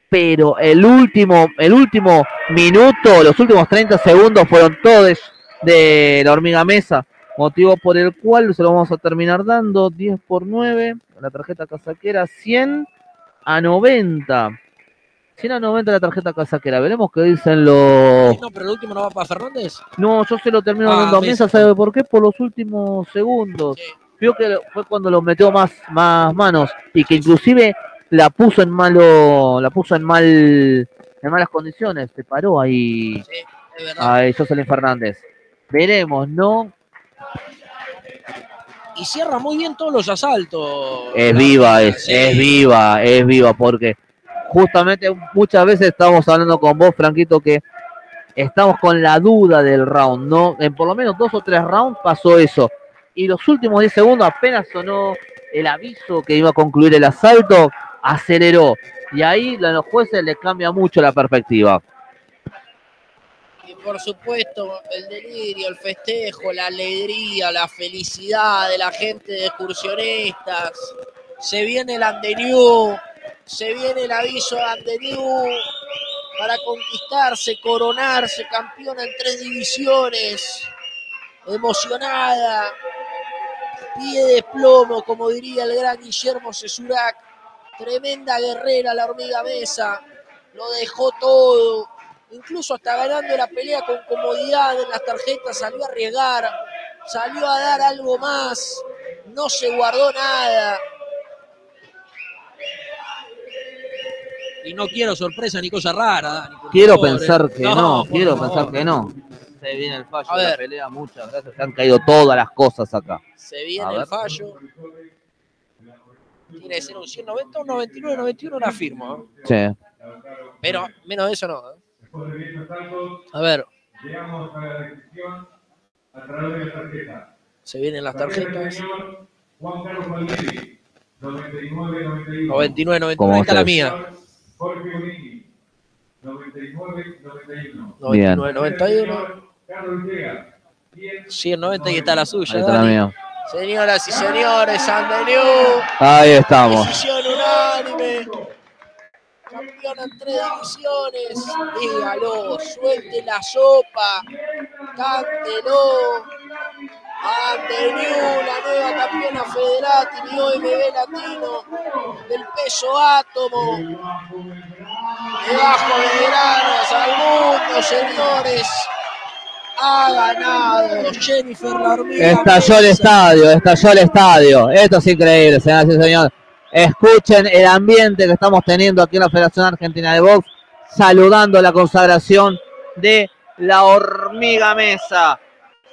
pero el último, el último minuto, los últimos 30 segundos fueron todos de la hormiga mesa, motivo por el cual se lo vamos a terminar dando 10 por 9, la tarjeta casaquera 100 a 90. 100 a 90 la tarjeta casaquera, veremos qué dicen los... No, pero el último no va para Fernández. No, yo se lo termino Ah, dando a Mesa. ¿sabe por qué? Por los últimos segundos. Sí. Vio que fue cuando lo metió más, más manos y que inclusive la puso en malo, la puso en mal, en malas condiciones. Se paró ahí Sí, es verdad. Jocelyn Fernández. Veremos, ¿no? Y cierra muy bien todos los asaltos. Es viva, es, es viva, es viva, porque justamente muchas veces estamos hablando con vos, Franquito, que estamos con la duda del round, ¿no? En por lo menos dos o tres rounds pasó eso. Y los últimos 10 segundos apenas sonó el aviso que iba a concluir el asalto, aceleró. Y ahí a los jueces le cambia mucho la perspectiva. Y por supuesto, el delirio, el festejo, la alegría, la felicidad de la gente de excursionistas. Se viene el Andeniú, se viene el aviso de Andeniú para conquistarse, coronarse campeona en tres divisiones. Emocionada, pie de plomo, como diría el gran Guillermo Cesurac. Tremenda guerrera la hormiga Mesa, lo dejó todo, incluso hasta ganando la pelea con comodidad en las tarjetas, salió a arriesgar, salió a dar algo más, no se guardó nada. Y no quiero sorpresa ni cosa rara, por Quiero favor, pensar eh. que no, quiero favor. pensar que no. Se viene el fallo A la pelea, muchas gracias. Se han caído todas las cosas acá. Se viene A el ver. fallo. Tiene que ser un 190, un 99, 91 la firmo. ¿eh? Sí. Pero menos de eso no. ¿eh? A ver, Llegamos a la decisión a través de la tarjeta. se vienen las tarjetas. Juan Carlos Valdieri, 99-91. 99, 99, Como ahí está la mía. Jorge 99-91. 99, 91, Señor Carlos Villegas, 100. 190 y está la suya. Ahí está la Dani. mía. Señoras y señores, Andeniú, Ahí estamos. decisión unánime. Campeona en tres divisiones. Dígalo, suelte la sopa, cántelo. Andeniú, la nueva campeona federal y OMB latino del peso átomo. Debajo de granos al mundo, señores. Ha ganado Jennifer la hormiga. Estalló el estadio, estalló el estadio. Esto es increíble, señoras y señores. Escuchen el ambiente que estamos teniendo aquí en la Federación Argentina de Box, saludando la consagración de la hormiga Mesa.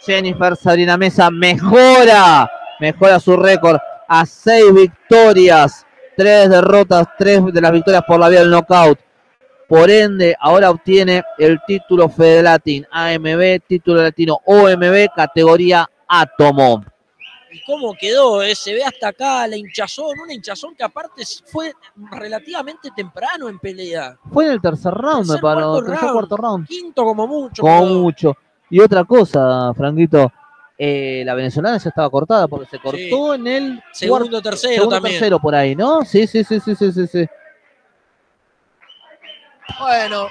Jennifer Sabrina Mesa mejora, mejora su récord a seis victorias, tres derrotas, tres de las victorias por la vía del knockout. Por ende, ahora obtiene el título Fedelatin AMB, título latino OMB, categoría Átomo. ¿Y cómo quedó? eh? Se ve hasta acá la hinchazón, una hinchazón que aparte fue relativamente temprano en pelea. Fue en el tercer round, me Tercer, paró. cuarto Tercer, round. cuarto round. Quinto como mucho. Como mucho. Y otra cosa, Franquito. eh, la venezolana ya estaba cortada porque se cortó en el Segundo, cuarto- tercero segundo, también. tercero por ahí, ¿no? Sí, sí, sí, sí, sí, sí, sí. Bueno.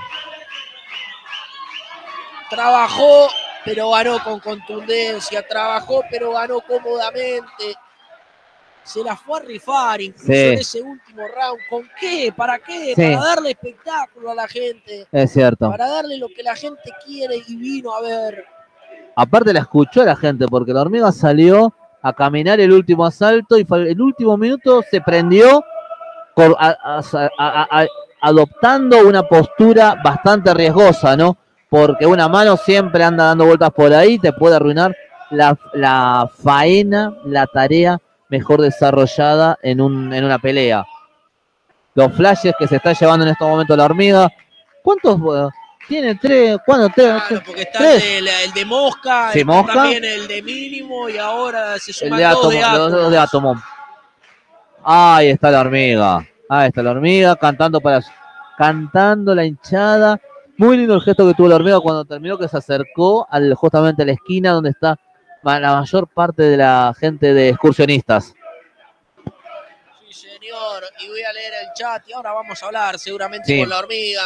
Trabajó, pero ganó con contundencia. Trabajó, pero ganó cómodamente. Se la fue a rifar incluso Sí. en ese último round. ¿Con qué? ¿Para qué? Sí. Para darle espectáculo a la gente. Es cierto. Para darle lo que la gente quiere y vino a ver. Aparte la escuchó la gente porque la hormiga salió a caminar el último asalto y el último minuto se prendió cor- a- a- a- a- adoptando una postura bastante riesgosa, ¿no? Porque una mano siempre anda dando vueltas por ahí te puede arruinar la, la faena, la tarea mejor desarrollada en, un, en una pelea. Los flashes que se está llevando en estos momentos la hormiga. ¿Cuántos? tiene tres, ¿cuándo? Tres, Claro, porque está tres. el de, el de Mosca, Sí, Mosca. también el de mínimo y ahora se El suman de dos átomo, de átomo. dos de átomo. Ahí está la hormiga. Ahí está la hormiga cantando para cantando la hinchada. Muy lindo el gesto que tuvo la hormiga cuando terminó que se acercó al, justamente a la esquina donde está la mayor parte de la gente de excursionistas. Sí, señor. Y voy a leer el chat y ahora vamos a hablar seguramente Sí. con la hormiga.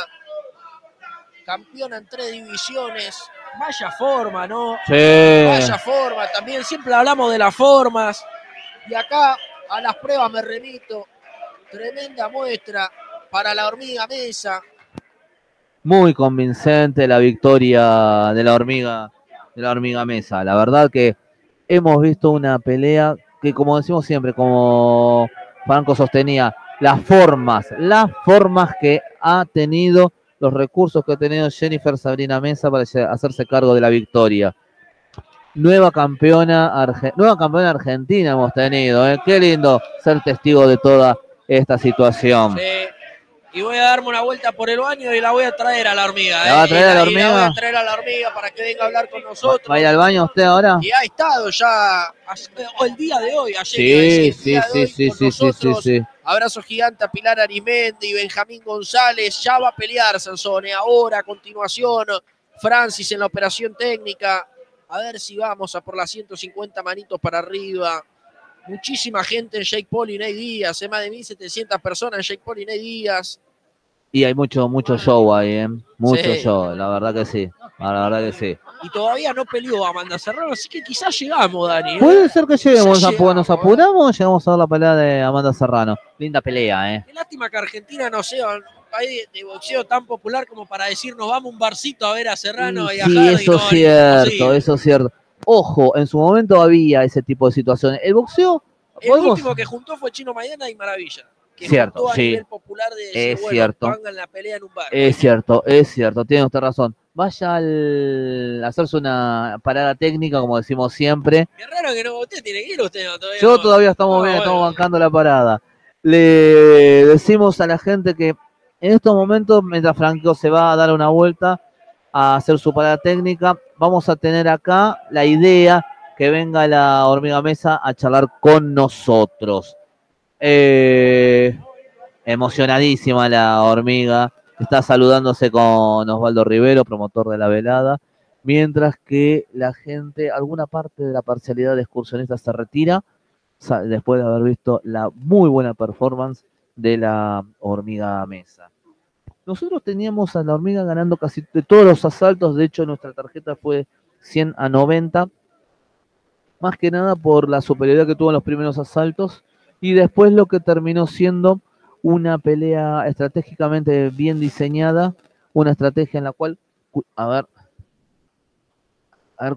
Campeona en tres divisiones. Vaya forma, ¿no? Sí. Vaya forma. También siempre hablamos de las formas. Y acá a las pruebas me remito. Tremenda muestra para la hormiga Mesa. Muy convincente la victoria de la hormiga, de la hormiga mesa. La verdad que hemos visto una pelea que, como decimos siempre, como Franco sostenía, las formas, las formas que ha tenido, los recursos que ha tenido Jennifer Sabrina Mesa para hacerse cargo de la victoria. Nueva campeona, arge- nueva campeona argentina hemos tenido. ¿eh? Qué lindo ser testigo de toda esta situación. Sí. Y voy a darme una vuelta por el baño y la voy a traer a la hormiga. ¿La va a ¿eh? traer Y a la hormiga? voy a traer a la hormiga para que venga a hablar con nosotros. ¿Va a ir al baño usted ahora? Y ha estado ya el día de hoy, ayer Sí, decir, sí, sí, hoy sí, sí, sí, sí. Abrazo gigante a Pilar Arimendi, Benjamín González, ya va a pelear Sansone. Ahora, a continuación, Francis en la operación técnica. A ver si vamos a por las 150 manitos para arriba. Muchísima gente en Jake Paul y Ney Díaz, eh, más de 1.700 personas en Jake Paul y Ney Díaz. Y hay mucho, mucho show ahí, ¿eh? Mucho Sí. show, la verdad que sí. La verdad que sí. Y todavía no peleó Amanda Serrano, así que quizás llegamos, Dani. ¿eh? Puede ser que lleguemos, Ya a, llegamos, nos ¿eh? apuramos, llegamos a ver la pelea de Amanda Serrano. Linda pelea, ¿eh? Qué lástima que Argentina no sea un país de boxeo tan popular como para decir nos vamos a un barcito a ver a Serrano y a Sí, Hardy, eso es cierto, eso es cierto. Ojo, en su momento había ese tipo de situaciones. El boxeo, El podemos- último que juntó fue Chino Maidana y Maravilla. Que Cierto, juntó a sí. nivel popular de Es bueno, cierto. pongan la pelea en un bar. es cierto, es cierto, tiene usted razón. Vaya al hacerse una parada técnica, como decimos siempre. Qué raro que no, usted tiene que ir, usted no, todavía Yo no. todavía estamos bien, bueno. estamos bancando la parada. Le decimos a la gente que en estos momentos, mientras Franco se va a dar una vuelta a hacer su parada técnica, vamos a tener acá la idea que venga la hormiga mesa a charlar con nosotros. Eh, emocionadísima la hormiga, está saludándose con Osvaldo Rivero, promotor de la velada, mientras que la gente, alguna parte de la parcialidad de excursionistas se retira después de haber visto la muy buena performance de la hormiga mesa. Nosotros teníamos a la hormiga ganando casi de todos los asaltos, de hecho nuestra tarjeta fue 100 a 90, más que nada por la superioridad que tuvo en los primeros asaltos y después lo que terminó siendo una pelea estratégicamente bien diseñada, una estrategia en la cual, cu- a ver, a ver,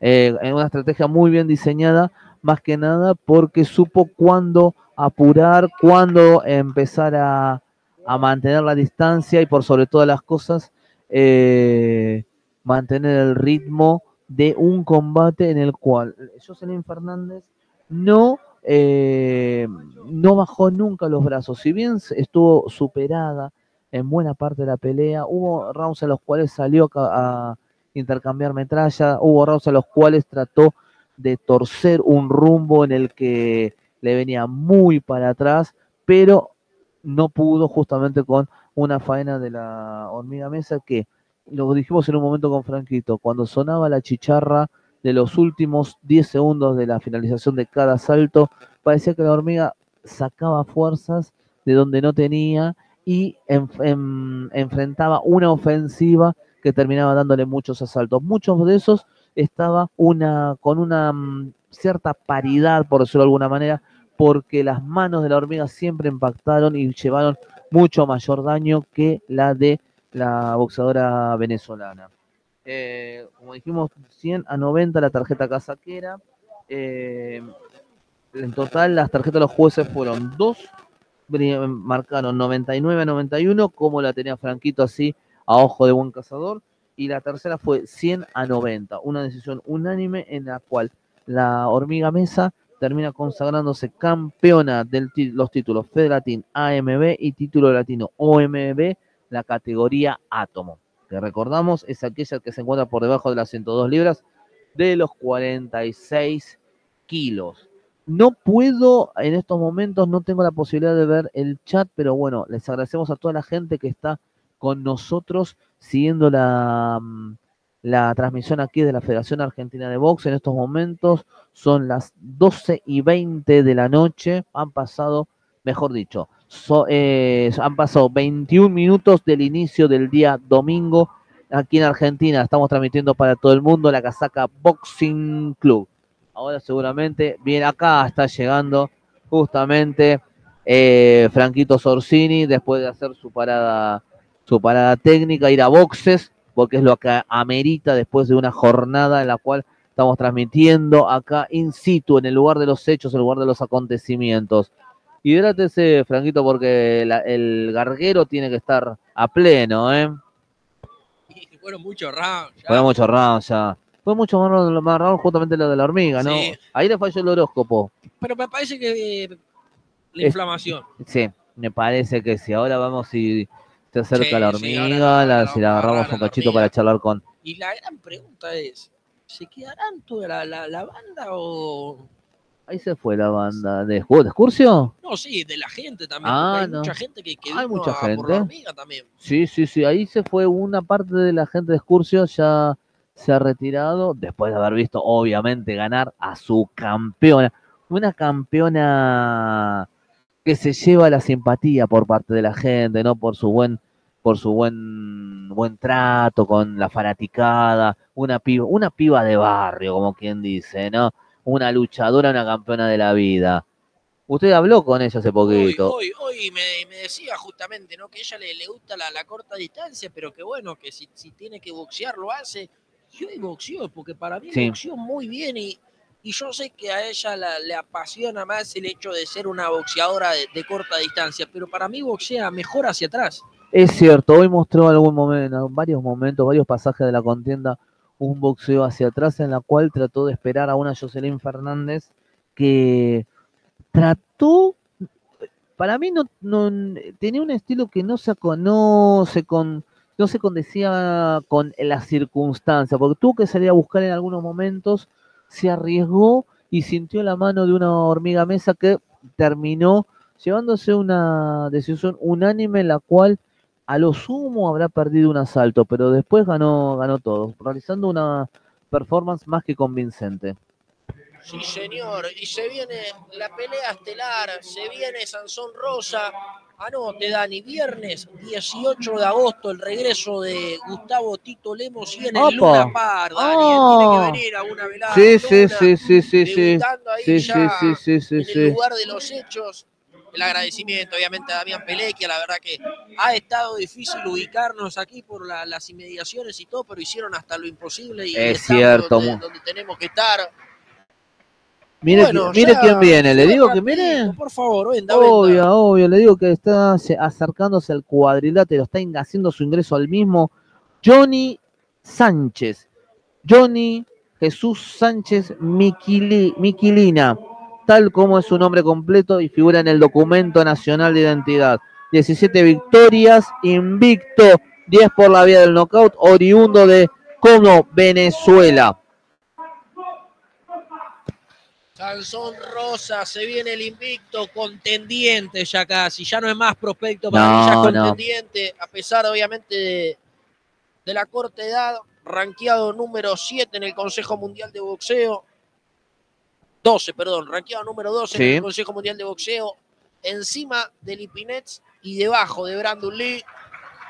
eh, una estrategia muy bien diseñada, más que nada porque supo cuándo apurar, cuándo empezar a, a mantener la distancia y por sobre todas las cosas, eh, mantener el ritmo de un combate en el cual Jocelyn Fernández no, eh, no bajó nunca los brazos. Si bien estuvo superada en buena parte de la pelea, hubo rounds en los cuales salió a, intercambiar metralla, hubo rounds en los cuales trató de torcer un rumbo en el que le venía muy para atrás, pero no pudo justamente con una faena de la hormiga mesa que lo dijimos en un momento con Franquito, cuando sonaba la chicharra de los últimos 10 segundos de la finalización de cada salto, parecía que la hormiga sacaba fuerzas de donde no tenía y en- enfrentaba una ofensiva que terminaba dándole muchos asaltos. Muchos de esos estaba una, con una mm, cierta paridad, por decirlo de alguna manera, porque las manos de la hormiga siempre impactaron y llevaron mucho mayor daño que la de la boxeadora venezolana. Eh, como dijimos, 100 a 90 la tarjeta casaquera. Eh, en total, las tarjetas de los jueces fueron dos, marcaron 99 a 91, como la tenía Franquito así, a ojo de buen cazador. Y la tercera fue 100 a 90, una decisión unánime en la cual la hormiga mesa termina consagrándose campeona de los títulos Fedelatín AMB y título latino OMB, la categoría átomo. Que recordamos es aquella que se encuentra por debajo de las 102 libras de los 46 kilos. No puedo, en estos momentos no tengo la posibilidad de ver el chat, pero bueno, les agradecemos a toda la gente que está con nosotros siguiendo la, mm, la transmisión aquí de la Federación Argentina de Box. En estos momentos son las 12 y 20 de la noche. Han pasado, mejor dicho, so- eh, han pasado 21 minutos del inicio del día domingo. Aquí en Argentina estamos transmitiendo para todo el mundo la casaca Boxing Club. Ahora seguramente, bien acá está llegando justamente eh, Franquito Sorsini después de hacer su parada, su parada técnica, ir a boxes, porque es lo que amerita después de una jornada en la cual estamos transmitiendo acá in situ, en el lugar de los hechos, en el lugar de los acontecimientos. Hidrátese, Franquito, porque la- el garguero tiene que estar a pleno, ¿eh? Y fueron muchos rounds. ya. Fue mucho round ya. Fue mucho más más round justamente lo de la hormiga, ¿no? Sí. Ahí le falló el horóscopo. Pero me parece que eh, la Es- inflamación. Sí, Me parece que sí. Ahora vamos si se acerca Sí, la sí, hormiga, ahora la- si la agarramos un cachito para charlar con. Y la gran pregunta es, ¿se quedarán toda la, la, la banda o...? Ahí se fue la banda de juego de excursio. No, sí, de la gente también. Ah, hay no. mucha gente que, que Hay mucha a por gente. la hormiga también. Sí, sí, sí. Ahí se fue una parte de la gente de excursio, ya se ha retirado después de haber visto, obviamente, ganar a su campeona. Una campeona que se lleva la simpatía por parte de la gente, ¿no? Por su buen, por su buen, buen trato con la fanaticada, una piba, una piba de barrio, como quien dice, ¿no? Una luchadora, una campeona de la vida. Usted habló con ella hace poquito. hoy, hoy me, me decía justamente, ¿no? Que ella le, le gusta la, la corta distancia, pero que bueno, que si, si tiene que boxear lo hace. Yo hoy boxeo, porque para mí Sí. boxeo muy bien y, y yo sé que a ella la- le apasiona más el hecho de ser una boxeadora de, corta distancia, pero para mí boxea mejor hacia atrás. Es cierto, hoy mostró algún momento, varios momentos, varios pasajes de la contienda, un boxeo hacia atrás en la cual trató de esperar a una Jocelyn Fernández que trató, para mí no, no- tenía un estilo que no se, no se con, no se condecía con las circunstancias, porque tuvo que salir a buscar en algunos momentos, se arriesgó y sintió la mano de una hormiga mesa que terminó llevándose una decisión unánime en la cual a lo sumo habrá perdido un asalto, pero después ganó, ganó todo, realizando una performance más que convincente. Sí, señor. Y se viene la pelea estelar, se viene Sansón Rosa. Anote, Dani, viernes 18 de agosto, el regreso de Gustavo Tito Lemos y en el ¡Opa! Luna Par, Dani. Ah. Tiene que venir a una velada. Sí, sí, sí, sí, sí, sí. ahí Sí, sí, ya sí, sí, sí, en el lugar de los hechos. El agradecimiento, obviamente, a Damián Pelequia. La verdad que ha estado difícil ubicarnos aquí por la- las inmediaciones y todo, pero hicieron hasta lo imposible. Y Es cierto, Donde, donde tenemos que estar. Mire, Bueno, mire ya quién viene, le digo que mire. Por favor, venda, venda. Obvio, obvio, le digo que está se- acercándose al cuadrilátero, está haciendo su ingreso al mismo. Johnny Sánchez, Johnny Jesús Sánchez Miquili- Miquilina, tal como es su nombre completo y figura en el documento nacional de identidad. 17 victorias, invicto, 10 por la vía del knockout, oriundo de Como, Venezuela. Sansón Rosa, se viene el invicto, contendiente ya casi, ya no es más prospecto para No, ya no. contendiente, a pesar obviamente de, de la corta edad, rankeado número 7 en el Consejo Mundial de Boxeo, 12, perdón, rankeado número 12 en el Consejo Mundial de Boxeo, encima de Lipinets y debajo de Brandon Lee,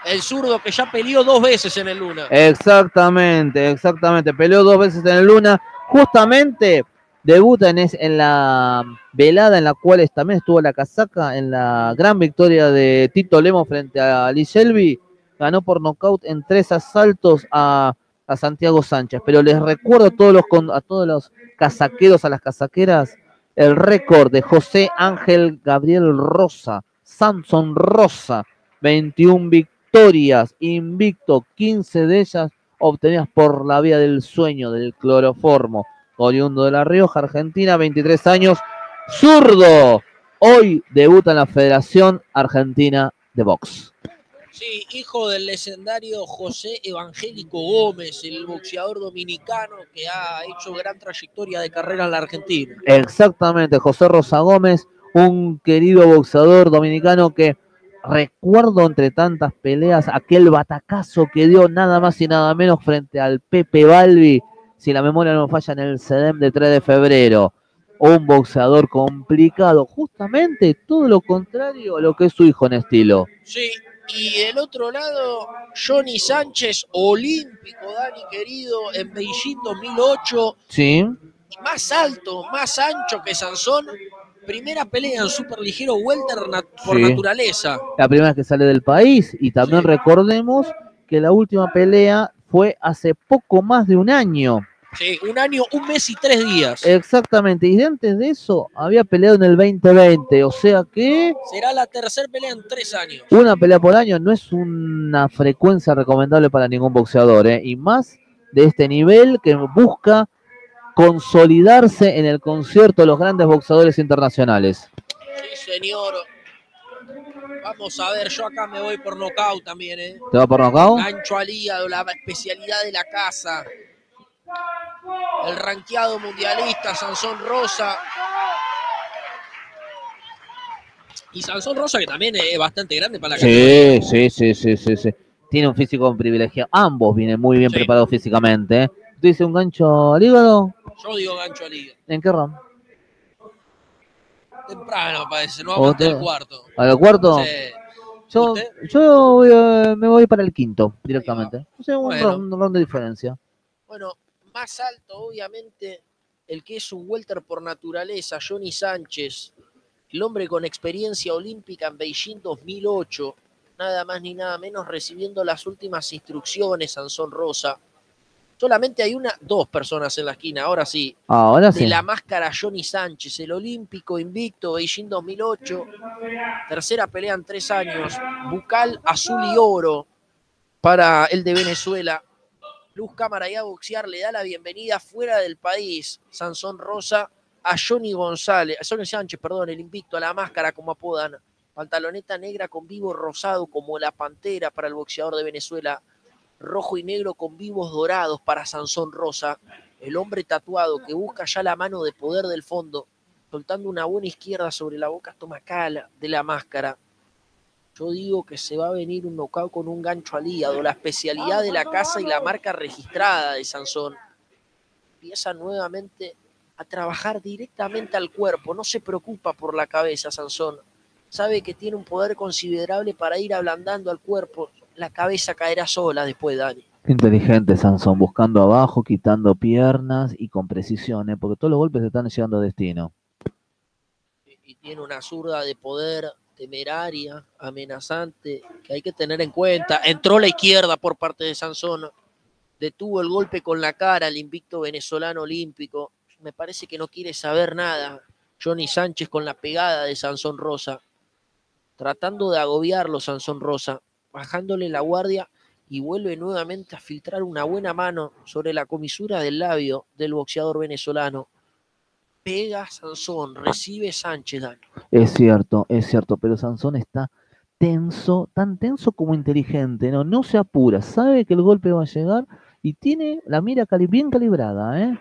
el zurdo que ya peleó dos veces en el Luna. Exactamente, exactamente. Peleó dos veces en el Luna. Justamente debuta en, es- en la velada en la cual también estuvo la casaca en la gran victoria de Tito Lemo frente a Lee Shelby. Ganó por nocaut en tres asaltos a, a Santiago Sánchez. Pero les recuerdo a todos los, a todos los casaqueros, a las casaqueras, el récord de José Ángel Gabriel Rosa, Samson Rosa, 21 victorias, invicto, 15 de ellas obtenidas por la vía del sueño, del cloroformo, oriundo de La Rioja, Argentina, 23 años, zurdo. Hoy debuta en la Federación Argentina de Box. Sí, hijo del legendario José Evangélico Gómez, el boxeador dominicano que ha hecho gran trayectoria de carrera en la Argentina. Exactamente, José Rosa Gómez, un querido boxeador dominicano que recuerdo entre tantas peleas aquel batacazo que dio nada más y nada menos frente al Pepe Balbi, si la memoria no falla, en el CEDEM de 3 de febrero. Un boxeador complicado, justamente todo lo contrario a lo que es su hijo en estilo. Sí, y del otro lado, Johnny Sánchez, olímpico, Dani querido, en Beijing 2008, Sí, más alto, más ancho que Sansón. Primera pelea en superligero welter nat- por Sí. naturaleza. la primera vez que sale del país y también Sí. recordemos que la última pelea fue hace poco más de un año. Sí, un año, un mes y tres días. Exactamente, y antes de eso había peleado en el 2020, o sea que Será la tercera pelea en tres años. una pelea por año no es una frecuencia recomendable para ningún boxeador, ¿eh? y más de este nivel que busca consolidarse en el concierto de los grandes boxeadores internacionales. Sí, señor. Vamos a ver, yo acá me voy por nocaut también, ¿eh? ¿Te va por nocaut? Gancho al hígado, la especialidad de la casa. El ranqueado mundialista Sansón Rosa. Y Sansón Rosa, que también es bastante grande para la Sí, sí, sí, sí, sí, sí. Tiene un físico privilegiado. Ambos vienen muy bien Sí. preparados físicamente. ¿eh? ¿Tú dices un gancho al hígado? Yo digo gancho al hígado. ¿En qué round? Temprano parece, no vamos el cuarto. ¿Al cuarto? Sí. Yo, yo voy a- me voy para el quinto directamente. O sea, un, Bueno. round, un round de diferencia. Bueno, más alto, obviamente, el que es un welter por naturaleza, Johnny Sánchez, el hombre con experiencia olímpica en Beijing 2008, nada más ni nada menos recibiendo las últimas instrucciones, Sansón Rosa. Solamente hay una, dos personas en la esquina, ahora sí, Ahora de sí. la máscara Johnny Sánchez, el olímpico invicto Beijing 2008, tercera pelea en tres años, bucal azul y oro para el de Venezuela. Luz Cámara y a boxear le da la bienvenida fuera del país, Sansón Rosa, a Johnny González, a Johnny Sánchez, perdón, el invicto, a la máscara como apodan, pantaloneta negra con vivo rosado como la pantera para el boxeador de Venezuela, rojo y negro con vivos dorados para Sansón Rosa, el hombre tatuado que busca ya la mano de poder del fondo, soltando una buena izquierda sobre la boca estomacal de la máscara. Yo digo que se va a venir un knockout con un gancho al hígado, la especialidad de la casa y la marca registrada de Sansón. Empieza nuevamente a trabajar directamente al cuerpo, no se preocupa por la cabeza Sansón. Sabe que tiene un poder considerable para ir ablandando al cuerpo. La cabeza caerá sola después, Dani. Inteligente Sansón, buscando abajo, quitando piernas y con precisión, ¿eh? porque todos los golpes están llegando a destino. y tiene una zurda de poder temeraria, amenazante, que hay que tener en cuenta. Entró la izquierda por parte de Sansón, detuvo el golpe con la cara al invicto venezolano olímpico. Me parece que no quiere saber nada. Johnny Sánchez con la pegada de Sansón Rosa, tratando de agobiarlo Sansón Rosa, bajándole la guardia y vuelve nuevamente a filtrar una buena mano sobre la comisura del labio del boxeador venezolano. Pega Sansón, recibe Sánchez. Es cierto, es cierto, pero Sansón está tenso, tan tenso como inteligente, ¿no? No se apura, sabe que el golpe va a llegar y tiene la mira cali- bien calibrada, ¿eh?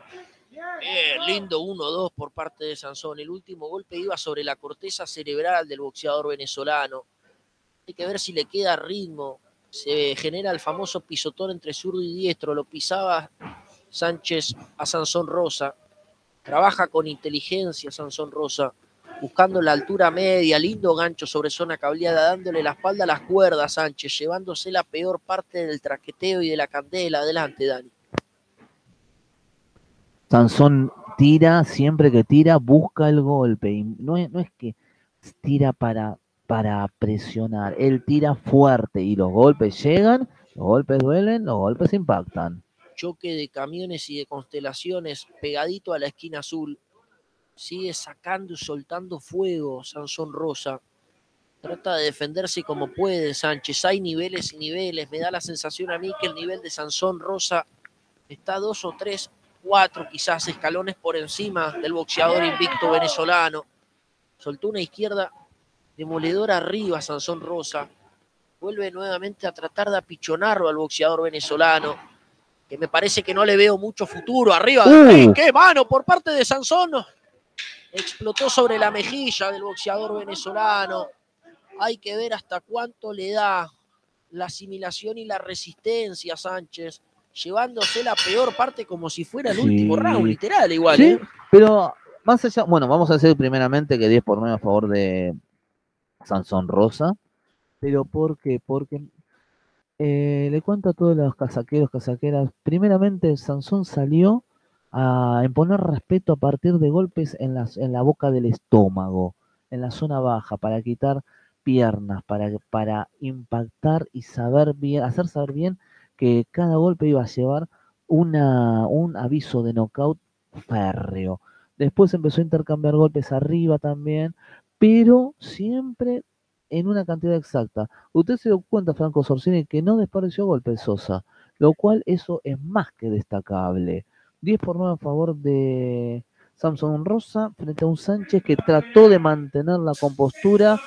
Lindo 1-2 por parte de Sansón. El último golpe iba sobre la corteza cerebral del boxeador venezolano. Hay que ver si le queda ritmo. Se genera el famoso pisotón entre zurdo y diestro. Lo pisaba Sánchez a Sansón Rosa. Trabaja con inteligencia Sansón Rosa, buscando la altura media, lindo gancho sobre zona cableada, dándole la espalda a las cuerdas Sánchez, llevándose la peor parte del traqueteo y de la candela. Adelante, Dani. Sansón tira, siempre que tira, busca el golpe. Y no es, no es que tira para, para presionar, él tira fuerte y los golpes llegan, los golpes duelen, los golpes impactan. Choque de camiones y de constelaciones pegadito a la esquina azul. Sigue sacando y soltando fuego Sansón Rosa. Trata de defenderse como puede Sánchez. Hay niveles y niveles. Me da la sensación a mí que el nivel de Sansón Rosa está dos o tres, cuatro quizás escalones por encima del boxeador invicto venezolano. Soltó una izquierda demoledora arriba Sansón Rosa. Vuelve nuevamente a tratar de apichonarlo al boxeador venezolano que me parece que no le veo mucho futuro arriba. Uh. ¡Ey, ¡Qué mano por parte de Sansón! Explotó sobre la mejilla del boxeador venezolano. Hay que ver hasta cuánto le da la asimilación y la resistencia a Sánchez, llevándose la peor parte como si fuera el Sí. último round, literal, igual. Sí, ¿eh? pero más allá, bueno, vamos a decir primeramente que 10 por 9 a favor de Sansón Rosa. Pero ¿por qué? Porque eh, le cuento a todos los casaqueros, casaqueras, primeramente Sansón salió a imponer respeto a partir de golpes en, las, en la boca del estómago, en la zona baja, para quitar piernas, para, para impactar y saber bien, hacer saber bien que cada golpe iba a llevar una, un aviso de knockout férreo. Después empezó a intercambiar golpes arriba también, pero siempre en una cantidad exacta. Usted se dio cuenta, Franco Sorsini, que no despareció golpes Sosa, lo cual eso es más que destacable. 10 por 9 a favor de Samson Rosa frente a un Sánchez que trató de mantener la compostura,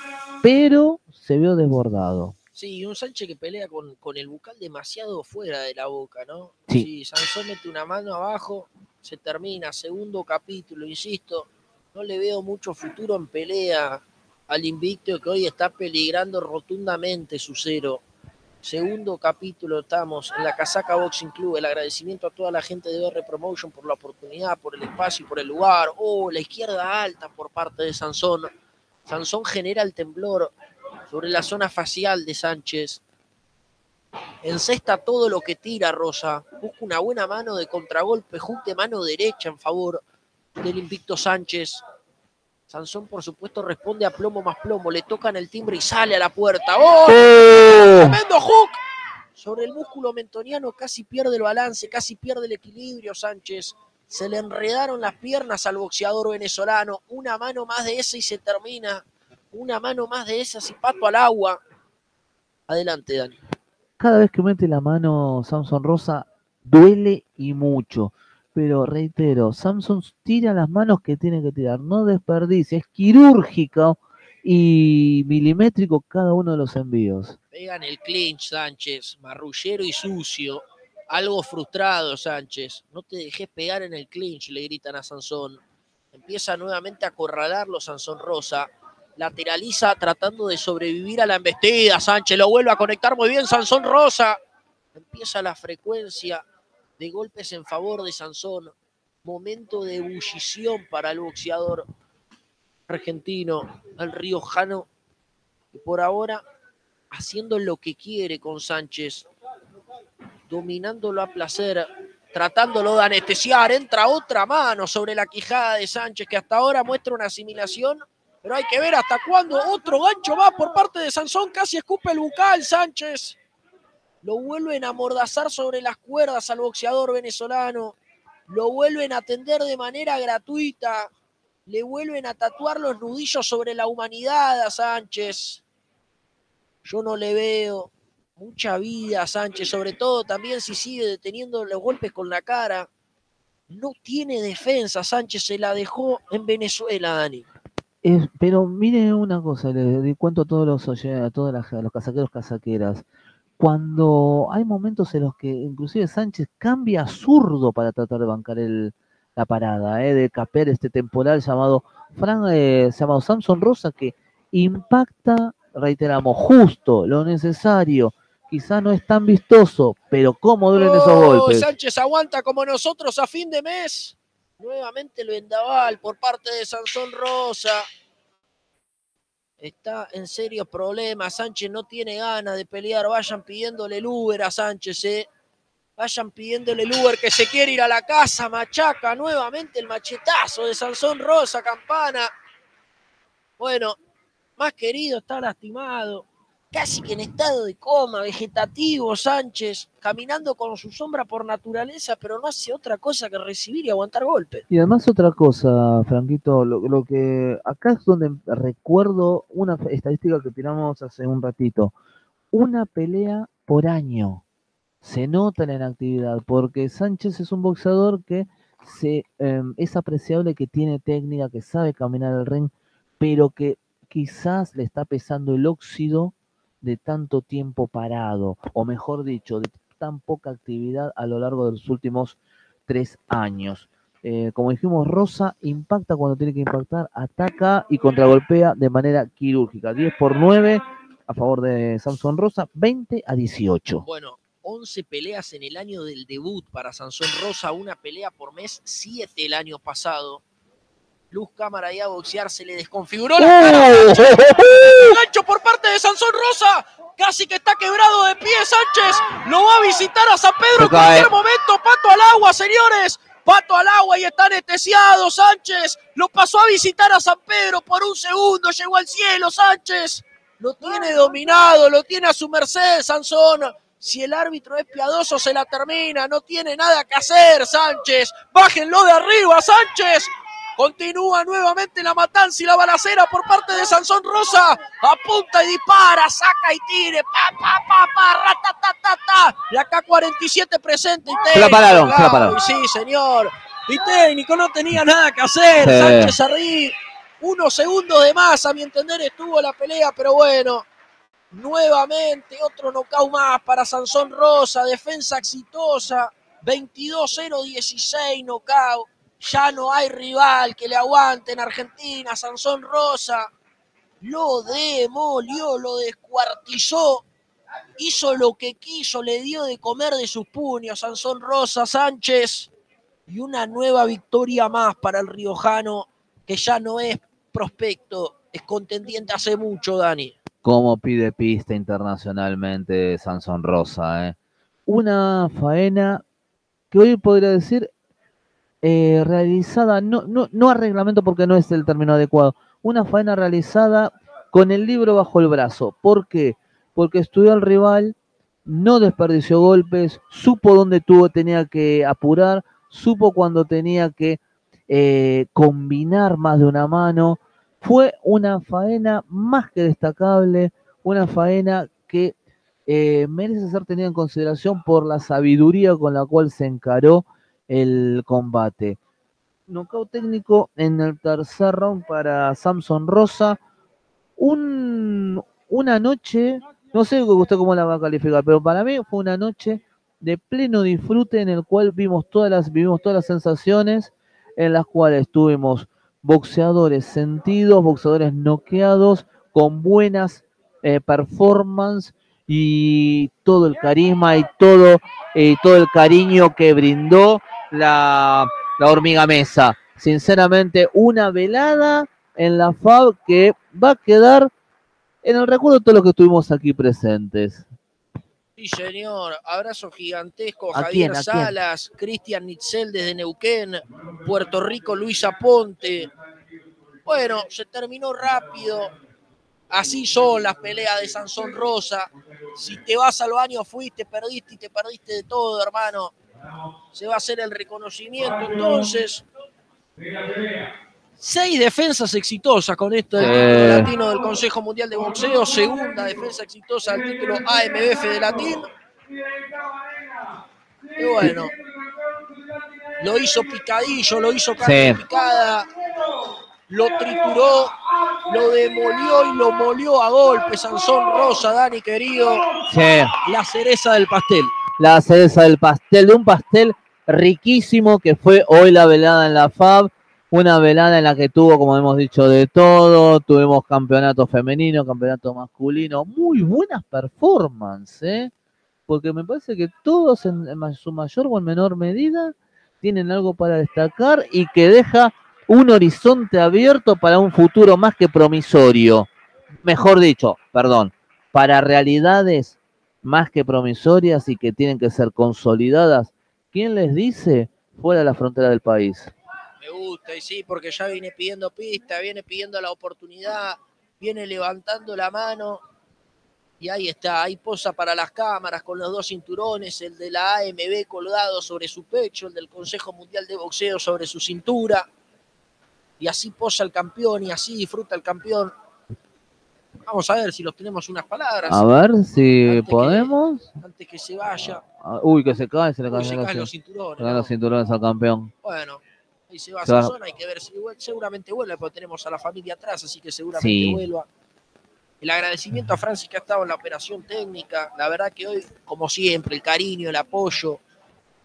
pero se vio desbordado. Sí, un Sánchez que pelea con, con el bucal demasiado fuera de la boca, ¿no? Sí. Sansón mete una mano abajo, se termina, segundo capítulo, insisto, no le veo mucho futuro en pelea al invicto que hoy está peligrando rotundamente su cero. Segundo capítulo, estamos en la Casaca Boxing Club. El agradecimiento a toda la gente de BR Promotion por la oportunidad, por el espacio y por el lugar. Oh, la izquierda alta por parte de Sansón. Sansón genera el temblor sobre la zona facial de Sánchez. Encesta todo lo que tira Rosa. Busca una buena mano de contragolpe, de mano derecha en favor del invicto Sánchez. Sansón, por supuesto, responde a plomo más plomo. Le tocan el timbre y sale a la puerta. ¡Oh! ¡Tremendo hook! Sobre el músculo mentoniano casi pierde el balance, casi pierde el equilibrio Sánchez. Se le enredaron las piernas al boxeador venezolano. Una mano más de esa y se termina. Una mano más de esas y pato al agua. Adelante, Dani. Cada vez que mete la mano Samson Rosa, duele y mucho. Pero reitero, Samson tira las manos que tiene que tirar, no desperdicia, es quirúrgico y milimétrico cada uno de los envíos. Pegan el clinch, Sánchez, marrullero y sucio. Algo frustrado, Sánchez. No te dejes pegar en el clinch, le gritan a Sansón. Empieza nuevamente a acorralarlo Sansón Rosa. Lateraliza tratando de sobrevivir a la embestida. Sánchez lo vuelve a conectar muy bien. Sansón Rosa. Empieza la frecuencia de golpes en favor de Sansón. Momento de ebullición para el boxeador argentino, el riojano, que por ahora haciendo lo que quiere con Sánchez, dominándolo a placer, tratándolo de anestesiar. Entra otra mano sobre la quijada de Sánchez, que hasta ahora muestra una asimilación, pero hay que ver hasta cuándo. Otro gancho va por parte de Sansón, casi escupe el bucal Sánchez. Lo vuelven a amordazar sobre las cuerdas al boxeador venezolano. Lo vuelven a atender de manera gratuita. Le vuelven a tatuar los nudillos sobre la humanidad a Sánchez. Yo no le veo mucha vida a Sánchez, sobre todo también si sigue deteniendo los golpes con la cara. No tiene defensa, Sánchez se la dejó en Venezuela, Dani. Es- pero mire una cosa, le, cuento a todos los a todos la- los casaqueros casaqueras. Cuando hay momentos en los que inclusive Sánchez cambia zurdo para tratar de bancar el, la parada, ¿eh? de caper este temporal llamado Fran, eh, llamado Samson Rosa, que impacta, reiteramos, justo, lo necesario. Quizá no es tan vistoso, pero cómo duelen esos golpes. Sánchez aguanta como nosotros a fin de mes. Nuevamente el vendaval por parte de Sansón Rosa. Está en serios problemas. Sánchez no tiene ganas de pelear. Vayan pidiéndole el Uber a Sánchez, ¿eh? Vayan pidiéndole el Uber que se quiere ir a la casa. Machaca nuevamente el machetazo de Sansón Rosa, campana. Bueno, más querido, está lastimado casi que en estado de coma, vegetativo, Sánchez, caminando con su sombra por naturaleza, pero no hace otra cosa que recibir y aguantar golpes. Y además otra cosa, Franquito, lo, que acá es donde recuerdo una estadística que tiramos hace un ratito. Una pelea por año. Se nota la inactividad, porque Sánchez es un boxeador que se, eh, es apreciable, que tiene técnica, que sabe caminar el ring, pero que quizás le está pesando el óxido de tanto tiempo parado, o mejor dicho, de tan poca actividad a lo largo de los últimos tres años. Eh, como dijimos, Rosa impacta cuando tiene que impactar, ataca y contragolpea de manera quirúrgica. 10 por 9 a favor de Samson Rosa, 20 a 18. Bueno, 11 peleas en el año del debut para Sansón Rosa, una pelea por mes, 7 el año pasado. Luz cámara y a boxear se le desconfiguró la cara. ¡Oh! Gancho por parte de Sansón Rosa. Casi que está quebrado de pie Sánchez. Lo va a visitar a San Pedro en cualquier momento. Pato al agua, señores. Pato al agua y está anestesiado Sánchez. Lo pasó a visitar a San Pedro por un segundo. Llegó al cielo Sánchez. Lo tiene dominado, lo tiene a su merced Sansón. Si el árbitro es piadoso, se la termina. No tiene nada que hacer, Sánchez. Bájenlo de arriba, Sánchez. Continúa nuevamente la matanza y la balacera por parte de Sansón Rosa. Apunta y dispara, saca y tire. Pa, pa, pa, pa, ratatatata. La K-47 presente. y la pararon, la pararon. Sí, señor. Y técnico no tenía nada que hacer. Sí. Sánchez arriba. Unos segundos de más, a mi entender, estuvo la pelea, pero bueno, nuevamente otro knockout más para Sansón Rosa, defensa exitosa, 22-0-16 knockout. Ya no hay rival que le aguante en Argentina, Sansón Rosa lo demolió, lo descuartizó, hizo lo que quiso, le dio de comer de sus puños Sansón Rosa Sánchez y una nueva victoria más para el riojano que ya no es prospecto, es contendiente hace mucho, Dani. Cómo pide pista internacionalmente Sansón Rosa, ¿eh? Una faena que hoy podría decir eh, realizada, no, no, no porque no es el término adecuado, una faena realizada con el libro bajo el brazo. ¿Por qué? Porque estudió al rival, no desperdició golpes, supo dónde tuvo, tenía que apurar, supo cuando tenía que eh, combinar más de una mano. Fue una faena más que destacable, una faena que eh, merece ser tenida en consideración por la sabiduría con la cual se encaró el combate. Knockout técnico en el tercer round para Samson Rosa. Un, una noche, no sé usted cómo la va a calificar, pero para mí fue una noche de pleno disfrute en el cual vimos todas las, vivimos todas las sensaciones en las cuales tuvimos boxeadores sentidos, boxeadores noqueados, con buenas eh, performances y todo el carisma y todo, todo el cariño que brindó la, la hormiga mesa. Sinceramente, una velada en la FAB que va a quedar en el recuerdo de todos los que estuvimos aquí presentes. Sí, señor. Abrazo gigantesco. ¿A Javier quién, a quién? Salas, Cristian Nitzel desde Neuquén, Puerto Rico, Luis Aponte. Bueno, se terminó rápido. Así son las peleas de Sansón Rosa. Si te vas al baño, fuiste, perdiste y te perdiste de todo, hermano. Se va a hacer el reconocimiento. Entonces, seis defensas exitosas con esto del título latino del Consejo Mundial de Boxeo. Segunda defensa exitosa del título AMBF de Latín. Y bueno, lo hizo picadillo, lo hizo carne Sí. picada, lo trituró, lo demolió y lo molió a golpe. Sansón Rosa, Dani querido, Sí. la cereza del pastel. La cereza del pastel, de un pastel riquísimo que fue hoy la velada en la FAB, una velada en la que tuvo, como hemos dicho, de todo, tuvimos campeonato femenino, campeonato masculino, muy buenas performances, ¿eh? porque me parece que todos en, en su mayor o en menor medida tienen algo para destacar y que deja un horizonte abierto para un futuro más que promisorio. Mejor dicho, perdón, para realidades más que promisorias y que tienen que ser consolidadas. ¿Quién les dice fuera de la frontera del país? Me gusta, y sí, porque ya viene pidiendo pista, viene pidiendo la oportunidad, viene levantando la mano. Y ahí está, ahí posa para las cámaras con los dos cinturones, el de la AMB colgado sobre su pecho, el del Consejo Mundial de Boxeo sobre su cintura. Y así posa el campeón y así disfruta el campeón. Vamos a ver si los tenemos unas palabras A ver si Antes que- podemos. antes que se vaya. Ah, Uy, que se cae, se le caen se los, caen los cin- cinturones. se caen ¿no? los cinturones al campeón. Bueno, ahí se va Se va. Sansón, hay que ver si seguramente vuelve, porque tenemos a la familia atrás, así que seguramente Sí. vuelva. El agradecimiento a Francis que ha estado en la operación técnica, la verdad que hoy, como siempre, el cariño, el apoyo,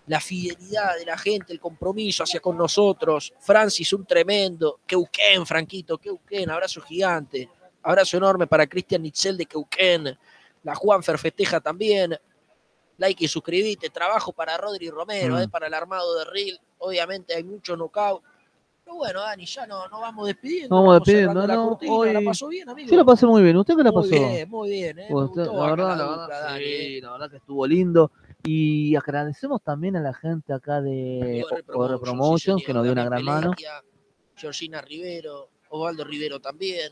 la fidelidad de la gente, el compromiso hacia con nosotros. Francis, un tremendo. Queuquén, Franquito, Queuquén, abrazo gigante. Abrazo enorme para Cristian Nitzel de Queuquén. La Juanfer festeja también. Like y suscribite. Trabajo para Rodri Romero, Mm. eh, para el armado de Ril. Obviamente hay mucho knockout. Pero bueno, Dani, ya no, no vamos despidiendo. Vamos despidiendo, no, cortina. hoy- ¿La pasó bien, amigo? Yo la pasé muy bien. ¿Usted qué la Muy pasó? bien, muy bien. Eh. Usted- gustó la verdad, la verdad, eh. sí, la verdad que estuvo lindo. Y agradecemos también a la gente acá de sí, Promotions, señor, que nos dio una gran mano. Georgina Rivero, Osvaldo Rivero también,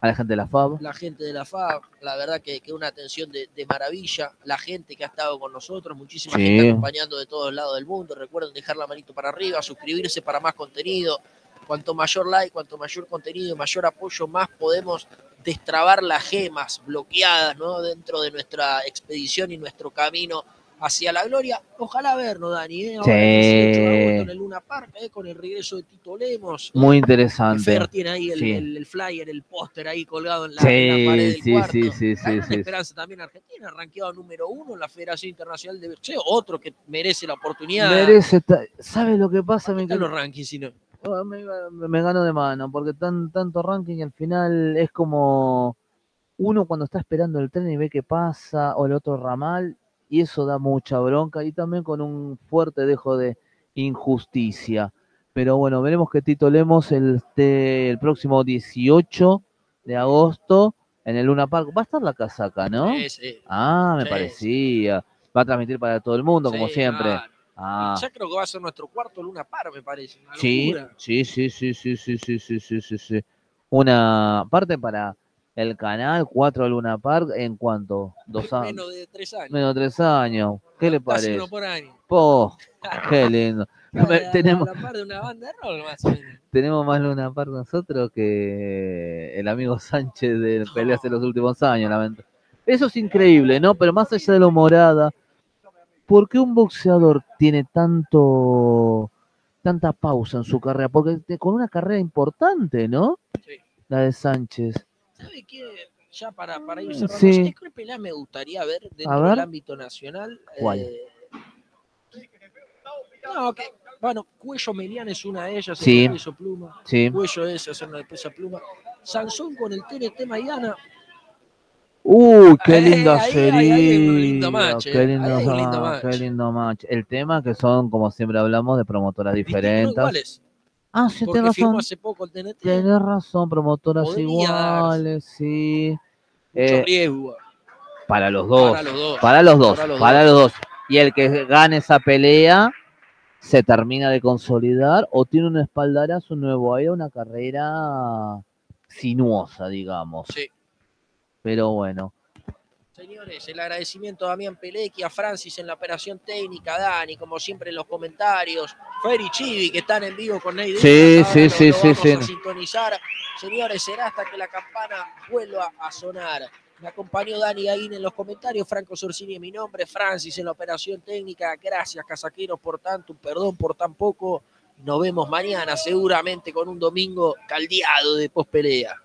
A la gente de la FAB. la gente de la FAB, la verdad que, que una atención de, de maravilla, la gente que ha estado con nosotros, muchísima Sí. gente acompañando de todos lados del mundo, recuerden dejar la manito para arriba, suscribirse para más contenido, cuanto mayor like, cuanto mayor contenido, mayor apoyo, más podemos destrabar las gemas bloqueadas ¿no? dentro de nuestra expedición y nuestro camino hacia la gloria. Ojalá vernos, Dani, ¿eh? Sí. Ahora el 18 de agosto en el Luna Park, ¿eh? con el regreso de Tito Lemos. Muy interesante. Fer tiene ahí el, Sí. el- el flyer, el póster ahí colgado en la, Sí, en la pared del sí, cuarto. sí, sí, sí, gran sí. esperanza también argentina, rankeado número uno en la Federación Internacional de Boxeo, otro que merece la oportunidad. Merece, ta- ¿sabe lo que pasa? Me, los rankings, si no. Ah, me, me gano de mano, porque tan, tanto ranking al final es como uno cuando está esperando el tren y ve que pasa, o el otro ramal, y eso da mucha bronca, y también con un fuerte dejo de injusticia. Pero bueno, veremos que Tito Lemos el, este- el próximo 18 de agosto en el Luna Park. Va a estar la casaca, ¿no? Sí, sí. Ah, me Sí, parecía. Va a transmitir para todo el mundo, como siempre. claro. Ah. Ya creo que va a ser nuestro cuarto Luna Par, me parece. Una sí, sí, sí, sí, sí, sí, sí, sí, sí, sí. Una parte para el canal 4 Luna Park en cuanto dos años, Menos de tres años. menos de tres años. ¿Qué le Casi parece? uno por año. Po, qué lindo. Tenemos, a la par de una banda de rock, más o menos. tenemos más Luna Park nosotros que el amigo Sánchez de peleas de los últimos años, lamento. Eso es increíble, ¿no? Pero más allá de la humorada, ¿por qué un boxeador tiene tanto tanta pausa en su carrera? Porque con una carrera importante, ¿no? Sí. La de Sánchez. ¿Sabe qué? Ya para, para ir cerrando, Sí. ¿sabes qué pelea me gustaría ver dentro ver. del ámbito nacional? ¿Cuál? Eh, no, que, bueno, Cuello Melián es una de ellas, Sí. el peso pluma. Sí. Cuello es hacer una de pluma. Sansón con el TNT Maidana. Uy, qué Eh, ahí- ahí un lindo match, eh. Qué lindo, un match. qué lindo match. El tema que son, como siempre hablamos, de promotoras diferentes. iguales. Ah, sí, Porque firmó razón. hace poco el TNT. Tenés razón, promotoras Podría iguales, sí. Mucho Eh, riesgo. para los dos. Para los dos. Para los dos, Para los para dos. los dos. Y el que gane esa pelea se termina de consolidar o tiene un espaldarazo nuevo ahí, una carrera sinuosa, digamos. Sí. Pero bueno, Señores, el agradecimiento a Damián Pelecki, a Francis en la operación técnica, a Dani, como siempre en los comentarios, Ferry Chivi, que están en vivo con Ney Sí, ahora sí, sí, sí, sí. a sintonizar. Señores, será hasta que la campana vuelva a sonar. Me acompañó Dani Gaguín en los comentarios, Franco Sorsini en mi nombre, Francis en la operación técnica. Gracias, casaqueros, por tanto, perdón por tan poco. Nos vemos mañana, seguramente con un domingo caldeado de pospelea.